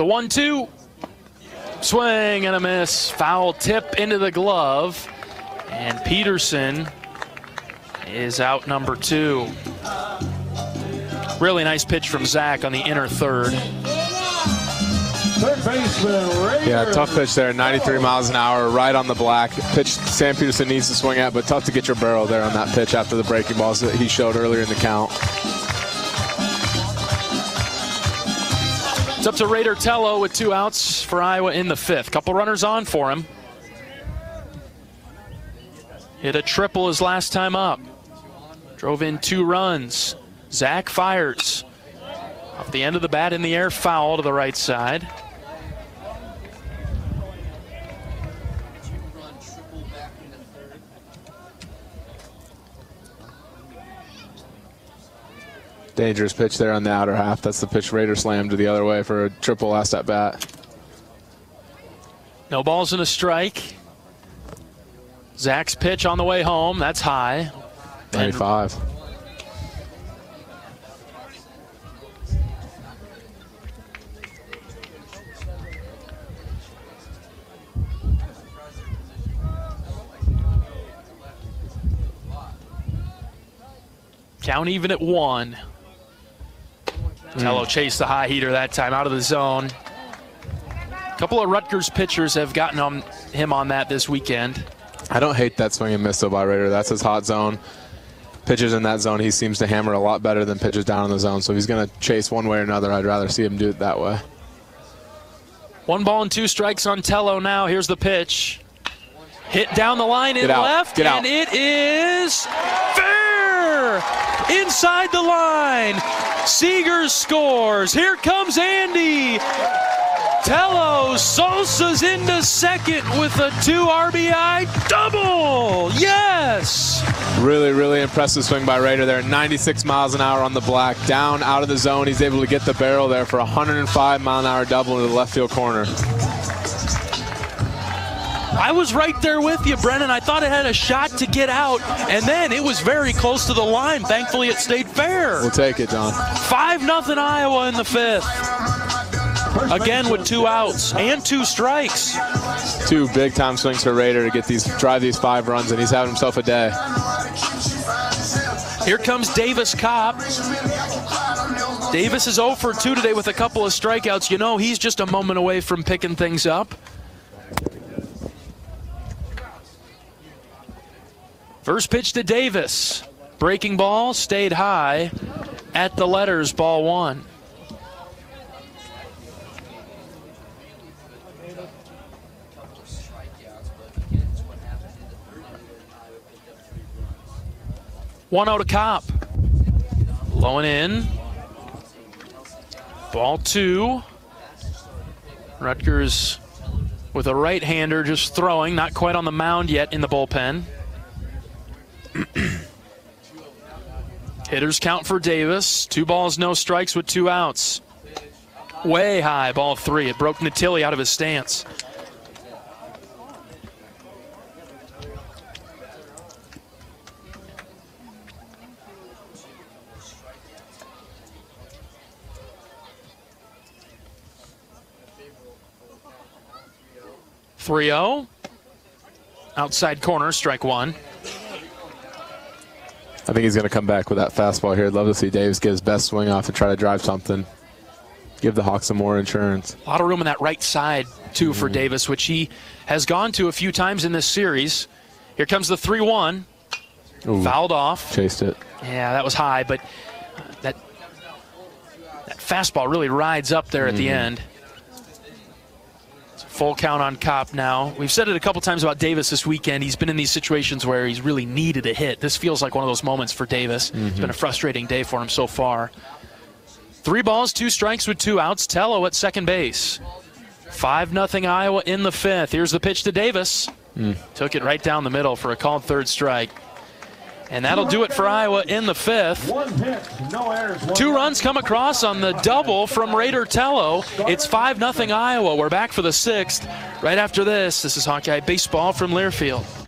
One two. Swing and a miss. Foul tip into the glove. And Peterson is out number two. Really nice pitch from Zsak on the inner third. Third baseman, Ray. Yeah, tough pitch there, 93 miles an hour, right on the black. Pitch Sam Peterson needs to swing at, but tough to get your barrel there on that pitch after the breaking balls that he showed earlier in the count. It's up to Raider Tello with two outs for Iowa in the fifth. Couple runners on for him. Hit a triple his last time up. Drove in two runs. Zsak fires. Off the end of the bat in the air, foul to the right side. Dangerous pitch there on the outer half. That's the pitch Raider slammed to the other way for a triple last at bat. No balls and a strike. Zsak's pitch on the way home. That's high. 95. Count even at one. Mm. Tello chased the high heater that time out of the zone. A couple of Rutgers pitchers have gotten on him on that this weekend. I don't hate that swing and miss though by Raider. That's his hot zone. Pitches in that zone, he seems to hammer a lot better than pitches down in the zone. So if he's going to chase one way or another, I'd rather see him do it that way. One ball and two strikes on Tello now. Here's the pitch. Hit down the line in left, Get out. and it is fair inside the line. Seegers scores. Here comes Andy. Tello Sosa's into second with a two RBI double. Yes. Really, really impressive swing by Raider there. 96 miles an hour on the black. Down out of the zone. He's able to get the barrel there for a 105 mile an hour double into the left field corner. I was right there with you, Brennen. I thought it had a shot to get out, and then it was very close to the line. Thankfully, it stayed fair. We'll take it, John. 5 nothing Iowa in the fifth. Again with two outs and two strikes. Two big time swings for Raider to get these drive these five runs, and he's having himself a day. Here comes Davis Kopp. Davis is 0 for 2 today with a couple of strikeouts. You know, he's just a moment away from picking things up. First pitch to Davis. Breaking ball stayed high at the letters, ball one. One oh out of Kopp. Low and in. Ball two. Rutgers with a right hander just throwing, not quite on the mound yet in the bullpen. Hitters count for Davis. Two balls, no strikes with two outs. Way high, ball three. It broke Natilli out of his stance. Three zero. Outside corner, strike one. I think he's going to come back with that fastball here. I'd love to see Davis get his best swing off and try to drive something. Give the Hawks some more insurance. A lot of room on that right side, too, for Davis, which he has gone to a few times in this series. Here comes the 3 1. Fouled off. Chased it. Yeah, that was high, but that, that fastball really rides up there at the Mhm. end. It's full count on Kopp now. We've said it a couple times about Davis this weekend. He's been in these situations where he's really needed a hit. This feels like one of those moments for Davis. It's Mhm. been a frustrating day for him so far. Three balls, two strikes with two outs. Tello at second base. 5 nothing Iowa in the fifth. Here's the pitch to Davis. Mm. Took it right down the middle for a called third strike. And that'll do it for Iowa in the fifth. One hit, no errors. one Two runs come across on the double from Raider Tello. It's 5 0 Iowa. We're back for the sixth. Right after this, this is Hawkeye Baseball from Learfield.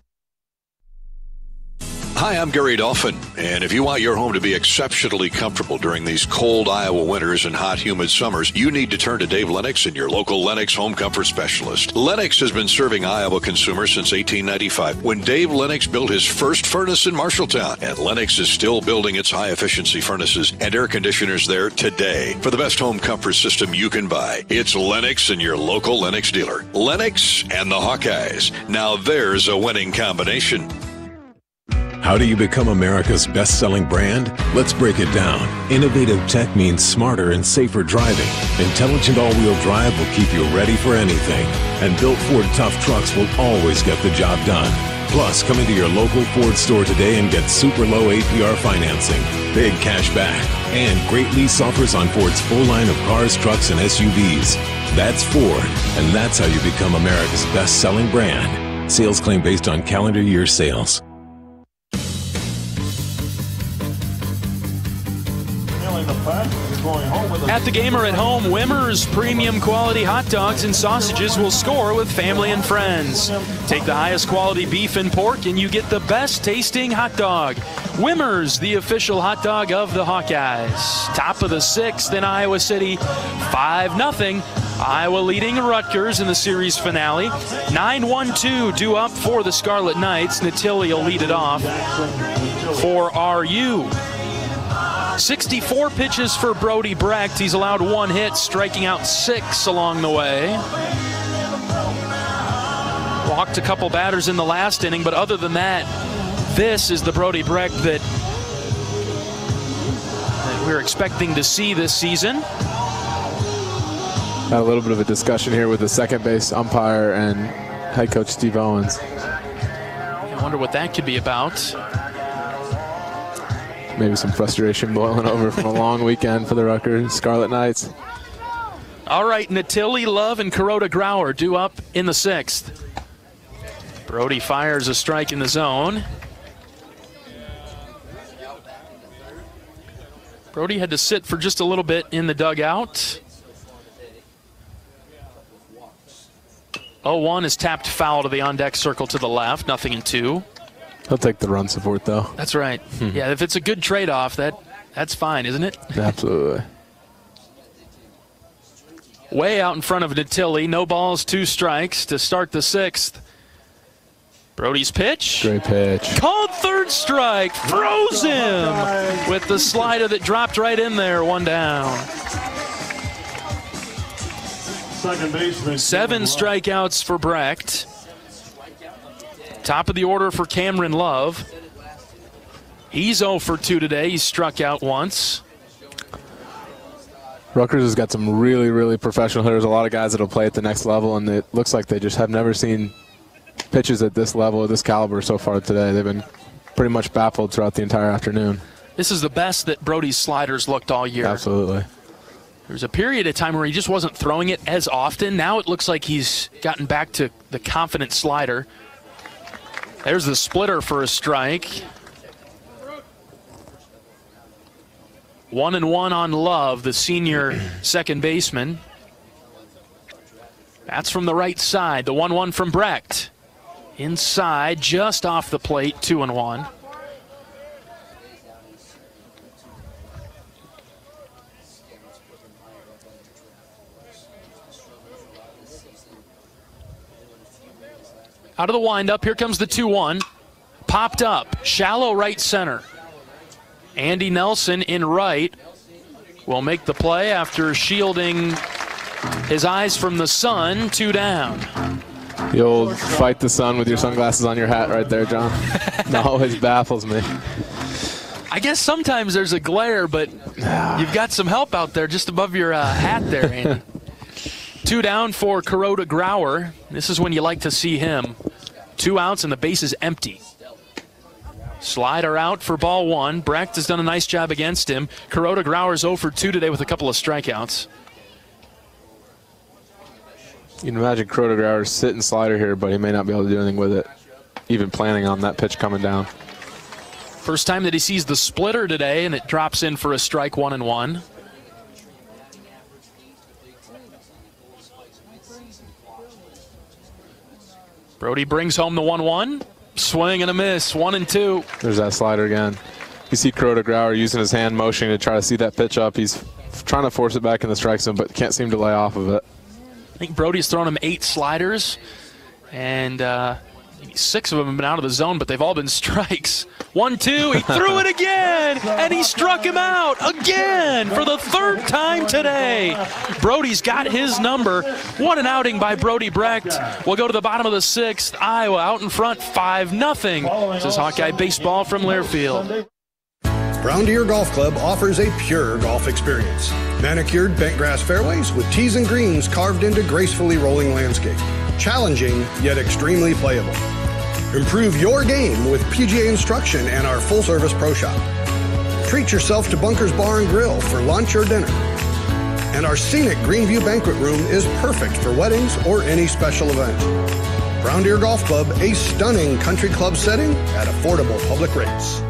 Hi, I'm Gary Dolphin, and if you want your home to be exceptionally comfortable during these cold Iowa winters and hot, humid summers, you need to turn to Dave Lennox and your local Lennox home comfort specialist. Lennox has been serving Iowa consumers since 1895 when Dave Lennox built his first furnace in Marshalltown, and Lennox is still building its high efficiency furnaces and air conditioners there today. For the best home comfort system you can buy, it's Lennox and your local Lennox dealer. Lennox and the Hawkeyes. Now there's a winning combination. How do you become America's best selling brand? Let's break it down. Innovative tech means smarter and safer driving. Intelligent all wheel drive will keep you ready for anything. And built Ford tough trucks will always get the job done. Plus, come into your local Ford store today and get super low APR financing, big cash back, and great lease offers on Ford's full line of cars, trucks, and SUVs. That's Ford, and that's how you become America's best selling brand. Sales claim based on calendar year sales. At the game or at home, Wimmer's premium quality hot dogs and sausages will score with family and friends. Take the highest quality beef and pork, and you get the best tasting hot dog. Wimmer's, the official hot dog of the Hawkeyes. Top of the sixth in Iowa City, 5 0. Iowa leading Rutgers in the series finale. 9 1 2 due up for the Scarlet Knights. Will lead it off for RU. 64 pitches for Brody Brecht. He's allowed one hit, striking out six along the way. Walked a couple batters in the last inning, but other than that, this is the Brody Brecht that, that we're expecting to see this season. Had a little bit of a discussion here with the second base umpire and head coach Steve Owens. I wonder what that could be about maybe some frustration boiling over from a long weekend for the Rutgers Scarlet Knights. All right, Natilli, Love, and Kuroda Grauer due up in the sixth. Brody fires a strike in the zone. Brody had to sit for just a little bit in the dugout. 0-1 is tapped foul to the on-deck circle to the left, nothing in two. He'll take the run support, though. That's right. Hmm. <laughs> Yeah, if it's a good trade-off, that that's fine, isn't it? <laughs> Absolutely. Way out in front of Natilli. No balls, two strikes to start the sixth. Brody's pitch. Great pitch. Called third strike. Froze him with the slider that dropped right in there. One down. Second baseman. Seven strikeouts for Brecht. Top of the order for Cameron Love. He's 0 for 2 today. He struck out once. Rutgers has got some really, really professional hitters. A lot of guys that'll play at the next level, and it looks like they just have never seen pitches at this level, at this caliber so far today. They've been pretty much baffled throughout the entire afternoon. This is the best that Brody's sliders looked all year. Absolutely. There was a period of time where he just wasn't throwing it as often. Now it looks like he's gotten back to the confident slider. There's the splitter for a strike. One and one on Love, the senior second baseman. That's from the right side. The 1 1 from Brecht. Inside, just off the plate, 2 and 1. Out of the windup, here comes the 2 1. Popped up, shallow right center. Andy Nelson in right will make the play after shielding his eyes from the sun, two down. The old fight the sun with your sunglasses on your hat right there, John. <laughs> that always baffles me. I guess sometimes there's a glare, but <sighs> you've got some help out there just above your uh, hat there, Andy. Two down for Kuroda Grauer. This is when you like to see him. Two outs and the base is empty. Slider out for ball one. Brecht has done a nice job against him. Kuroda Grauer's 0 for 2 today with a couple of strikeouts. You can imagine Kuroda Grauer's sitting slider here, but he may not be able to do anything with it, even planning on that pitch coming down. First time that he sees the splitter today, and it drops in for a strike one and one. Brody brings home the 1 1. Swing and a miss, one and two. There's that slider again. You see Kuroda Grauer using his hand motion to try to see that pitch up. He's trying to force it back in the strike zone, but can't seem to lay off of it. I think Brody's thrown him eight sliders, and uh, six of them have been out of the zone, but they've all been strikes. One, two, he threw it again, and he struck him out again for the third time today. Brody's got his number. What an outing by Brody Brecht. We'll go to the bottom of the sixth. Iowa out in front, 5 nothing. This is Hawkeye Baseball from Learfield. Brown Deer Golf Club offers a pure golf experience. Manicured bent grass fairways with tees and greens carved into gracefully rolling landscape. Challenging, yet extremely playable. Improve your game with PGA instruction and our full service pro shop. Treat yourself to Bunker's Bar and Grill for lunch or dinner. And our scenic Greenview Banquet Room is perfect for weddings or any special event. Brown Deer Golf Club, a stunning country club setting at affordable public rates.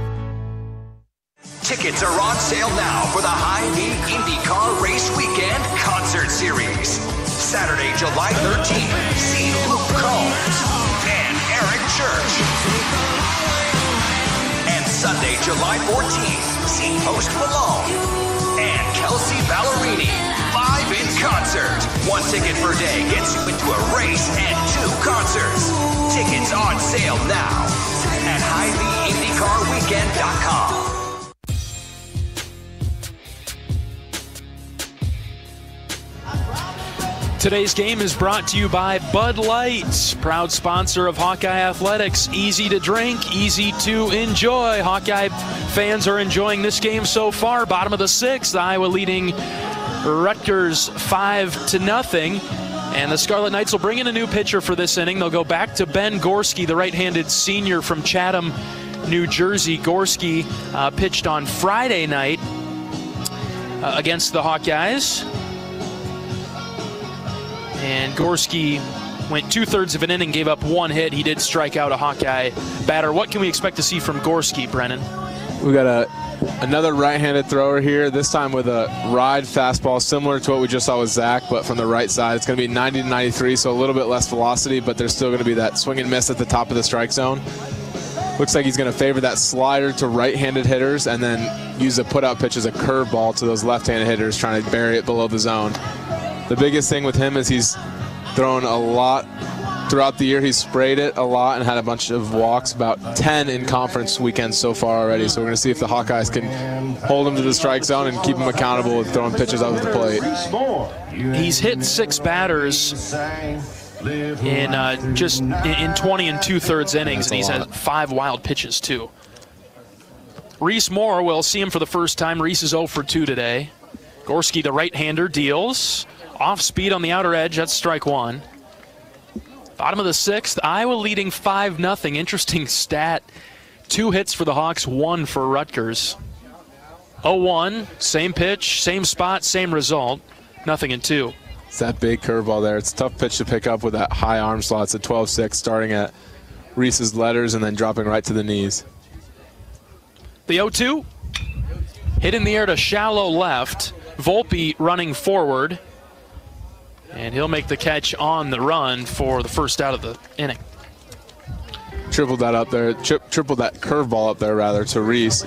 Tickets are on sale now for the Hy-Vee IndyCar Race Weekend Concert Series. Saturday, July 13th, see Luke Combs and Eric Church. And Sunday, July 14th, see Post Malone and Kelsea Ballerini live in concert. One ticket per day gets you into a race and two concerts. Tickets on sale now at HyVeeIndyCarWeekend.com. Today's game is brought to you by Bud Light, proud sponsor of Hawkeye Athletics. Easy to drink, easy to enjoy. Hawkeye fans are enjoying this game so far. Bottom of the sixth, Iowa leading Rutgers five to nothing. And the Scarlet Knights will bring in a new pitcher for this inning. They'll go back to Ben Gorski, the right-handed senior from Chatham, New Jersey. Gorski uh, pitched on Friday night uh, against the Hawkeyes. And Gorski went two thirds of an inning, gave up one hit. He did strike out a Hawkeye batter. What can we expect to see from Gorski, Brennen? We got a another right-handed thrower here. This time with a ride fastball, similar to what we just saw with Zsak, but from the right side. It's going to be 90 to 93, so a little bit less velocity, but there's still going to be that swing and miss at the top of the strike zone. Looks like he's going to favor that slider to right-handed hitters, and then use a put-out pitch as a curveball to those left-handed hitters, trying to bury it below the zone. The biggest thing with him is he's thrown a lot throughout the year. He's sprayed it a lot and had a bunch of walks, about 10 in conference weekends so far already. So we're going to see if the Hawkeyes can hold him to the strike zone and keep him accountable with throwing pitches out of the plate. He's hit six batters in uh, just in 20 and two thirds innings, and he's had five wild pitches too. Reese Moore, we'll see him for the first time. Reese is 0 for 2 today. Gorski, the right-hander, deals. Off speed on the outer edge. That's strike one. Bottom of the sixth. Iowa leading 5 0. Interesting stat. Two hits for the Hawks, one for Rutgers. 0 1. Same pitch, same spot, same result. Nothing in two. It's that big curveball there. It's a tough pitch to pick up with that high arm slot. It's a 12 6 starting at Reese's letters and then dropping right to the knees. The 0 2. Hit in the air to shallow left. Volpe running forward. And he'll make the catch on the run for the first out of the inning. Tripled that up there, tri- tripled that curveball up there rather to Reese.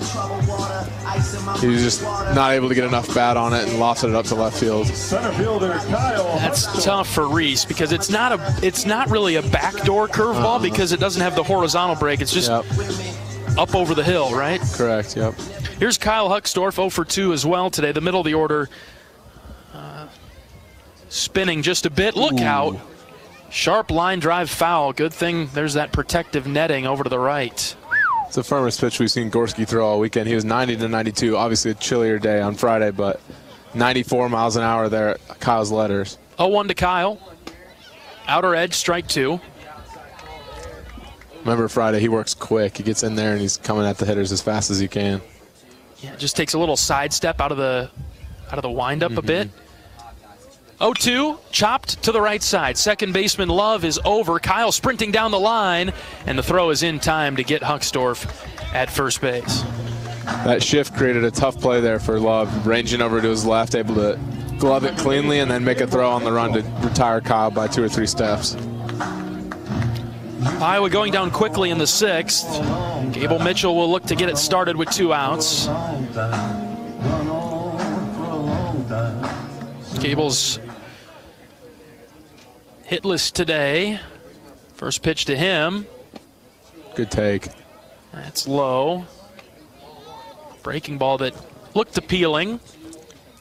He was just not able to get enough bat on it and lofted it up to left field. Center fielder Kyle. That's tough for Reese because it's not a it's not really a backdoor curveball because it doesn't have the horizontal break. It's just Yep. up over the hill, right? Correct. Yep. Here's Kyle Huckstorf 0 for 2 as well today. The middle of the order uh, spinning just a bit. Look out. Sharp line drive foul. Good thing there's that protective netting over to the right. It's the firmest pitch we've seen Gorski throw all weekend. He was 90 to 92. Obviously a chillier day on Friday, but 94 miles an hour there at Kyle's letters. 0 1 to Kyle. Outer edge, strike two. Remember Friday, he works quick. He gets in there and he's coming at the hitters as fast as he can. Yeah, just takes a little sidestep out of the out of the windup a mm-hmm. bit. 0-2, chopped to the right side. Second baseman Love is over. Kyle sprinting down the line, and the throw is in time to get Huckstorf at first base. That shift created a tough play there for Love, ranging over to his left, able to glove it cleanly and then make a throw on the run to retire Kyle by two or three steps. Iowa going down quickly in the sixth. Gable Mitchell will look to get it started with two outs. Gable's hitless today. First pitch to him. Good take. That's low. Breaking ball that looked appealing.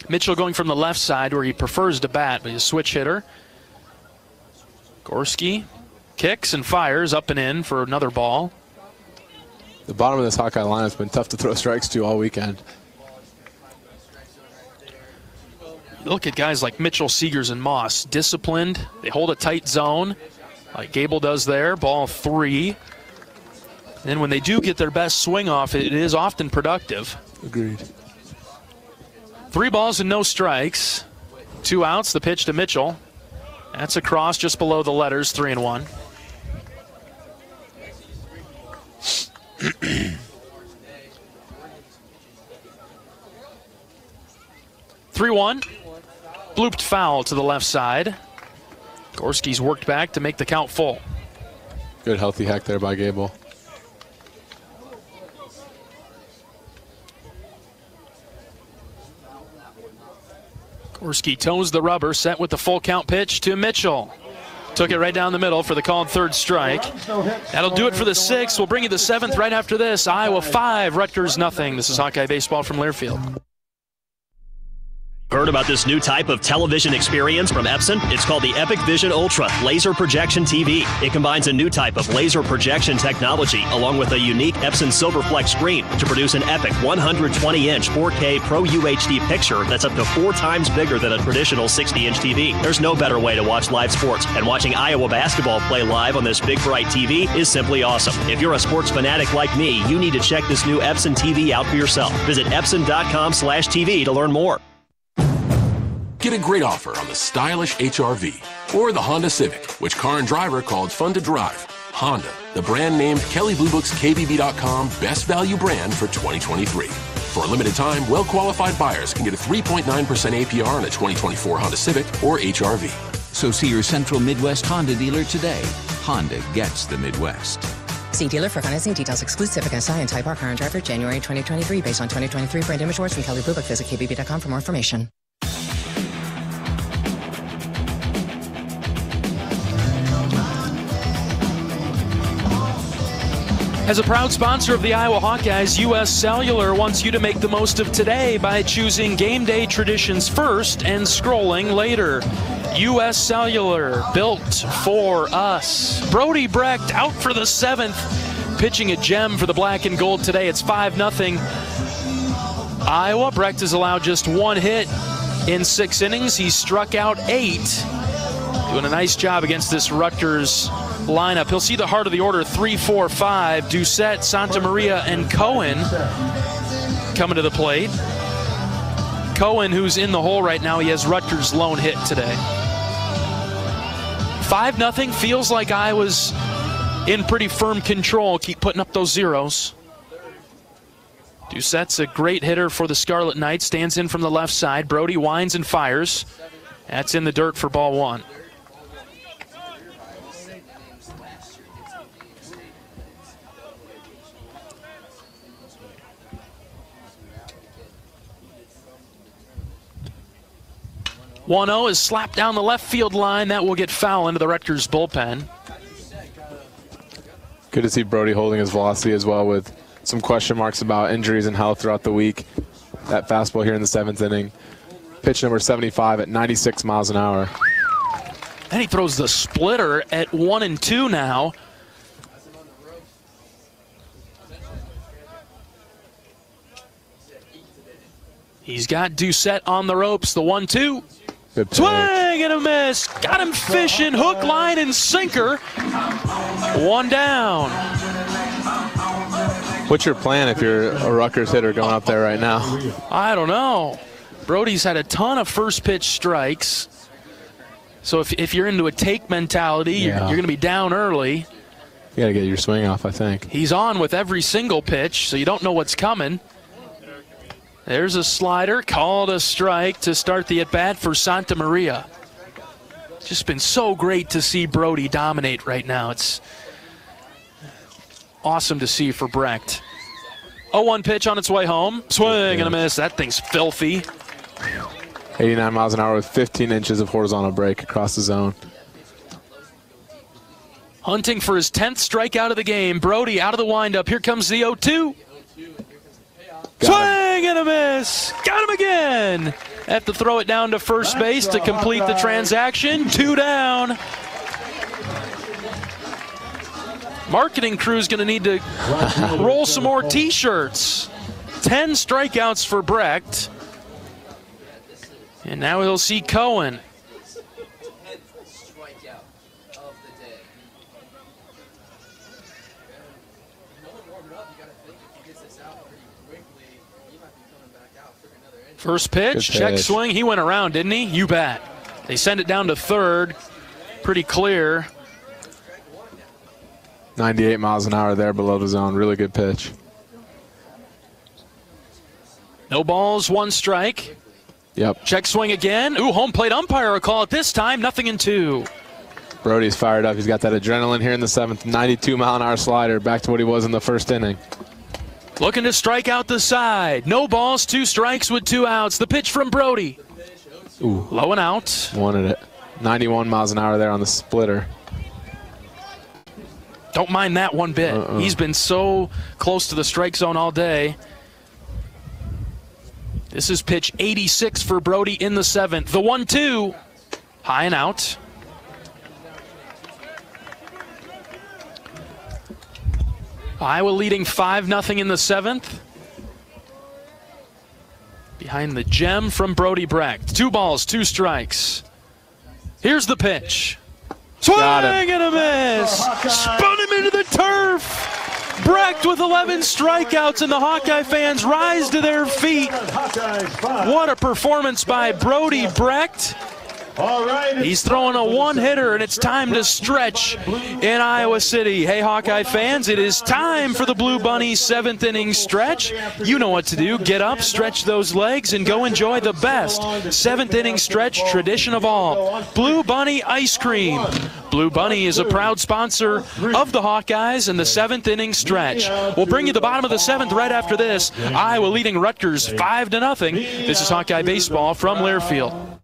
Mitchell going from the left side where he prefers to bat, but he's a switch hitter. Gorski kicks and fires up and in for another ball. The bottom of this Hawkeye line has been tough to throw <laughs> strikes to all weekend. Look at guys like Mitchell, Seegers, and Moss. Disciplined. They hold a tight zone, like Gable does there. Ball three. And when they do get their best swing off, it is often productive. Agreed. Three balls and no strikes. Two outs. The pitch to Mitchell. That's across just below the letters, three and one. <clears throat> Three one. Blooped foul to the left side. Gorski's worked back to make the count full. Good healthy hack there by Gable. Gorski toes the rubber, set with the full count pitch to Mitchell. Took it right down the middle for the called third strike. That'll do it for the sixth. We'll bring you the seventh right after this. Iowa five, Rutgers nothing. This is Hawkeye Baseball from Learfield. Heard about this new type of television experience from Epson? It's called the EpiqVision Ultra Laser Projection TV. It combines a new type of laser projection technology along with a unique Epson Silverflex screen to produce an epic 120-inch 4K Pro UHD picture that's up to four times bigger than a traditional 60-inch TV. There's no better way to watch live sports, and watching Iowa basketball play live on this big bright TV is simply awesome. If you're a sports fanatic like me, you need to check this new Epson TV out for yourself. Visit Epson.com slash TV to learn more. Get a great offer on the stylish HRV or the Honda Civic, which car and driver called fun to drive. Honda, the brand named Kelley Blue Book's KBB.com best value brand for 2023. For a limited time, well qualified buyers can get a 3.9% APR on a 2024 Honda Civic or HRV. So see your Central Midwest Honda dealer today. Honda gets the Midwest. See dealer for financing details. exclusive Civic SI and Type R car and driver January 2023 based on 2023 brand image awards from Kelley Blue Book. Visit KBB.com for more information. As a proud sponsor of the Iowa Hawkeyes, U.S. Cellular wants you to make the most of today by choosing game day traditions first and scrolling later. U.S. Cellular, built for us. Brody Brecht out for the seventh, pitching a gem for the black and gold today. It's 5 0. Iowa, Brecht has allowed just one hit in six innings. He struck out eight. Doing a nice job against this Rutgers lineup. He'll see the heart of the order three, four, five. Doucette, Santa Maria, and Cohen coming to the plate. Cohen, who's in the hole right now, he has Rutgers' lone hit today. 5 nothing feels like I was in pretty firm control. Keep putting up those zeros. Doucette's a great hitter for the Scarlet Knights. Stands in from the left side. Brody winds and fires. That's in the dirt for ball one. One zero is slapped down the left field line. That will get foul into the Rutgers bullpen. Good to see Brody holding his velocity as well with some question marks about injuries and health throughout the week. That fastball here in the seventh inning. Pitch number 75 at 96 miles an hour. And he throws the splitter at one and two now. He's got Doucette on the ropes. The one two. Good Swing and a miss. Got him fishing. Hook, line, and sinker. One down. What's your plan if you're a Rutgers hitter going up there right now? I don't know. Brody's had a ton of first pitch strikes. So if, if you're into a take mentality, you're, you're going to be down early. You got to get your swing off, I think. He's on with every single pitch, so you don't know what's coming. There's a slider, called a strike to start the at bat for Santa Maria. Just been so great to see Brody dominate right now. It's awesome to see for Brecht. 0-1 pitch on its way home. Swing and a miss. That thing's filthy. 89 miles an hour with 15 inches of horizontal break across the zone. Hunting for his 10th strikeout of the game. Brody out of the windup. Here comes the oh 0-2. Swing and a miss. Got him again. Have to throw it down to first base to complete the transaction. Two down. Marketing crew's going to need to <laughs> roll some more T-shirts. 10 strikeouts for Brecht. And now he'll see Cohen. First pitch, Good check swing. He went around, didn't he? You bet. They send it down to third. Pretty clear. 98 miles an hour there below the zone. Really good pitch. No balls, one strike. Yep. Check swing again. Ooh, home plate umpire will call it this time. Nothing in two. Brody's fired up. He's got that adrenaline here in the seventh. 92 mile an hour slider, back to what he was in the first inning. Looking to strike out the side. No balls, two strikes with two outs. The pitch from Brody. Ooh. Low and out. Wanted it. 91 miles an hour there on the splitter. Don't mind that one bit. Uh-uh. He's been so close to the strike zone all day. This is pitch 86 for Brody in the seventh. The 1 2. High and out. Iowa leading 5 0 in the seventh. Behind the gem from Brody Brecht. Two balls, two strikes. Here's the pitch. Swing and a miss. Spun him into the turf. Brecht with 11 strikeouts, and the Hawkeye fans rise to their feet. What a performance by Brody Brecht. He's throwing a one hitter, and it's time to stretch in Iowa City. Hey, Hawkeye fans, it is time for the Blue Bunny seventh inning stretch. You know what to do. Get up, stretch those legs, and go enjoy the best seventh inning stretch tradition of all Blue Bunny ice cream. Blue Bunny is a proud sponsor of the Hawkeyes and the seventh inning stretch. We'll bring you the bottom of the seventh right after this. Iowa leading Rutgers 5 to nothing. This is Hawkeye Baseball from Learfield.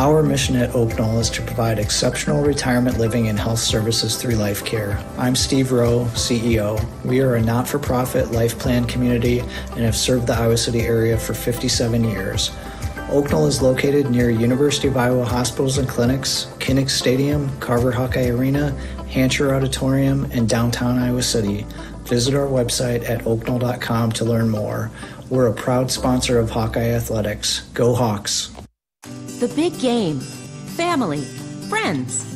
Our mission at Oaknoll is to provide exceptional retirement living and health services through life care. I'm Steve Rowe, CEO. We are a not for profit life plan community and have served the Iowa City area for 57 years. Oak is located near University of Iowa hospitals and clinics, Kinnick Stadium, Carver Hawkeye Arena, Hancher Auditorium, and downtown Iowa City. Visit our website at oaknoll.com to learn more. We're a proud sponsor of Hawkeye Athletics. Go Hawks! The big game. Family. Friends.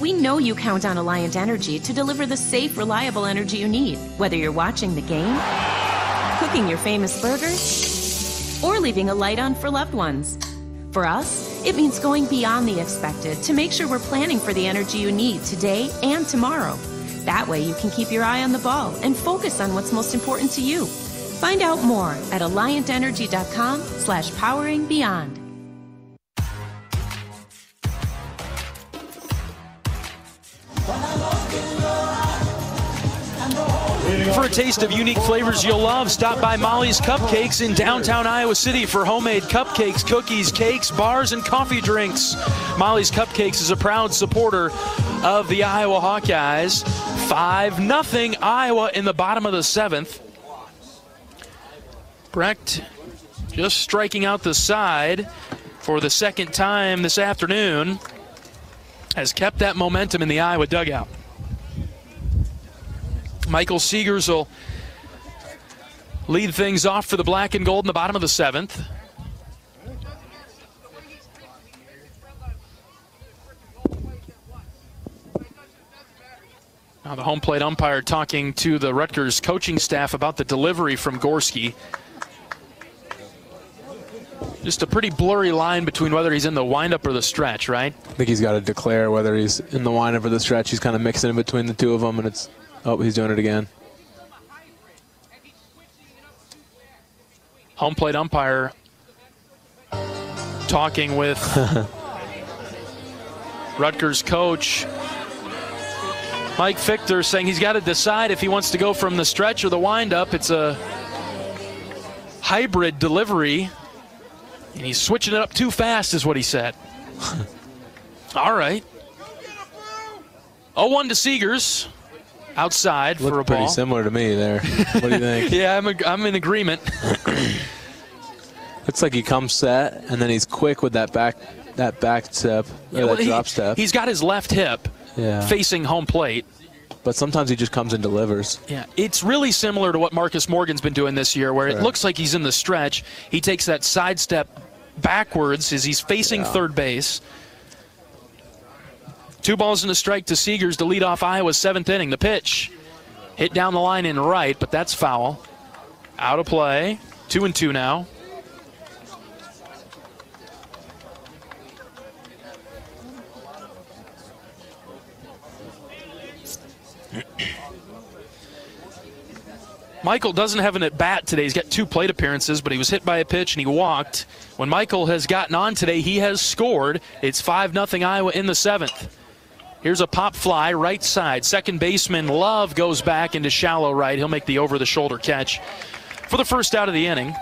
We know you count on Alliant Energy to deliver the safe, reliable energy you need, whether you're watching the game, cooking your famous burgers, or leaving a light on for loved ones. For us, it means going beyond the expected to make sure we're planning for the energy you need today and tomorrow. That way you can keep your eye on the ball and focus on what's most important to you. Find out more at alliantenergy.com slash powering beyond. For a taste of unique flavors you'll love, stop by Molly's Cupcakes in downtown Iowa City for homemade cupcakes, cookies, cakes, bars, and coffee drinks. Molly's Cupcakes is a proud supporter of the Iowa Hawkeyes. 5 nothing Iowa in the bottom of the seventh. Brecht just striking out the side for the second time this afternoon has kept that momentum in the Iowa dugout. Michael Seegers will lead things off for the black and gold in the bottom of the seventh. Now the home plate umpire talking to the Rutgers coaching staff about the delivery from Gorski. Just a pretty blurry line between whether he's in the windup or the stretch, right? I think he's got to declare whether he's in the windup or the stretch. He's kind of mixing in between the two of them, and it's oh, he's doing it again. Home plate umpire talking with <laughs> Rutgers coach Mike Fichter saying he's got to decide if he wants to go from the stretch or the windup. It's a hybrid delivery, and he's switching it up too fast, is what he said. <laughs> All right. 0 1 to Seegers. Outside Looked for a pretty ball. similar to me there. What do you think? <laughs> yeah, I'm, ag- I'm in agreement. Looks like he comes set and then he's quick with that back that back step Yeah, well, that he- drop step. He's got his left hip yeah. facing home plate. But sometimes he just comes and delivers. Yeah, it's really similar to what Marcus Morgan's been doing this year, where it looks like he's in the stretch. He takes that side step backwards as he's facing Yeah. third base. Two balls and a strike to Seegers to lead off Iowa's seventh inning. The pitch hit down the line in right, but that's foul. Out of play. Two and two now. Michael doesn't have an at bat today. He's got two plate appearances, but he was hit by a pitch and he walked. When Michael has gotten on today, he has scored. It's 5 0 Iowa in the seventh. Here's a pop fly, right side. Second baseman Love goes back into shallow right. He'll make the over the shoulder catch for the first out of the inning.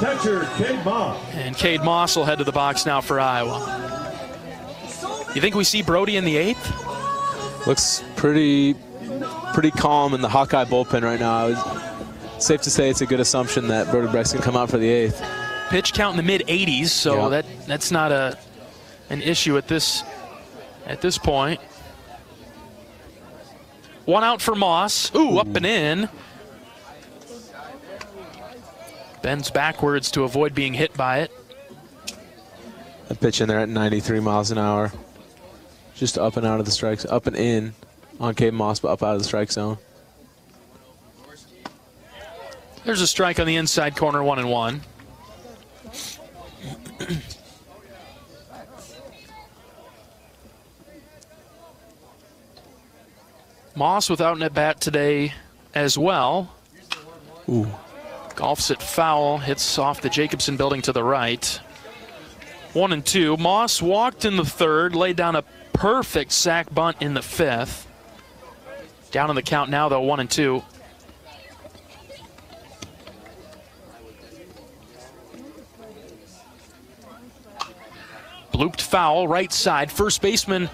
Catcher, Cade Moss. And Cade Moss will head to the box now for Iowa. You think we see Brody in the eighth? Looks pretty pretty calm in the Hawkeye bullpen right now. It's safe to say it's a good assumption that Brody Brecht can come out for the eighth. Pitch count in the mid 80s, so Yeah. that that's not a an issue at this at this point. One out for Moss. Ooh, up and in. Bends backwards to avoid being hit by it. A pitch in there at 93 miles an hour. Just up and out of the strikes, up and in on Cade Moss, but up out of the strike zone. There's a strike on the inside corner, one and one. <clears throat> Moss without an at bat today as well. Ooh. Golfs it foul, hits off the Jacobson building to the right. One and two. Moss walked in the third, laid down a perfect sack bunt in the fifth. Down in the count now, though, one and two. Blooped foul, right side. First baseman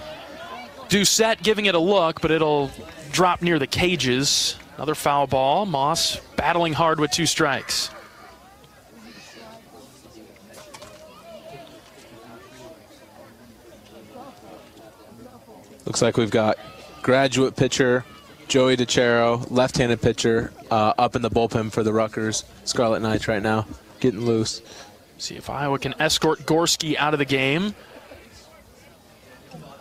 Doucette giving it a look, but it'll drop near the cages. Another foul ball. Moss battling hard with two strikes. Looks like we've got graduate pitcher Joey DeCero, left-handed pitcher, uh, up in the bullpen for the Rutgers Scarlet Knights right now, getting loose. See if Iowa can escort Gorski out of the game.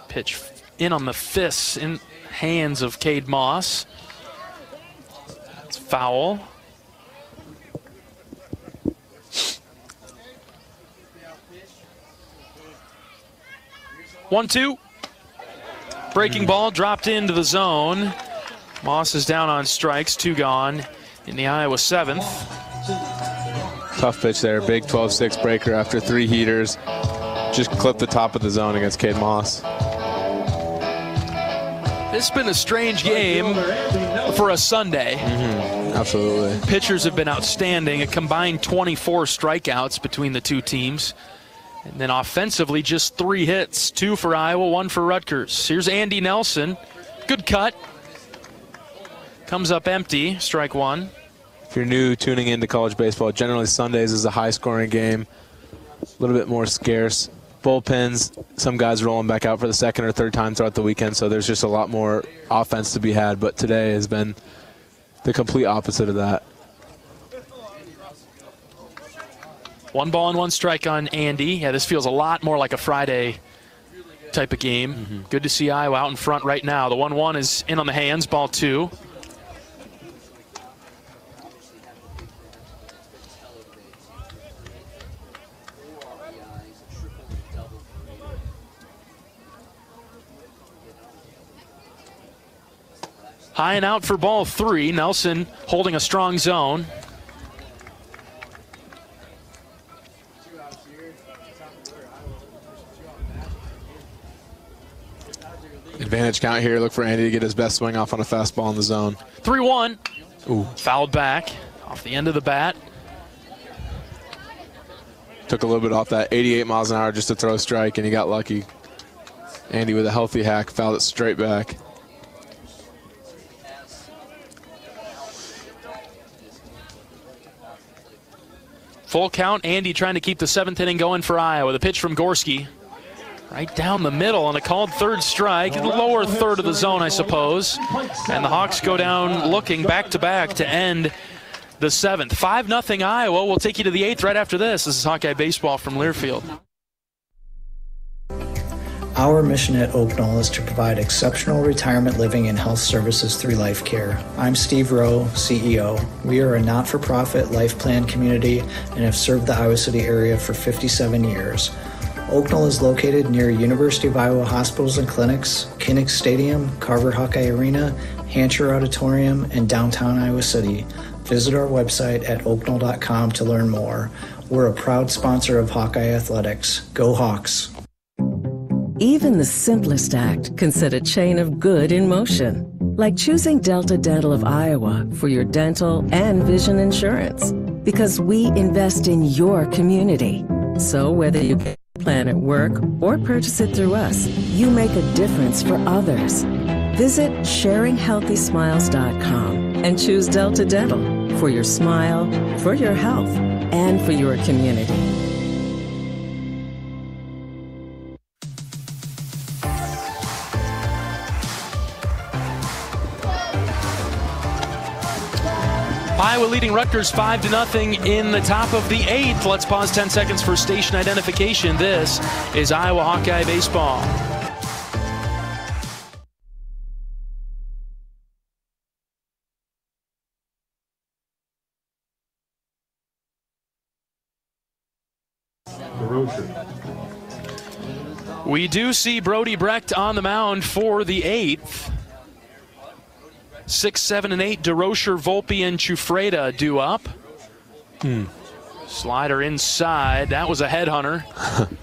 Pitch in on the fists in hands of Cade Moss. That's foul. One, two. Breaking ball dropped into the zone. Moss is down on strikes, two gone in the Iowa seventh. Tough pitch there, big 12-6 breaker after three heaters. Just clipped the top of the zone against Cade Moss. It's been a strange game for a Sunday. Mm-hmm. Absolutely. Pitchers have been outstanding. A combined 24 strikeouts between the two teams. And then offensively, just three hits two for Iowa, one for Rutgers. Here's Andy Nelson. Good cut. Comes up empty, strike one. If you're new tuning into college baseball, generally Sundays is a high-scoring game, a little bit more scarce. Bullpens, some guys rolling back out for the second or third time throughout the weekend, so there's just a lot more offense to be had. But today has been the complete opposite of that. One ball and one strike on Andy. Yeah, this feels a lot more like a Friday type of game. Mm-hmm. Good to see Iowa out in front right now. The 1 1 is in on the hands, ball two. High and out for ball three. Nelson holding a strong zone. Advantage count here. Look for Andy to get his best swing off on a fastball in the zone. 3 1. Ooh. Fouled back off the end of the bat. Took a little bit off that 88 miles an hour just to throw a strike, and he got lucky. Andy with a healthy hack fouled it straight back. Full count. Andy trying to keep the seventh inning going for Iowa. The pitch from Gorski. Right down the middle on a called third strike, lower third of the zone, I suppose. And the Hawks go down looking back to back to end the seventh. 5 0 Iowa. We'll take you to the eighth right after this. This is Hawkeye Baseball from Learfield. Our mission at Oaknoll is to provide exceptional retirement living and health services through life care. I'm Steve Rowe, CEO. We are a not for profit life plan community and have served the Iowa City area for 57 years. Oaknoll is located near University of Iowa hospitals and clinics, Kinnick Stadium, Carver Hawkeye Arena, Hancher Auditorium, and downtown Iowa City. Visit our website at oaknoll.com to learn more. We're a proud sponsor of Hawkeye Athletics. Go Hawks! Even the simplest act can set a chain of good in motion, like choosing Delta Dental of Iowa for your dental and vision insurance. Because we invest in your community. So whether you plan at work or purchase it through us, you make a difference for others. Visit sharinghealthysmiles.com and choose Delta Dental for your smile, for your health, and for your community. Iowa leading Rutgers 5 to nothing in the top of the eighth. Let's pause 10 seconds for station identification. This is Iowa Hawkeye Baseball. We do see Brody Brecht on the mound for the eighth. Six, seven, and eight. DeRocher, Volpe, and Chufreda do up. Hmm. Slider inside. That was a headhunter. <laughs>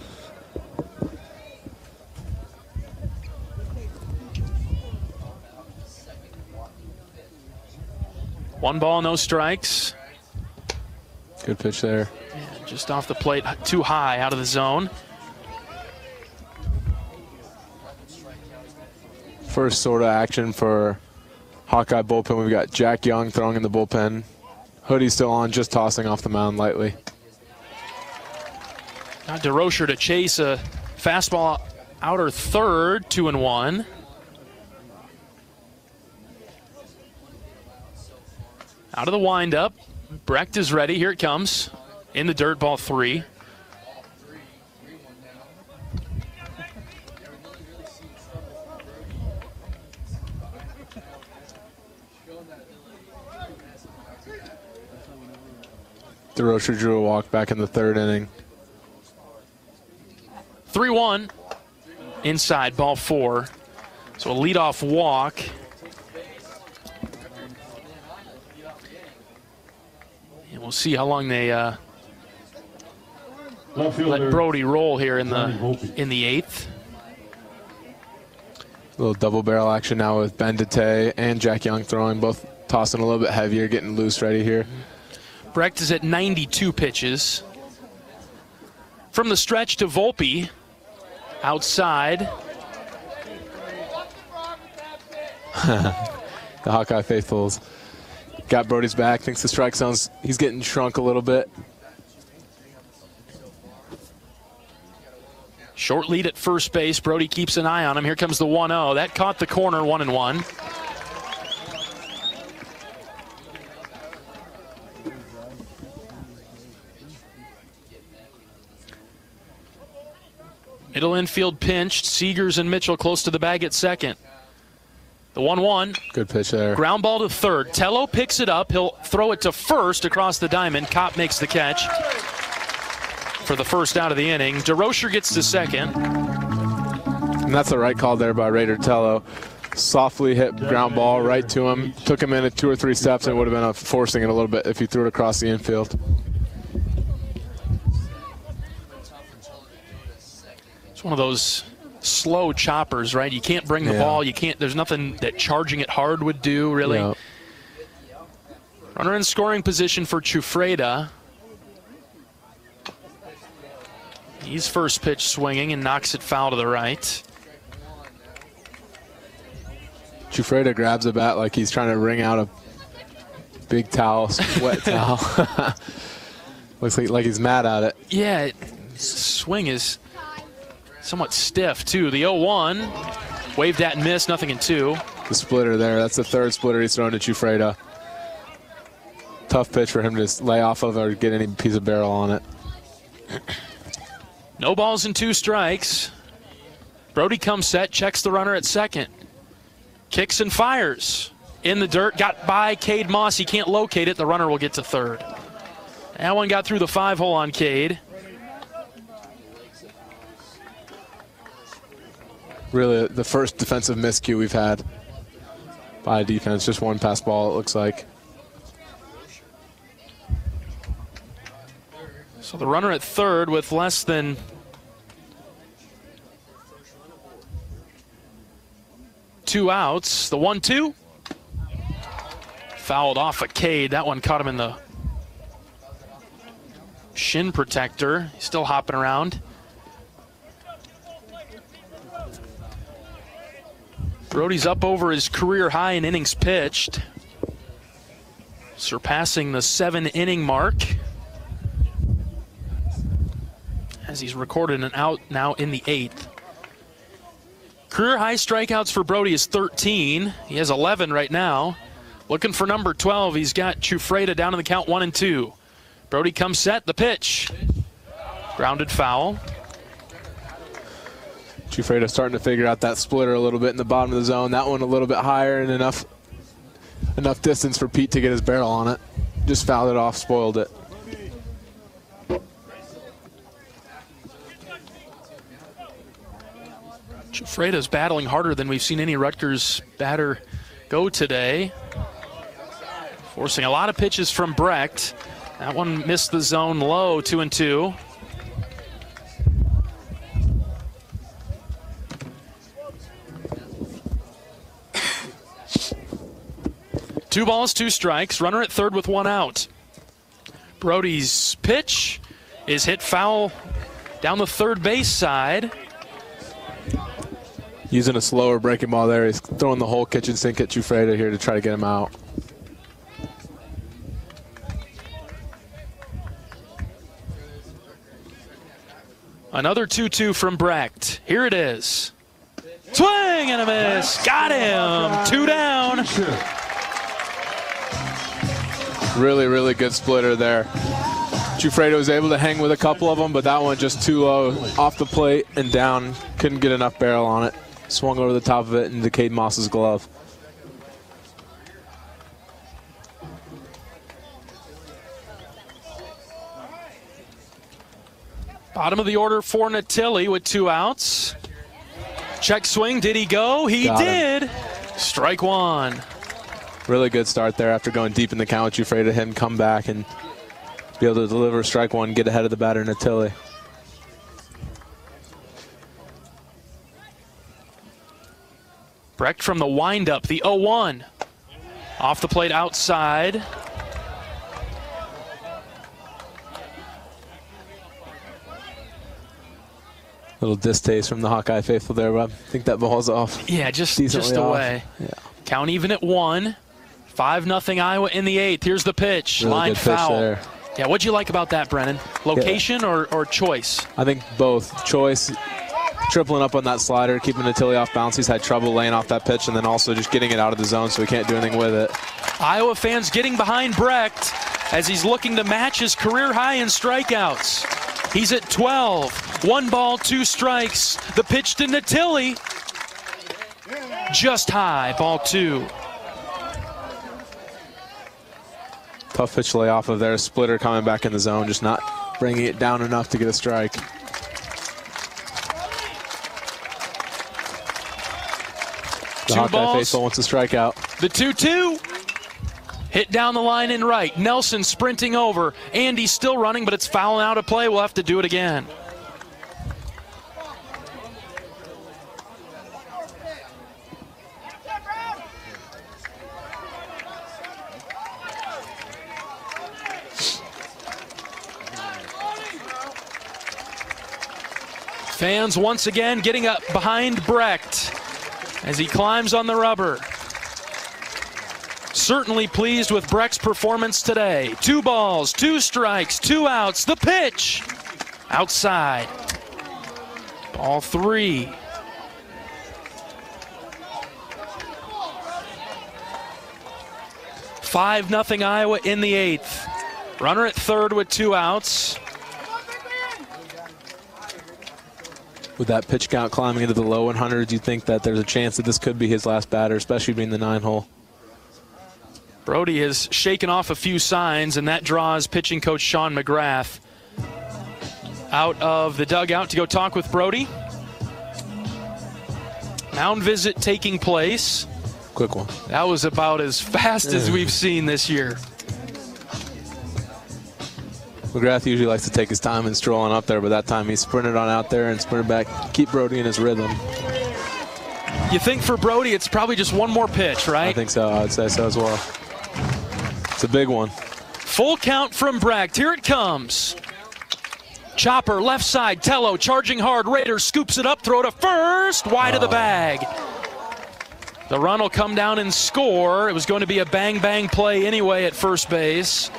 One ball, no strikes. Good pitch there. Yeah, just off the plate, too high, out of the zone. First sort of action for Hawkeye bullpen. We've got Jack Young throwing in the bullpen. Hoodie's still on, just tossing off the mound lightly. Now DeRocher to chase a fastball outer third, two and one. Out of the windup. Brecht is ready. Here it comes. In the dirt, ball three. DeRocher drew a walk back in the third inning. 3 1 inside, ball four. So a leadoff walk. And we'll see how long they uh, let Brody roll here in the in the eighth. A little double barrel action now with Ben DeTaeye and Jack Young throwing, both tossing a little bit heavier, getting loose ready here. Brecht is at 92 pitches. From the stretch to Volpe, outside. <laughs> the Hawkeye faithfuls got Brody's back. Thinks the strike zone's he's getting shrunk a little bit. Short lead at first base. Brody keeps an eye on him. Here comes the 1-0. That caught the corner, one and one. Middle infield pinched. Seegers and Mitchell close to the bag at second. The 1 1. Good pitch there. Ground ball to third. Tello picks it up. He'll throw it to first across the diamond. Kopp makes the catch for the first out of the inning. DeRocher gets to second. And that's the right call there by Raider Tello. Softly hit ground ball right to him. Took him in at two or three steps and it would have been a forcing it a little bit if he threw it across the infield. It's one of those slow choppers, right? You can't bring the Yeah. ball. You can't. There's nothing that charging it hard would do, really. Yeah. Runner in scoring position for Chufreda. He's first pitch swinging and knocks it foul to the right. Chufreda grabs a bat like he's trying to wring out a big towel, <laughs> wet towel. <laughs> Looks like, like he's mad at it. Yeah, swing is somewhat stiff too. The 0-1, waved at and missed, nothing in two. The splitter there. That's the third splitter he's thrown to Chufreda. Tough pitch for him to lay off of or get any piece of barrel on it. No balls and two strikes. Brody comes set, checks the runner at second. Kicks and fires. In the dirt, got by Cade Moss. He can't locate it. The runner will get to third. That one got through the five hole on Cade. Really, the first defensive miscue we've had by defense. Just one pass ball, it looks like. So the runner at third with less than two outs. The one two. Fouled off a Cade. That one caught him in the shin protector. He's still hopping around. Brody's up over his career high in innings pitched, surpassing the seven inning mark as he's recorded an out now in the eighth. Career high strikeouts for Brody is 13. He has 11 right now. Looking for number 12. He's got Chufreda down in the count one and two. Brody comes set. The pitch. Grounded foul. Chufreda starting to figure out that splitter a little bit in the bottom of the zone. That one a little bit higher and enough enough distance for Pete to get his barrel on it. Just fouled it off, spoiled it. Chufreda's battling harder than we've seen any Rutgers batter go today. Forcing a lot of pitches from Brecht. That one missed the zone low, two and two. Two balls, two strikes. Runner at third with one out. Brody's pitch is hit foul down the third base side. Using a slower breaking ball there. He's throwing the whole kitchen sink at Chufreda here to try to get him out. Another 2 2 from Brecht. Here it is. Swing and a miss. Got him. Two down. Really, really good splitter there. Chufreda was able to hang with a couple of them, but that one just too low off the plate and down. Couldn't get enough barrel on it. Swung over the top of it into Cade Moss's glove. Bottom of the order for Natilli with two outs. Check swing. Did he go? He Got him. did. Strike one. Really good start there after going deep in the count. Chufreda to him come back and be able to deliver strike one, get ahead of the batter Natilli. Brecht from the windup, the 0 1. Off the plate outside. Little distaste from the Hawkeye faithful there, but I think that ball's off. Yeah, just just off. away. Yeah. Count even at one. Five nothing Iowa in the eighth. Here's the pitch. Really Line pitch foul. there. Yeah, what'd you like about that, Brennan? Location or, or choice? I think both. Choice, tripling up on that slider, keeping Natilli off balance. He's had trouble laying off that pitch, and then also just getting it out of the zone so he can't do anything with it. Iowa fans getting behind Brecht as he's looking to match his career high in strikeouts. He's at 12. One ball, two strikes. The pitch to Natilli. Just high, ball two. Tough pitch lay off of there. Splitter coming back in the zone, just not bringing it down enough to get a strike. The Two Hawkeye balls. faithful wants to strike out. The 2 2. Hit down the line in right. Nelson sprinting over. Andy's still running, but it's fouling out of play. We'll have to do it again. Fans once again getting up behind Brecht as he climbs on the rubber. Certainly pleased with Brecht's performance today. Two balls, two strikes, two outs. The pitch outside. Ball three. Five nothing Iowa in the eighth. Runner at third with two outs. With that pitch count climbing into the low 100s, you think that there's a chance that this could be his last batter, especially being the nine hole. Brody has shaken off a few signs, and that draws pitching coach Sean McGrath out of the dugout to go talk with Brody. Mound visit taking place. Quick one. That was about as fast as <laughs> we've seen this year. McGrath usually likes to take his time and stroll on up there, but that time he sprinted on out there and sprinted back, keep Brody in his rhythm. You think for Brody, it's probably just one more pitch, right? I think so. I'd say so as well. It's a big one. Full count from Brecht. Here it comes. Chopper, left side, Tello charging hard. Raiders scoops it up, throw to first, wide oh. of the oh. bag. The run will come down and score. It was going to be a bang bang play anyway at first base.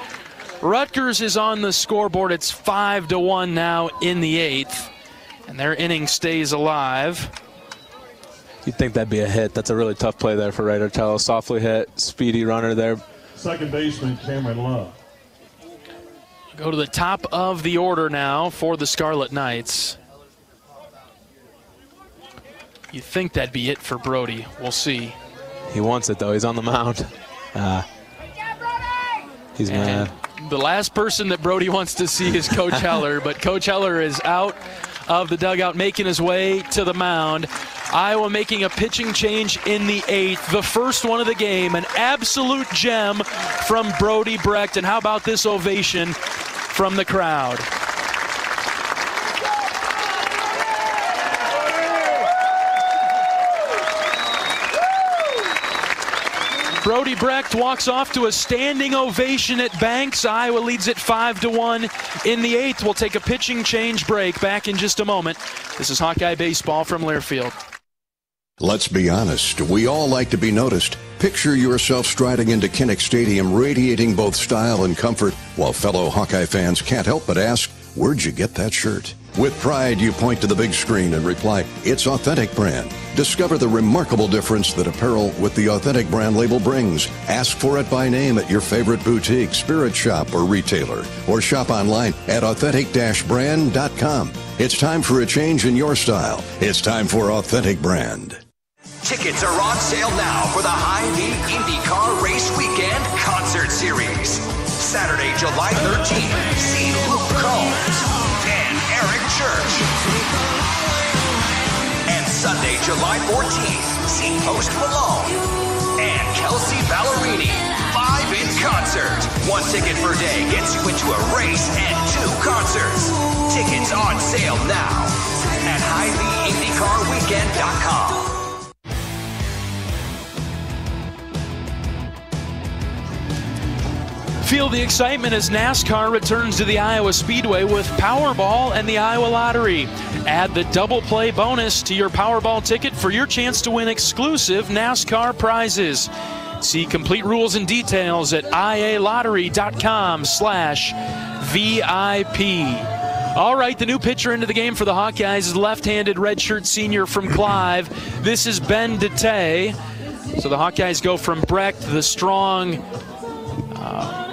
Rutgers is on the scoreboard. It's 5 to 1 now in the eighth, and their inning stays alive. You'd think that'd be a hit. That's a really tough play there for Raider Tello. Softly hit, speedy runner there. Second baseman Cameron Love. Go to the top of the order now for the Scarlet Knights. You think that'd be it for Brody. We'll see. He wants it, though. He's on the mound. Uh, he's and mad the last person that Brody wants to see is Coach <laughs> Heller, but Coach Heller is out of the dugout making his way to the mound. Iowa making a pitching change in the eighth, the first one of the game, an absolute gem from Brody Brecht. And how about this ovation from the crowd? Brody Brecht walks off to a standing ovation at Banks. Iowa leads it 5 to 1 in the eighth. We'll take a pitching change break back in just a moment. This is Hawkeye Baseball from Learfield. Let's be honest, we all like to be noticed. Picture yourself striding into Kinnick Stadium, radiating both style and comfort, while fellow Hawkeye fans can't help but ask, Where'd you get that shirt? With pride, you point to the big screen and reply, It's Authentic Brand. Discover the remarkable difference that apparel with the Authentic Brand label brings. Ask for it by name at your favorite boutique, spirit shop, or retailer, or shop online at authentic-brand.com. It's time for a change in your style. It's time for Authentic Brand. Tickets are on sale now for the Hy-Vee IndyCar Race Weekend Concert Series. Saturday, July 13th, see Luke Combs Church. And Sunday, July 14th, see Post Malone and Kelsea Ballerini live in concert. One ticket per day gets you into a race and two concerts. Tickets on sale now at HyVeeIndyCarWeekend.com. Feel the excitement as NASCAR returns to the Iowa Speedway with Powerball and the Iowa Lottery. Add the double play bonus to your Powerball ticket for your chance to win exclusive NASCAR prizes. See complete rules and details at ialottery.com slash VIP. All right, the new pitcher into the game for the Hawkeyes is left-handed redshirt senior from Clive. This is Ben DeTaeye. So the Hawkeyes go from Brecht, the strong uh,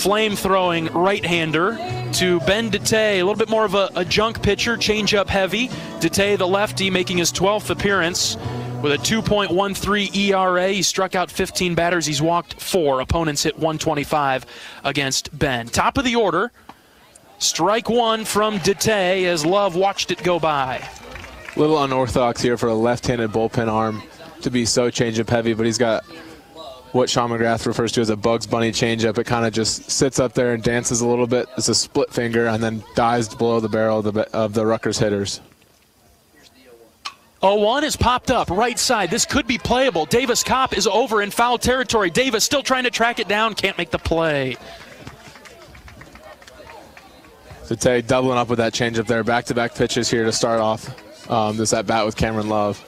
flame throwing right hander to Ben DeTaeye. a little bit more of a, a junk pitcher, change up heavy. DeTaeye, the lefty, making his 12th appearance with a 2.13 ERA. He struck out 15 batters. He's walked four. Opponents hit 125 against Ben. Top of the order. Strike one from DeTaeye as Love watched it go by. A little unorthodox here for a left-handed bullpen arm to be so change-up heavy, but he's got what Sean McGrath refers to as a Bugs Bunny changeup. It kind of just sits up there and dances a little bit. It's a split finger and then dives below the barrel of the, of the Rutgers hitters. 0-1 is popped up right side. This could be playable. Davis Kopp is over in foul territory. Davis still trying to track it down. Can't make the play. So Tay doubling up with that changeup there. Back-to-back pitches here to start off um, this at bat with Cameron Love.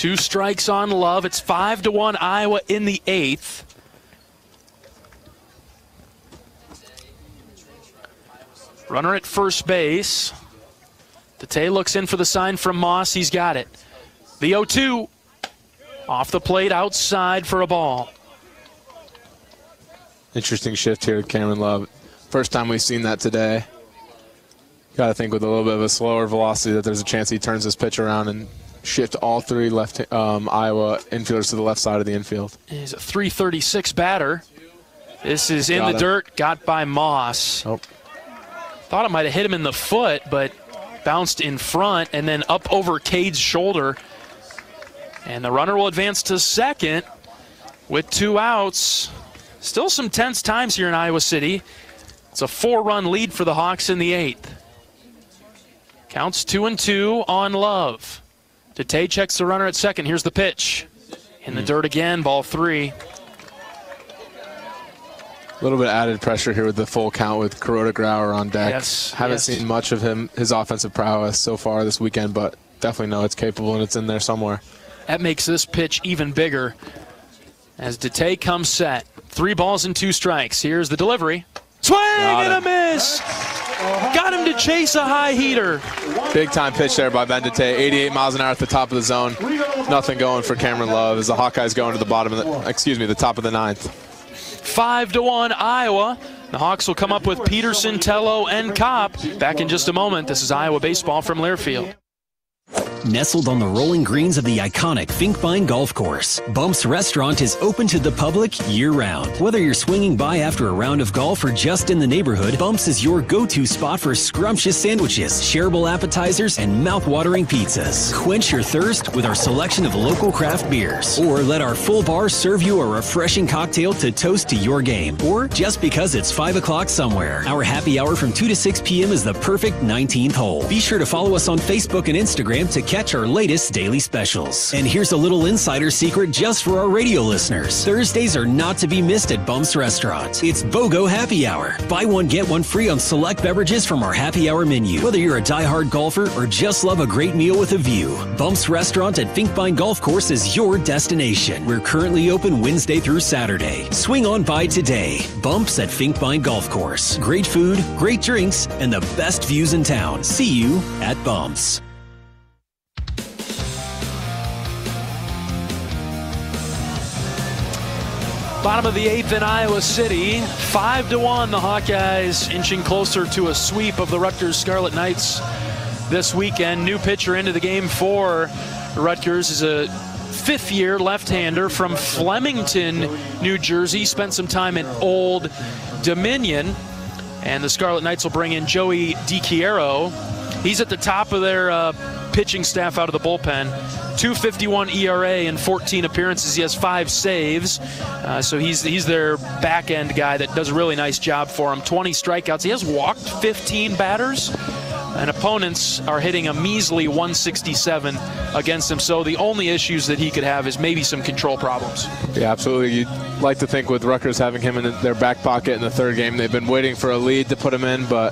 Two strikes on Love. It's five to one Iowa in the eighth. Runner at first base. DeTaeye looks in for the sign from Moss. He's got it. The 0 2 off the plate outside for a ball. Interesting shift here, Cameron Love. First time we've seen that today. Got to think with a little bit of a slower velocity that there's a chance he turns his pitch around and shift all three left um, Iowa infielders to the left side of the infield. He's a 336 batter. This is in got the him. dirt, got by Moss. Oh. Thought it might have hit him in the foot, but bounced in front and then up over Cade's shoulder. And the runner will advance to second with two outs. Still some tense times here in Iowa City. It's a four-run lead for the Hawks in the eighth. Counts two and two on Love. DeTaeye checks the runner at second. Here's the pitch. In the mm. dirt again, ball three. A little bit of added pressure here with the full count with Kuroda Grauer on deck. Yes, Haven't yes. seen much of him, his offensive prowess so far this weekend, but definitely know it's capable and it's in there somewhere. That makes this pitch even bigger as DeTaeye comes set. Three balls and two strikes. Here's the delivery. Swing and a miss. Got him to chase a high heater. Big time pitch there by Ben DeTaeye 88 miles an hour at the top of the zone. Nothing going for Cameron Love as the Hawkeyes going to the bottom of the, excuse me, the top of the ninth. Five to one, Iowa. The Hawks will come up with Peterson, Tello, and Kopp. Back in just a moment. This is Iowa baseball from Learfield. Nestled on the rolling greens of the iconic Finkbine Golf Course, Bumps Restaurant is open to the public year round. Whether you're swinging by after a round of golf or just in the neighborhood, Bumps is your go-to spot for scrumptious sandwiches, shareable appetizers, and mouth-watering pizzas. Quench your thirst with our selection of local craft beers, or let our full bar serve you a refreshing cocktail to toast to your game, or just because it's 5 o'clock somewhere. Our happy hour from 2 to 6 p.m. is the perfect 19th hole. Be sure to follow us on Facebook and Instagram to catch our latest daily specials. And here's a little insider secret just for our radio listeners. Thursdays are not to be missed at Bumps Restaurant. It's BOGO Happy Hour. Buy one, get one free on select beverages from our happy hour menu. Whether you're a die-hard golfer or just love a great meal with a view, Bumps Restaurant at Finkbine Golf Course is your destination. We're currently open Wednesday through Saturday. Swing on by today. Bumps at Finkbine Golf Course. Great food, great drinks, and the best views in town. See you at Bumps. Bottom of the eighth in Iowa City. Five to one, the Hawkeyes inching closer to a sweep of the Rutgers Scarlet Knights this weekend. New pitcher into the game for Rutgers is a fifth year left-hander from Flemington, New Jersey. Spent some time in Old Dominion. And the Scarlet Knights will bring in Joey DiChiero. He's at the top of their uh, pitching staff out of the bullpen. 251 ERA in 14 appearances. He has five saves. Uh, so he's he's their back end guy that does a really nice job for him. 20 strikeouts. He has walked 15 batters. And opponents are hitting a measly 167 against him. So the only issues that he could have is maybe some control problems. Yeah, absolutely. You'd like to think with Rutgers having him in their back pocket in the third game, they've been waiting for a lead to put him in, but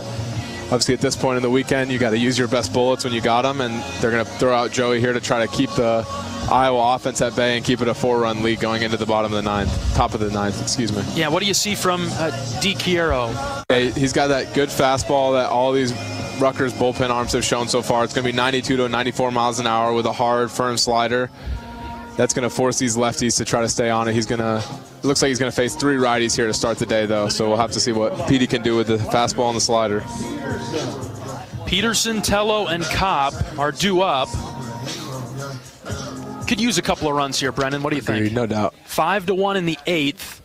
obviously at this point in the weekend, you got to use your best bullets when you got them, and they're going to throw out Joey here to try to keep the Iowa offense at bay and keep it a four-run lead going into the bottom of the ninth, top of the ninth, excuse me. Yeah, what do you see from uh, DiChiero? Yeah, he's got that good fastball that all these Rutgers bullpen arms have shown so far. It's going to be 92 to 94 miles an hour with a hard, firm slider. That's going to force these lefties to try to stay on it. He's going to it looks like he's going to face three righties here to start the day, though. So we'll have to see what Petey can do with the fastball and the slider. Peterson, Tello, and Kopp are due up. Could use a couple of runs here, Brennan. What do you think? No doubt. Five to one in the eighth.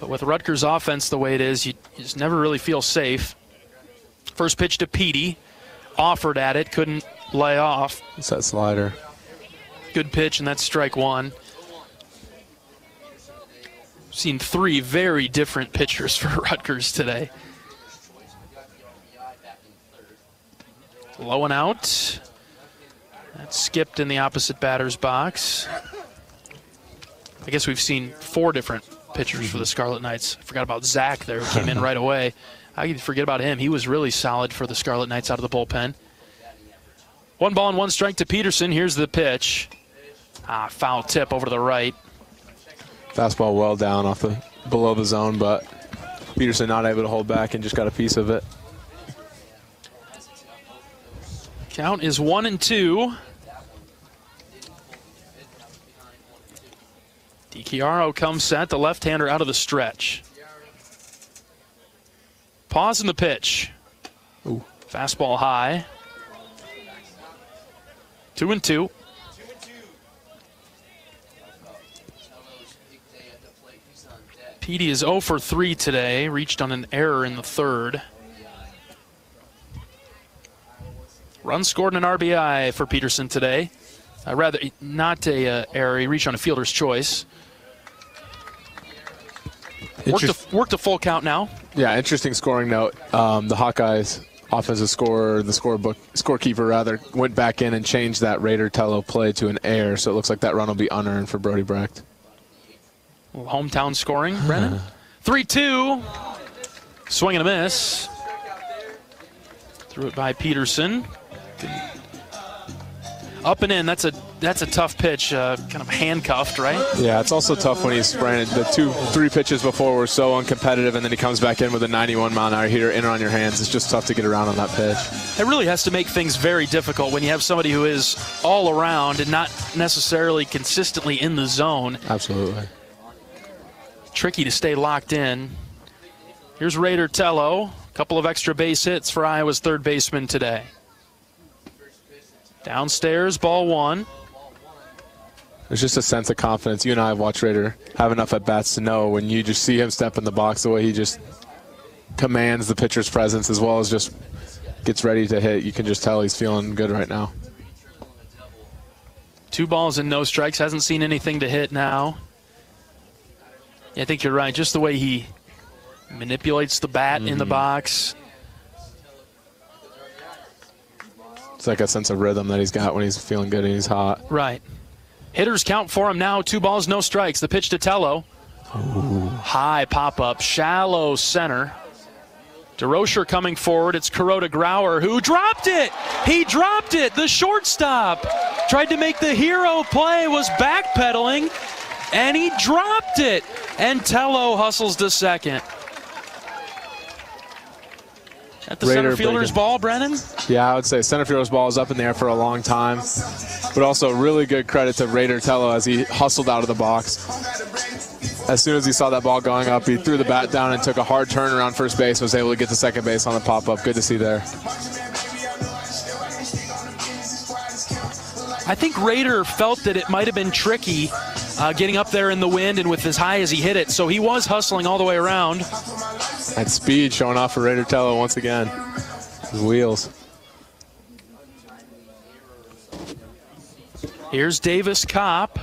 But with Rutgers' offense the way it is, you just never really feel safe. First pitch to Petey. Offered at it, couldn't lay off. It's that slider. Good pitch, and that's strike one seen three very different pitchers <laughs> for Rutgers today. Low and out. That skipped in the opposite batter's box. I guess we've seen four different pitchers for the mm-hmm. Scarlet Knights. I forgot about Zach there, who came in <laughs> right away. I forget about him? He was really solid for the Scarlet Knights out of the bullpen. One ball and one strike to Peterson. Here's the pitch. Ah, foul tip over to the right. Fastball well down off the below the zone, but Peterson not able to hold back and just got a piece of it. Count is one and two. DiChiaro comes set, the left-hander out of the stretch. Pause in the pitch. Ooh. Fastball high. Two and two. Petey is 0 for 3 today, reached on an error in the third. Run scored and an RBI for Peterson today. Uh, rather, not a uh, error. He reached on a fielder's choice. Worked a, worked a full count now. Yeah, interesting scoring note. Um, the Hawkeyes offensive scorer, the scorebook scorekeeper rather, went back in and changed that Raider Tello play to an air, so it looks like that run will be unearned for Brody Brecht. Hometown scoring, Brennan. <laughs> 3 2. Swing and a miss. Threw it by Peterson. Up and in. That's a that's a tough pitch. Uh, kind of handcuffed, right? Yeah, it's also tough when he's spraying. The two, three pitches before were so uncompetitive, and then he comes back in with a 91 mile an hour hitter in on your hands. It's just tough to get around on that pitch. It really has to make things very difficult when you have somebody who is all around and not necessarily consistently in the zone. Absolutely. Tricky to stay locked in. Here's Raider Tello. A couple of extra base hits for Iowa's third baseman today. Downstairs, ball one. There's just a sense of confidence. You and I have watched Raider have enough at bats to know when you just see him step in the box, the way he just commands the pitcher's presence as well as just gets ready to hit. You can just tell he's feeling good right now. Two balls and no strikes. Hasn't seen anything to hit now. Yeah, I think you're right. Just the way he manipulates the bat mm-hmm. in the mm-hmm. box. It's like a sense of rhythm that he's got when he's feeling good and he's hot. Right. Hitters count for him now. Two balls, no strikes. The pitch to Tello. Ooh. High pop up, shallow center. DeRocher coming forward. It's Kuroda Grauer who dropped it. He dropped it. The shortstop tried to make the hero play, was backpedaling, and he dropped it. And Tello hustles to second. At the Raider center fielder's ball, Brennan? Yeah, I would say center fielder's ball is up in the air for a long time. But also really good credit to Raider Tello as he hustled out of the box. As soon as he saw that ball going up, he threw the bat down and took a hard turn around first base, was able to get to second base on the pop-up. Good to see there. I think Raider felt that it might have been tricky uh, getting up there in the wind and with as high as he hit it. So he was hustling all the way around. That speed showing off for Raider Tello once again. His wheels. Here's Davis Kopp.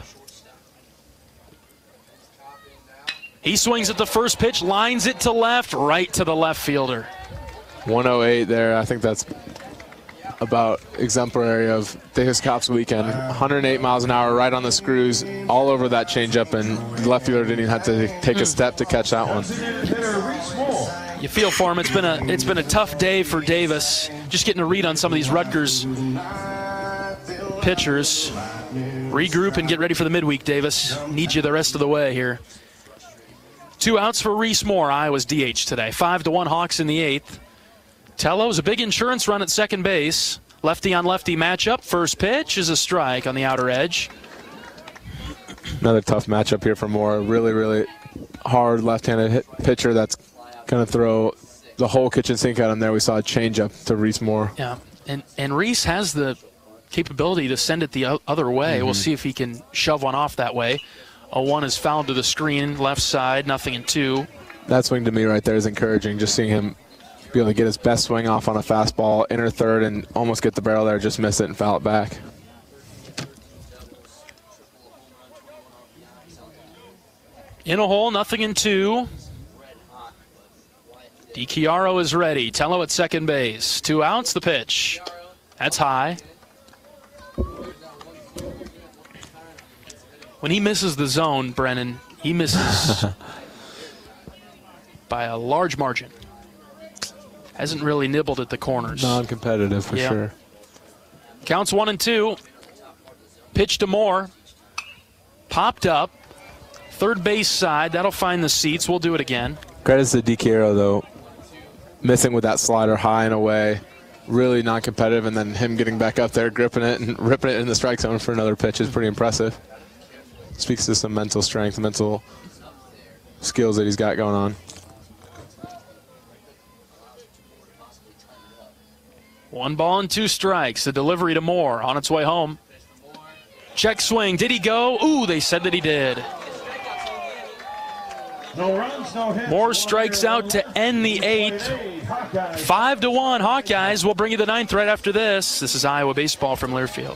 He swings at the first pitch, lines it to left, right to the left fielder. 108 there. I think that's about exemplary of Davis Kopp's weekend. 108 miles an hour, right on the screws, all over that changeup, and the left fielder didn't even have to take a hmm. step to catch that one. You feel for him. It's been a it's been a tough day for Davis. Just getting a read on some of these Rutgers pitchers. Regroup and get ready for the midweek, Davis. Need you the rest of the way here. Two outs for Reese Moore. Iowa's DH today. Five to one Hawks in the eighth. Tello's a big insurance run at second base. Lefty on lefty matchup. First pitch is a strike on the outer edge. Another tough matchup here for Moore. Really, really hard left-handed pitcher that's going to throw the whole kitchen sink at him there. We saw a changeup to Reese Moore. Yeah, and and Reese has the capability to send it the other way. Mm-hmm. We'll see if he can shove one off that way. A one is fouled to the screen, left side, nothing in two. That swing to me right there is encouraging. Just seeing him be able to get his best swing off on a fastball, enter third, and almost get the barrel there, just miss it and foul it back. In a hole, nothing in two. DiChiaro is ready. Tello at second base. Two outs, the pitch. That's high. When he misses the zone, Brennan, He misses <laughs> by a large margin. Hasn't really nibbled at the corners. Non-competitive for Yeah. sure. Counts one and two. Pitch to Moore. Popped up. Third base side. That'll find the seats. We'll do it again. Credits to DiChiaro though, missing with that slider high and away, really non-competitive, and then him getting back up there, gripping it and ripping it in the strike zone for another pitch is pretty impressive. Speaks to some mental strength, mental skills that he's got going on. One ball and two strikes. The delivery to Moore on its way home. Check swing. Did he go? Ooh, they said that he did. No runs, no hits. Moore strikes out to end the eighth. Five to one. Hawkeyes. We'll bring you the ninth right after this. This is Iowa baseball from Learfield.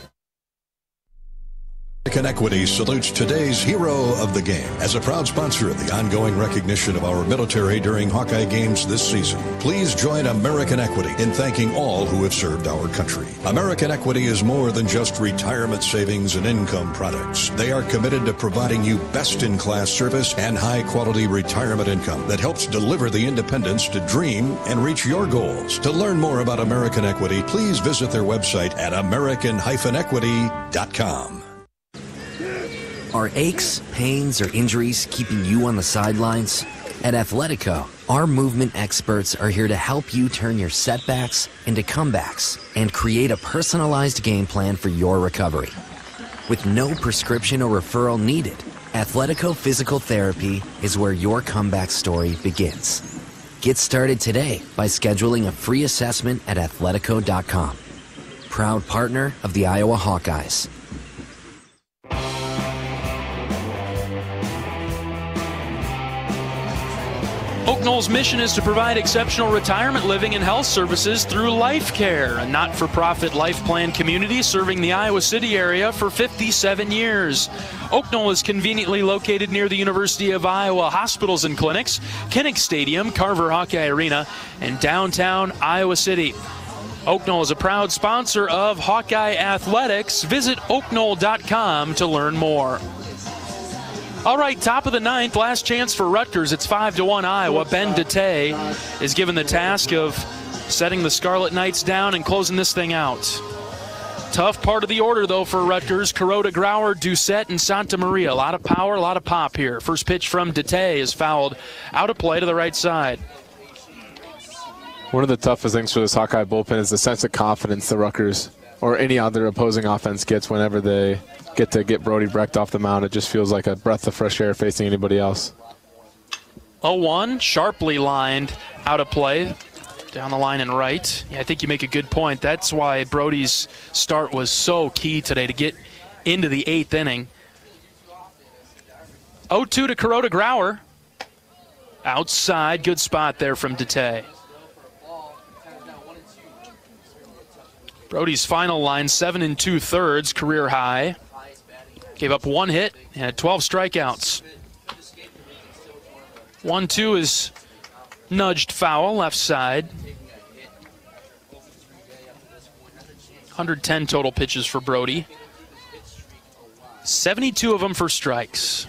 American Equity salutes today's hero of the game. As a proud sponsor of the ongoing recognition of our military during Hawkeye games this season, please join American Equity in thanking all who have served our country. American Equity is more than just retirement savings and income products. They are committed to providing you best in class service and high quality retirement income that helps deliver the independence to dream and reach your goals. To learn more about American Equity, please visit their website at american-equity.com. Are aches, pains, or injuries keeping you on the sidelines? At Athletico, our movement experts are here to help you turn your setbacks into comebacks and create a personalized game plan for your recovery. With no prescription or referral needed, Athletico Physical Therapy is where your comeback story begins. Get started today by scheduling a free assessment at athletico.com. Proud partner of the Iowa Hawkeyes. Oaknoll's mission is to provide exceptional retirement living and health services through Life Care, a not for profit life plan community serving the Iowa City area for 57 years. Oaknoll is conveniently located near the University of Iowa hospitals and clinics, Kinnick Stadium, Carver Hawkeye Arena, and downtown Iowa City. Oaknoll is a proud sponsor of Hawkeye Athletics. Visit oaknoll.com to learn more. All right, top of the ninth, last chance for Rutgers. It's five to one Iowa. Ben DeTaeye is given the task of setting the Scarlet Knights down and closing this thing out. Tough part of the order, though, for Rutgers. Kuroda, Grauer, Doucette, and Santa Maria. A lot of power, a lot of pop here. First pitch from DeTaeye is fouled out of play to the right side. One of the toughest things for this Hawkeye bullpen is the sense of confidence the Rutgers or any other opposing offense gets whenever they get to get Brody Brecht off the mound. It just feels like a breath of fresh air facing anybody else. 0 1, sharply lined out of play. Down the line and right. Yeah, I think you make a good point. That's why Brody's start was so key today to get into the eighth inning. 0 2 to Kuroda Grauer. Outside, good spot there from DeTaeye. Brody's final line, seven and two thirds, career high. Gave up one hit and had 12 strikeouts. One two is nudged foul left side. 110 total pitches for Brody. 72 of them for strikes.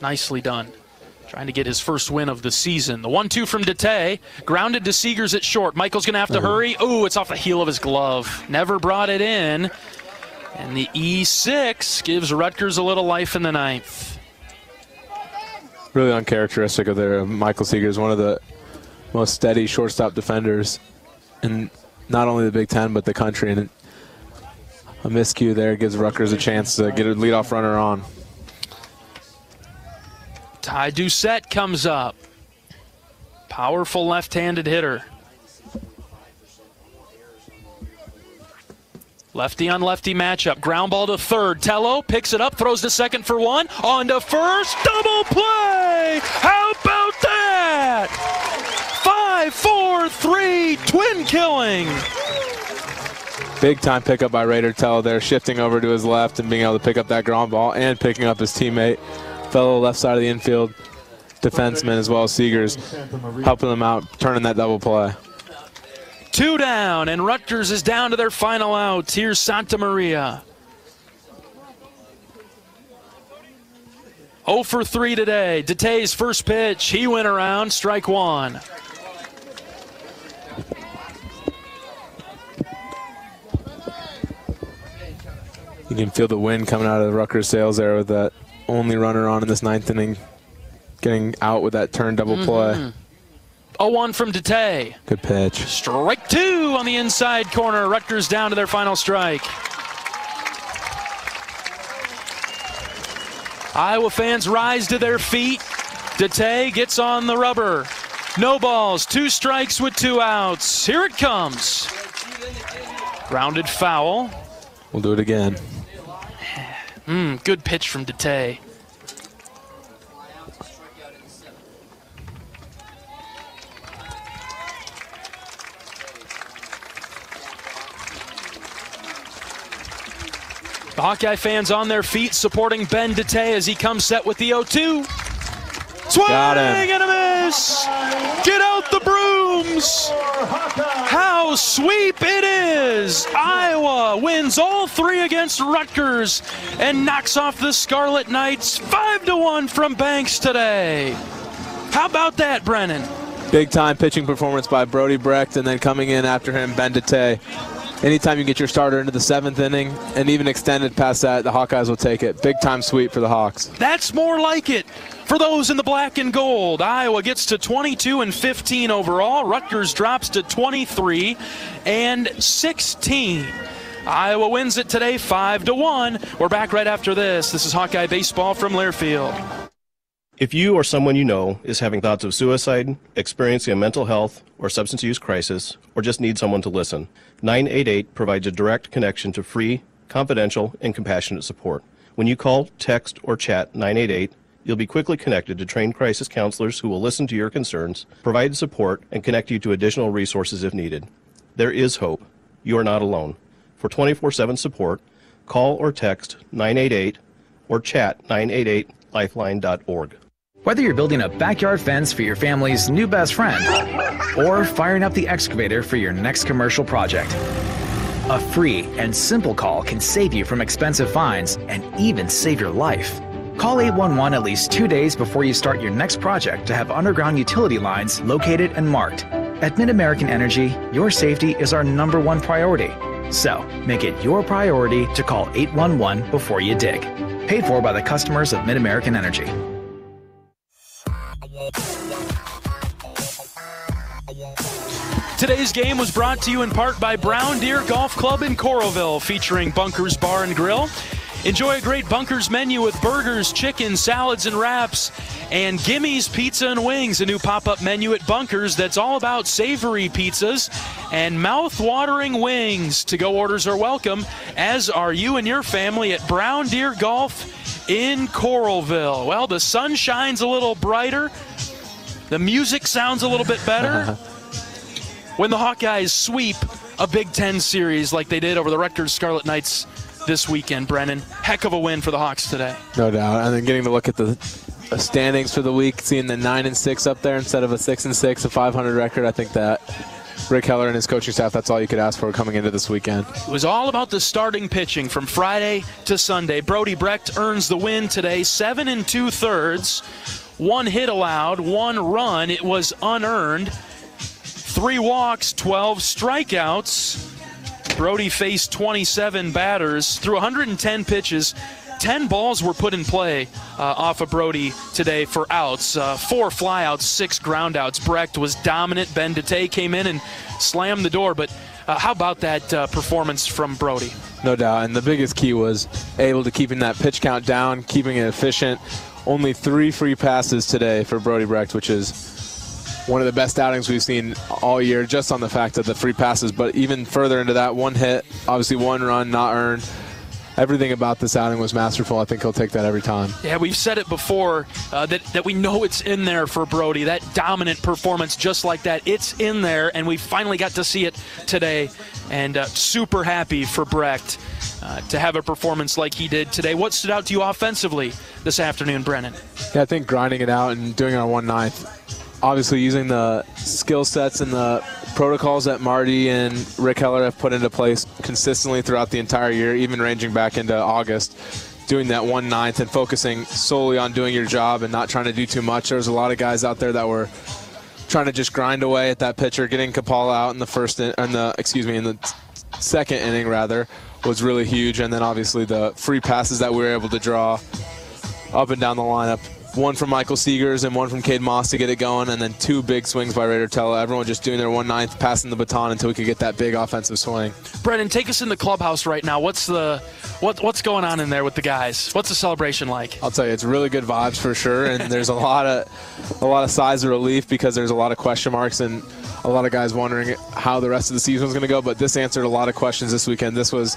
Nicely done. Trying to get his first win of the season. The one two from DeTaeye. Grounded to Seegers at short. Michael's going to have to uh-huh. hurry. Ooh, it's off the heel of his glove. Never brought it in. And the E6 gives Rutgers a little life in the ninth. Really uncharacteristic of their uh, Michael Seegers, one of the most steady shortstop defenders in not only the Big Ten but the country. And a miscue there gives Rutgers a chance to get a leadoff runner on. Ty Doucette comes up. Powerful left-handed hitter. Lefty on lefty matchup. Ground ball to third. Tello picks it up, throws to second for one. On to first. Double play. How about that? Five, four, three. Twin killing. Big time pickup by Raider Tello there, shifting over to his left and being able to pick up that ground ball and picking up his teammate, fellow left side of the infield defenseman as well as Seegers, helping them out, turning that double play. Two down, and Rutgers is down to their final out. Here's Santa Maria. 0 for 3 today. DeTaeye's first pitch, he went around, strike one. You can feel the wind coming out of the Rutgers sails there with that only runner on in this ninth inning, getting out with that turn double play. Mhm. 0-1 from DeTaeye. Good pitch. Strike two on the inside corner. Rutgers down to their final strike. Iowa fans rise to their feet. DeTaeye gets on the rubber. No balls, two strikes with two outs. Here it comes. Rounded foul. We'll do it again. Mm, good pitch from DeTaeye. The Hawkeye fans on their feet supporting Ben DeTaeye as he comes set with the 0-2. Swing and a miss. Get out the brooms. How sweep it is. Iowa wins all three against Rutgers and knocks off the Scarlet Knights 5 to 1 from Banks today. How about that, Brennen? Big time pitching performance by Brody Brecht, and then coming in after him, Ben DeTaeye. Anytime you get your starter into the seventh inning and even extended past that, the Hawkeyes will take it. Big time sweep for the Hawks. That's more like it. For those in the black and gold, Iowa gets to 22 and 15 overall. Rutgers drops to 23 and 16. Iowa wins it today 5 to 1. We're back right after this. This is Hawkeye Baseball from Learfield. If you or someone you know is having thoughts of suicide, experiencing a mental health or substance use crisis, or just need someone to listen, 988 provides a direct connection to free, confidential, and compassionate support. When you call, text, or chat 988, you'll be quickly connected to trained crisis counselors who will listen to your concerns, provide support, and connect you to additional resources if needed. There is hope. You are not alone. For 24 7 support, call or text 988 or chat 988lifeline.org. Whether you're building a backyard fence for your family's new best friend or firing up the excavator for your next commercial project, a free and simple call can save you from expensive fines and even save your life. Call 811 at least two days before you start your next project to have underground utility lines located and marked. At Mid American Energy, your safety is our number one priority. So, make it your priority to call 811 before you dig. Paid for by the customers of Mid American Energy. Today's game was brought to you in part by Brown Deer Golf Club in Coralville, featuring Bunkers Bar and Grill. Enjoy a great Bunkers menu with burgers, chicken, salads, and wraps. And Gimmy's Pizza and Wings, a new pop up menu at Bunkers that's all about savory pizzas and mouth watering wings. To go orders are welcome, as are you and your family at Brown Deer Golf in Coralville. Well, the sun shines a little brighter, the music sounds a little bit better <laughs> when the Hawkeyes sweep a Big Ten series like they did over the Rutgers Scarlet Knights this weekend, Brennen. Heck of a win for the Hawks today. No doubt. And then getting to look at the standings for the week, seeing the nine and six up there instead of a six and six, a 500 record. I think that Rick Heller and his coaching staff, that's all you could ask for coming into this weekend. It was all about the starting pitching from Friday to Sunday. Brody Brecht earns the win today, seven and two thirds, one hit allowed, one run. It was unearned. Three walks, 12 strikeouts. Brody faced 27 batters through 110 pitches. 10 balls were put in play uh, off of Brody today for outs. Uh, four flyouts, six groundouts. Brecht was dominant. Ben DeTaeye came in and slammed the door. But uh, how about that uh, performance from Brody? No doubt. And the biggest key was able to keeping that pitch count down, keeping it efficient. Only three free passes today for Brody Brecht, which is one of the best outings we've seen all year, just on the fact of the free passes. But even further into that, one hit, obviously one run not earned. Everything about this outing was masterful. I think he'll take that every time. Yeah, we've said it before uh, that, that we know it's in there for Brody. That dominant performance, just like that, it's in there, and we finally got to see it today. And uh, super happy for Brecht uh, to have a performance like he did today. What stood out to you offensively this afternoon, Brennen? Yeah, I think grinding it out and doing our one ninth. Obviously, using the skill sets and the protocols that Marty and Rick Heller have put into place consistently throughout the entire year, even ranging back into August. doing that one ninth and focusing solely on doing your job and not trying to do too much. There was a lot of guys out there that were trying to just grind away at that pitcher, getting Coppola out in the first in, in the excuse me in the second inning rather was really huge, and then obviously the free passes that we were able to draw up and down the lineup. One from Michael Seegers and one from Cade Moss to get it going, and then two big swings by Raider Tello. Everyone just doing their one ninth, passing the baton until we could get that big offensive swing. Brennen, take us in the clubhouse right now. What's the what what's going on in there with the guys? What's the celebration like? I'll tell you, it's really good vibes for sure, and there's a lot of a lot of sighs of relief because there's a lot of question marks and a lot of guys wondering how the rest of the season is going to go. But this answered a lot of questions this weekend. This was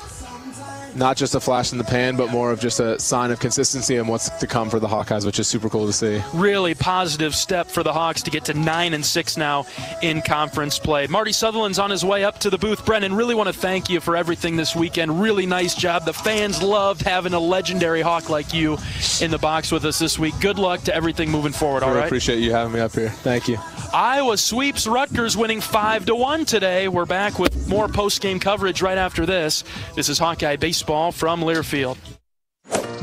not just a flash in the pan, but more of just a sign of consistency and what's to come for the Hawkeyes, which is super cool to see. Really positive step for the Hawks to get to nine and six now in conference play. Marty Sutherland's on his way up to the booth. Brennen, really want to thank you for everything this weekend. Really nice job. The fans loved having a legendary Hawk like you in the box with us this week. Good luck to everything moving forward. Really all right. appreciate you having me up here. Thank you. Iowa sweeps Rutgers, winning five to one today. We're back with more post-game coverage right after this. This is Hawkeye baseball from Learfield.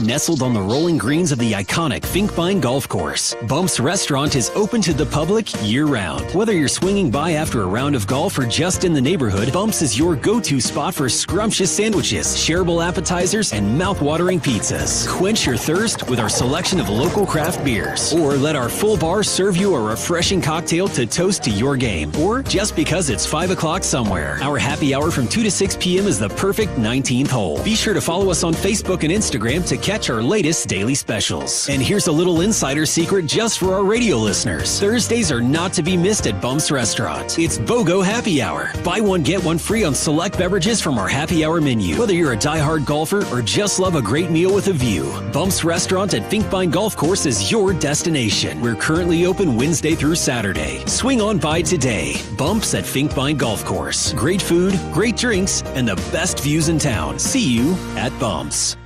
Nestled on the rolling greens of the iconic Finkbine Golf Course, Bumps Restaurant is open to the public year round. Whether you're swinging by after a round of golf or just in the neighborhood, Bumps is your go-to spot for scrumptious sandwiches, shareable appetizers, and mouth-watering pizzas. Quench your thirst with our selection of local craft beers, or let our full bar serve you a refreshing cocktail to toast to your game, or just because it's 5 o'clock somewhere. Our happy hour from 2 to 6 p.m. is the perfect 19th hole. Be sure to follow us on Facebook and Instagram to catch our latest daily specials. And here's a little insider secret just for our radio listeners. Thursdays are not to be missed at Bumps Restaurant. It's BOGO Happy Hour. Buy one, get one free on select beverages from our happy hour menu. Whether you're a die-hard golfer or just love a great meal with a view, Bumps Restaurant at Finkbine Golf Course is your destination. We're currently open Wednesday through Saturday. Swing on by today. Bumps at Finkbine Golf Course. Great food, great drinks, and the best views in town. See you at Bumps.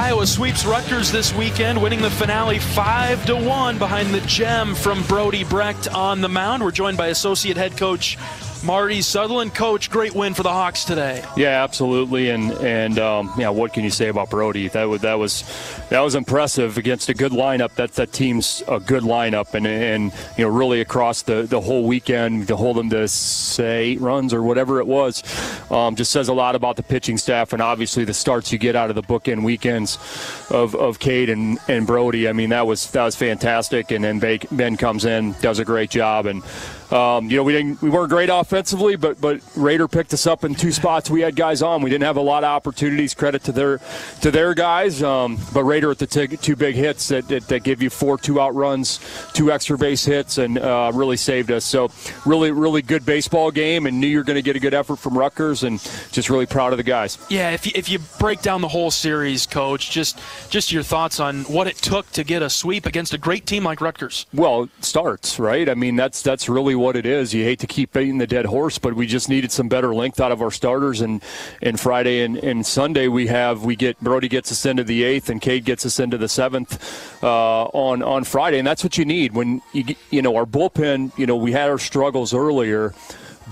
Iowa sweeps Rutgers this weekend, winning the finale 5 to 1 behind the gem from Brody Brecht on the mound. We're joined by associate head coach Marty Sutherland. Coach, great win for the Hawks today. Yeah, absolutely. And and um, yeah, what can you say about Brody? That was that was that was impressive against a good lineup. That that team's a good lineup, and and you know really across the the whole weekend to hold them to say eight runs or whatever it was, um, just says a lot about the pitching staff and obviously the starts you get out of the bookend weekends of of Cade and and Brody. I mean that was that was fantastic. And then Ben comes in, does a great job, and um, you know we didn't we weren't great offensively, but but Raider picked us up in two spots. We had guys on. We didn't have a lot of opportunities. Credit to their to their guys, um, but Raider at the t- two big hits that, that, that give you four two out runs, two extra base hits, and uh, really saved us. So really really good baseball game, and knew you're going to get a good effort from Rutgers, and just really proud of the guys. Yeah, if you, if you break down the whole series, coach, just just your thoughts on what it took to get a sweep against a great team like Rutgers. Well, starts right. I mean that's that's really what it is. You hate to keep beating the dead horse, but we just needed some better length out of our starters. And and Friday and, and Sunday we have we get Brody gets us into the eighth, and Cade gets us into the seventh uh, on on Friday, and that's what you need when you you know our bullpen. You know we had our struggles earlier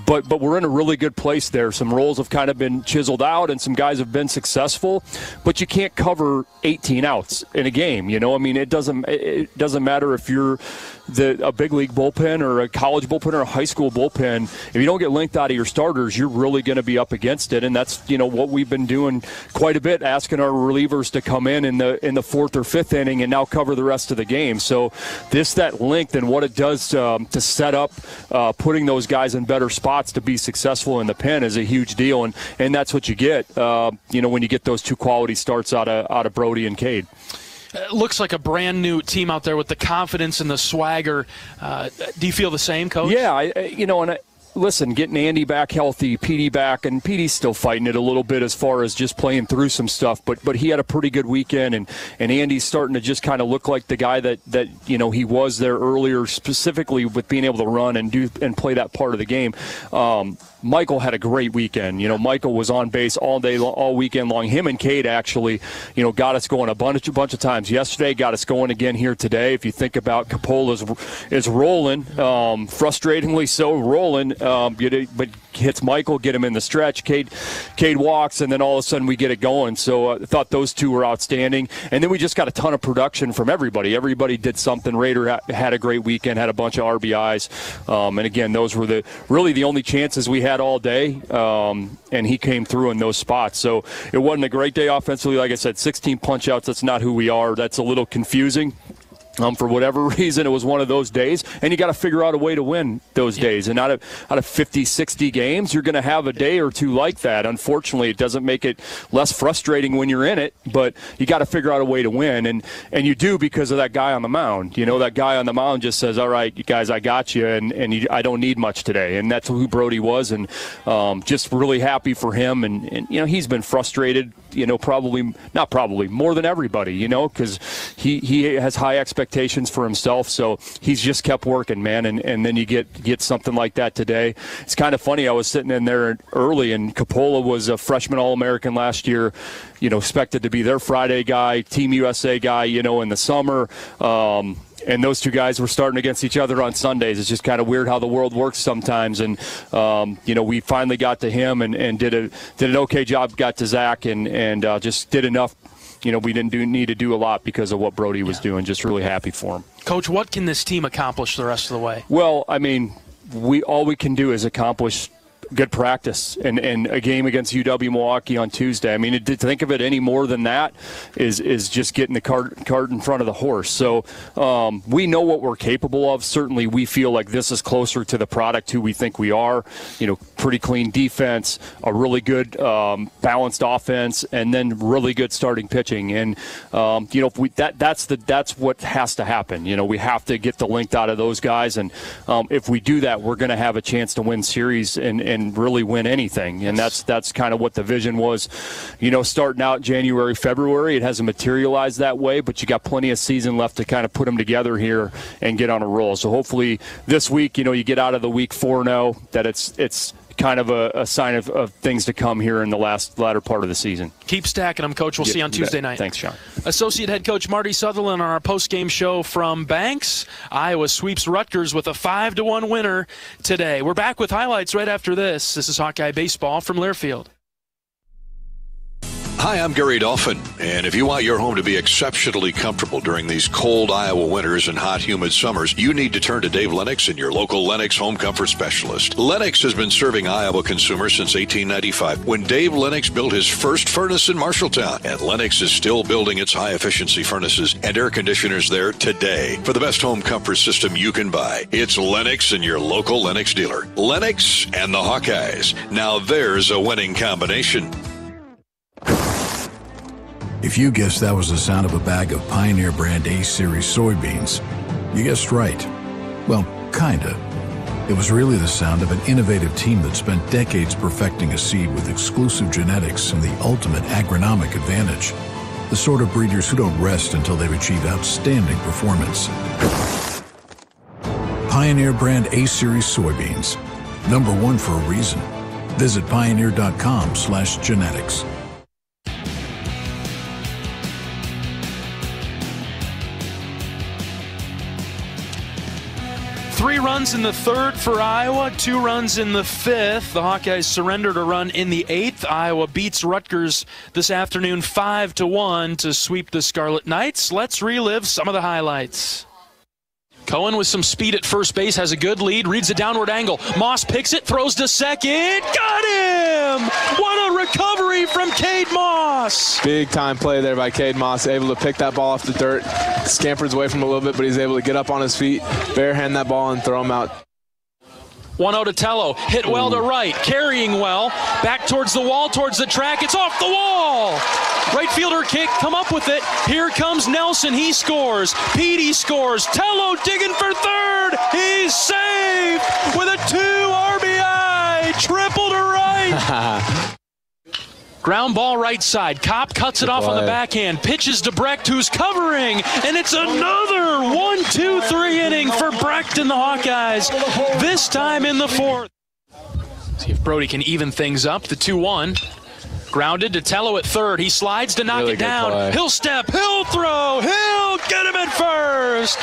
but but we're in a really good place there. Some roles have kind of been chiseled out, and some guys have been successful. But you can't cover 18 outs in a game. You know, I mean, it doesn't it doesn't matter if you're the, a big league bullpen or a college bullpen or a high school bullpen. If you don't get length out of your starters, you're really going to be up against it, and that's you know what we've been doing quite a bit, asking our relievers to come in in the in the fourth or fifth inning and now cover the rest of the game. So this that length and what it does um, to set up, uh, putting those guys in better spots to be successful in the pen is a huge deal, and and that's what you get. Uh, you know when you get those two quality starts out of out of Brody and Cade. It looks like a brand new team out there with the confidence and the swagger. Uh, do you feel the same, coach? Yeah, I, you know, and I, listen, getting Andy back healthy, PD back, and PD's still fighting it a little bit as far as just playing through some stuff. But but he had a pretty good weekend, and and Andy's starting to just kind of look like the guy that that you know he was there earlier, specifically with being able to run and do and play that part of the game. Um, Michael had a great weekend. You know, Michael was on base all day, all weekend long. Him and Cade actually, you know, got us going a bunch, a bunch of times yesterday. Got us going again here today. If you think about Coppola's is rolling, um, frustratingly so, rolling. Um, but hits Michael, get him in the stretch. Cade, Cade walks, and then all of a sudden we get it going. So uh, I thought those two were outstanding. And then we just got a ton of production from everybody. Everybody did something. Raider ha- had a great weekend, had a bunch of RBIs. Um, and again, those were the really the only chances we had all day. Um, and he came through in those spots. So it wasn't a great day offensively. Like I said, 16 punchouts. That's not who we are. That's a little confusing. Um, for whatever <laughs> reason, it was one of those days, and you got to figure out a way to win those yeah. days. And out of out of 50, 60 games, you're going to have a day or two like that. Unfortunately, it doesn't make it less frustrating when you're in it, but you got to figure out a way to win, and and you do because of that guy on the mound. You know, that guy on the mound just says, "All right, guys, I got you, and and you, I don't need much today." And that's who Brody was, and um, just really happy for him. And, and you know, he's been frustrated you know, probably not probably more than everybody, you know, because he, he has high expectations for himself. So he's just kept working, man. And, and then you get get something like that today. It's kind of funny. I was sitting in there early, and Coppola was a freshman All American last year. You know, expected to be their Friday guy, Team USA guy. You know, in the summer. Um, and those two guys were starting against each other on Sundays. It's just kind of weird how the world works sometimes. And um, you know, we finally got to him and, and did a did an okay job. Got to Zsak and and uh, just did enough. You know, we didn't do, need to do a lot because of what Brody was yeah. doing. Just really happy for him. Coach, what can this team accomplish the rest of the way? Well, I mean, we all we can do is accomplish good practice and, and a game against UW Milwaukee on Tuesday. I mean, to think of it any more than that is is just getting the cart, cart in front of the horse. So um, we know what we're capable of. Certainly, we feel like this is closer to the product who we think we are. You know, pretty clean defense, a really good um, balanced offense, and then really good starting pitching. And um, you know, we, that that's the that's what has to happen. You know, we have to get the length out of those guys, and um, if we do that, we're going to have a chance to win series and, and and really win anything. And that's that's kind of what the vision was. You know, starting out January, February, it hasn't materialized that way, but you got plenty of season left to kind of put them together here and get on a roll. So hopefully this week, you know, you get out of the week 4-0 that it's it's kind of a, a sign of, of, things to come here in the last latter part of the season. Keep stacking them, Coach. We'll yeah, see you on Tuesday night. Thanks, Sean. Associate head coach Marty Sutherland on our post-game show from Banks. Iowa sweeps Rutgers with a five to one winner today. We're back with highlights right after this. This is Hawkeye baseball from Learfield. Hi, I'm Gary Dolphin, and if you want your home to be exceptionally comfortable during these cold Iowa winters and hot, humid summers, you need to turn to Dave Lennox and your local Lennox home comfort specialist. Lennox has been serving Iowa consumers since 1895 when Dave Lennox built his first furnace in Marshalltown, and Lennox is still building its high efficiency furnaces and air conditioners there today. For the best home comfort system you can buy, it's Lennox and your local Lennox dealer. Lennox and the Hawkeyes. Now there's a winning combination. If you guessed that was the sound of a bag of Pioneer brand A series soybeans, you guessed right. Well, kinda. It was really the sound of an innovative team that spent decades perfecting a seed with exclusive genetics and the ultimate agronomic advantage. The sort of breeders who don't rest until they've achieved outstanding performance. Pioneer brand A series soybeans. Number one for a reason. Visit pioneer.com slash genetics. Three runs in the third for Iowa, two runs in the fifth. The Hawkeyes surrendered a run in the eighth. Iowa beats Rutgers this afternoon 5 to 1 to sweep the Scarlet Knights. Let's relive some of the highlights. Cohen with some speed at first base has a good lead, reads a downward angle. Moss picks it, throws to second. Got him! What a recovery from Cade Moss! Big time play there by Cade Moss, able to pick that ball off the dirt. Scampers away from a little bit, but he's able to get up on his feet, barehand that ball, and throw him out. 1 0 to Tello. Hit well to right. Carrying well. Back towards the wall, towards the track. It's off the wall. Right fielder kick. Come up with it. Here comes Nelson. He scores. Petey scores. Tello digging for third. He's safe with a two RBI triple to right. <laughs> Ground ball right side. Kopp cuts it off on the backhand. Pitches to Brecht, who's covering. And it's another one, two, three inning for Brecht and the Hawkeyes. This time in the fourth. See if Brody can even things up. The 2 1. Grounded to Tello at third. He slides to knock Really it down. play. He'll step. He'll throw. He'll get him at first.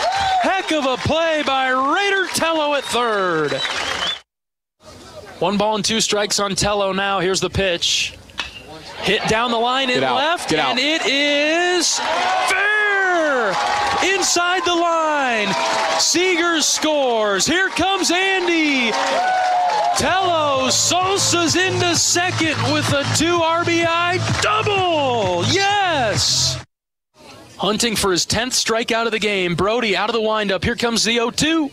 Heck of a play by Raider Tello at third. One ball and two strikes on Tello now. Here's the pitch. Hit down the line in left, and it is fair inside the line. Seegers scores. Here comes Andy. Tello Sosa's into second with a two RBI double. Yes. Hunting for his 10th strikeout of the game. Brody out of the windup. Here comes the 0 2.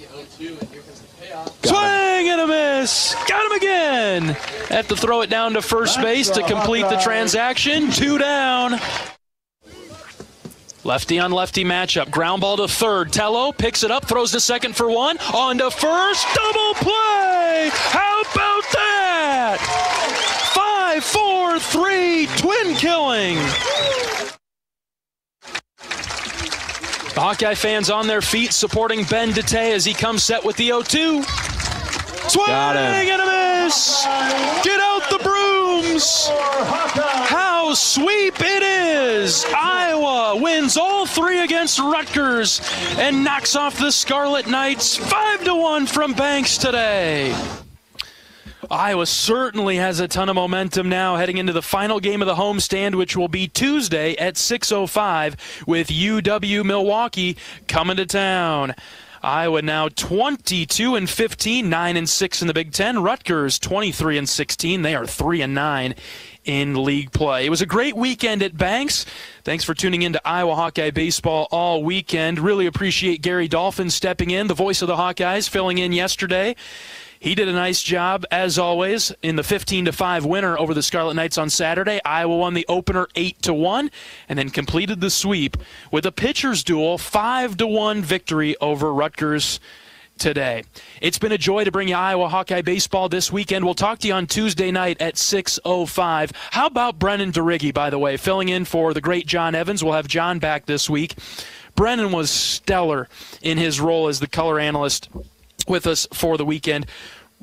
Swing and a miss. Got him again. Have to throw it down to first base to complete the transaction. Two down. Lefty on lefty matchup. Ground ball to third. Tello picks it up, throws to second for one. On to first. Double play. How about that? Five, four, three. Twin killing. The Hawkeye fans on their feet supporting Ben DeTaeye as he comes set with the 0 2. Swing Got him. and a miss. Get out the brooms. How sweep it is. Iowa wins all three against Rutgers and knocks off the Scarlet Knights 5 to 1 from Banks today. Iowa certainly has a ton of momentum now heading into the final game of the homestand, which will be Tuesday at 6.05 with UW Milwaukee coming to town. Iowa now 22 and 15, 9 and 6 in the Big Ten. Rutgers 23 and 16. They are 3 and 9 in league play. It was a great weekend at Banks. Thanks for tuning in to Iowa Hawkeye Baseball all weekend. Really appreciate Gary Dolphin stepping in, the voice of the Hawkeyes, filling in yesterday. He did a nice job, as always, in the 15 to 5 winner over the Scarlet Knights on Saturday. Iowa won the opener 8 to 1 and then completed the sweep with a pitcher's duel 5 to 1 victory over Rutgers today. It's been a joy to bring you Iowa Hawkeye baseball this weekend. We'll talk to you on Tuesday night at 6:05. How about Brennen Dorighi, by the way, filling in for the great John Evans? We'll have John back this week. Brennen was stellar in his role as the color analyst with us for the weekend.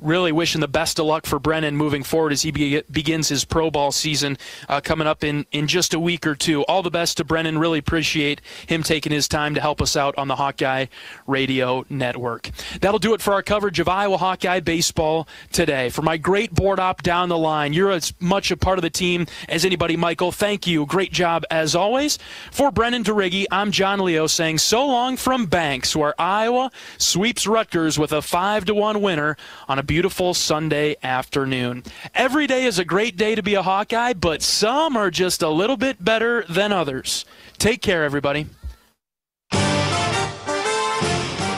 Really wishing the best of luck for Brennen moving forward as he be- begins his pro ball season uh, coming up in, in just a week or two. All the best to Brennen. Really appreciate him taking his time to help us out on the Hawkeye Radio Network. That'll do it for our coverage of Iowa Hawkeye baseball today. For my great board op down the line, you're as much a part of the team as anybody, Michael. Thank you. Great job as always. For Brennen Dorighi, I'm John Leo saying so long from Banks, where Iowa sweeps Rutgers with a 5 to 1 winner on a beautiful Sunday afternoon. Every day is a great day to be a Hawkeye, but some are just a little bit better than others. Take care, everybody.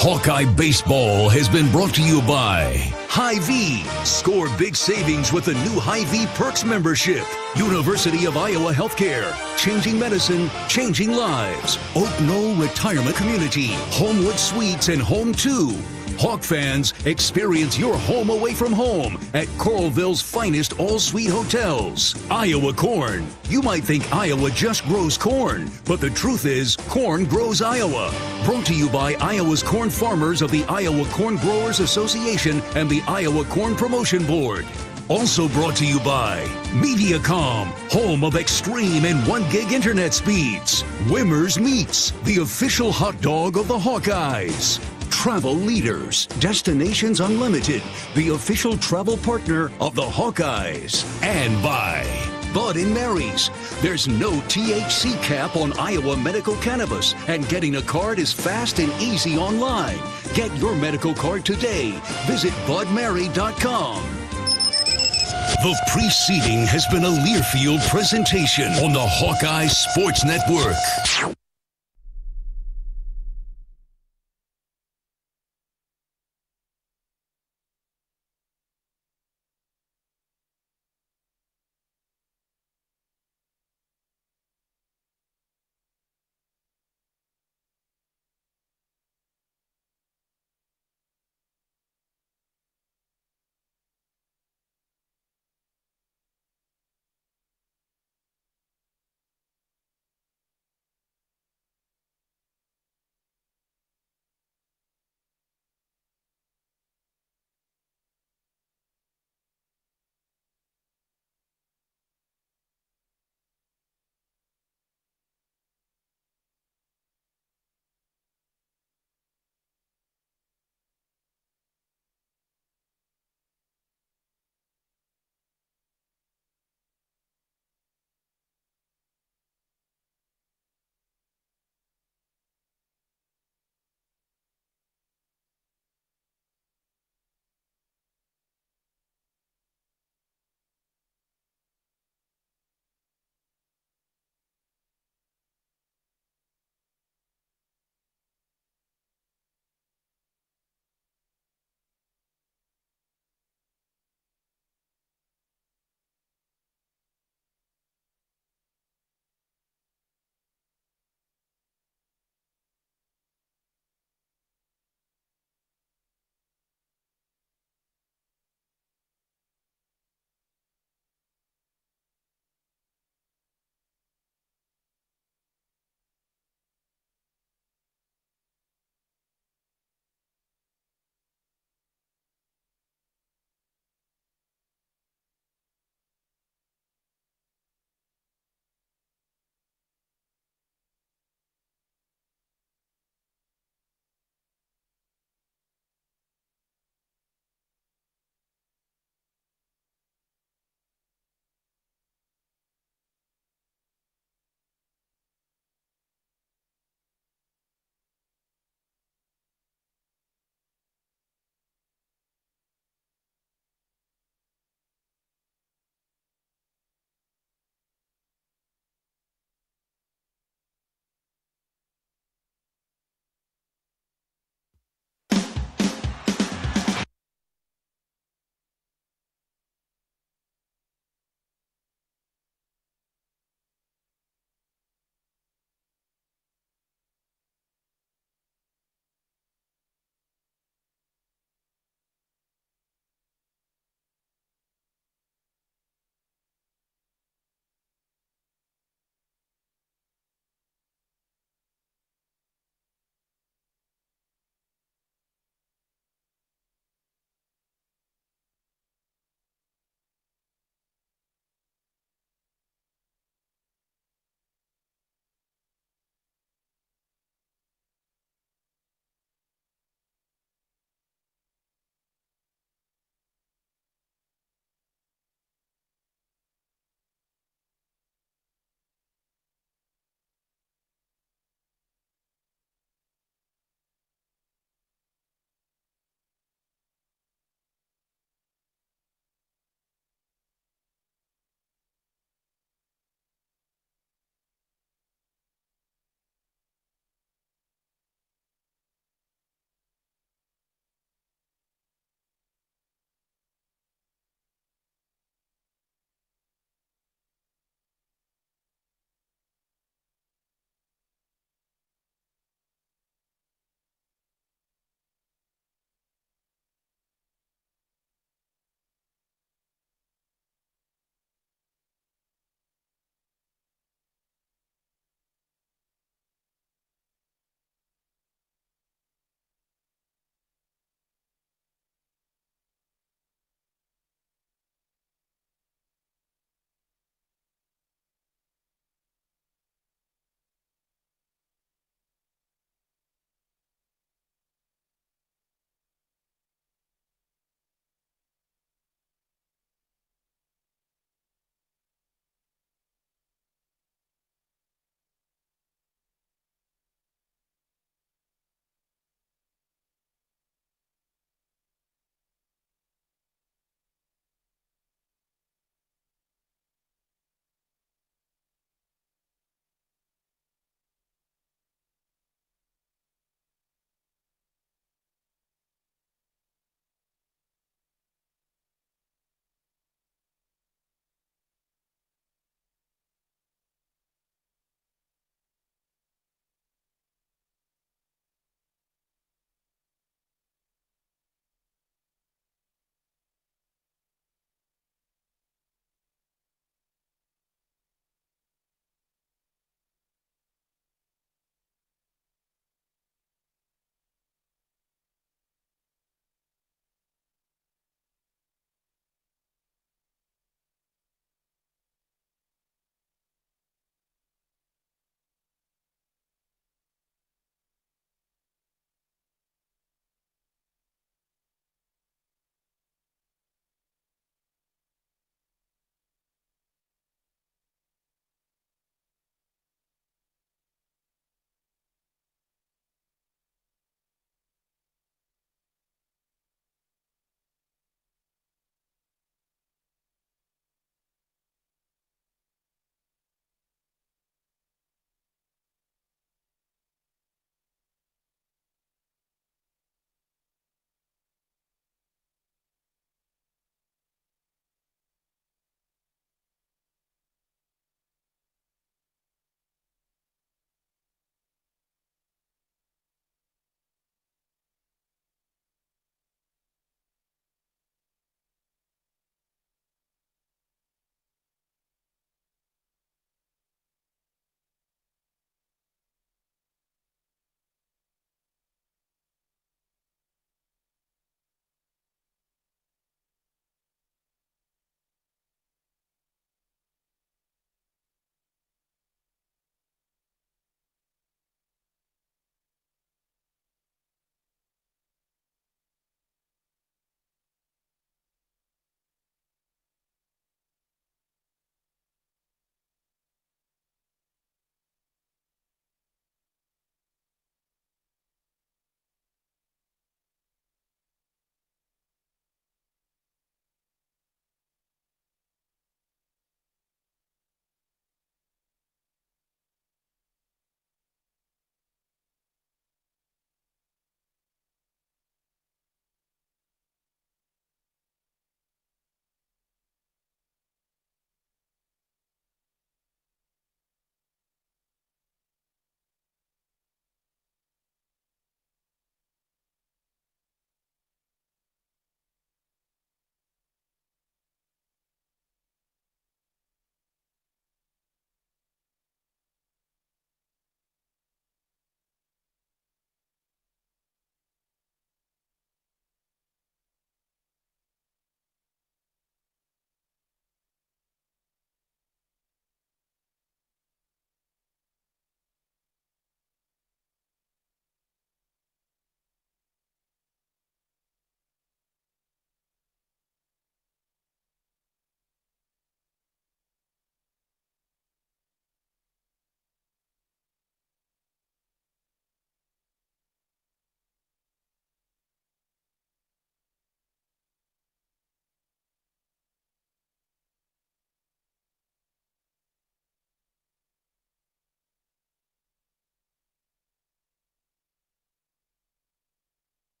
Hawkeye Baseball has been brought to you by Hy-Vee. Score big savings with the new Hy-Vee Perks membership. University of Iowa Healthcare. Changing medicine, changing lives. Oaknoll Retirement Community. Homewood Suites and Home2. Hawk fans, experience your home away from home at Coralville's finest all suite hotels. Iowa Corn. You might think Iowa just grows corn, but the truth is, corn grows Iowa. Brought to you by Iowa's corn farmers of the Iowa Corn Growers Association and the Iowa Corn Promotion Board. Also brought to you by Mediacom, home of extreme and 1 gig internet speeds. Wimmer's Meats, the official hot dog of the Hawkeyes. Travel Leaders, Destinations Unlimited, the official travel partner of the Hawkeyes. And by Bud and Mary's. There's no THC cap on Iowa medical cannabis, and getting a card is fast and easy online. Get your medical card today. Visit budmary.com. The preceding has been a Learfield presentation on the Hawkeye Sports Network.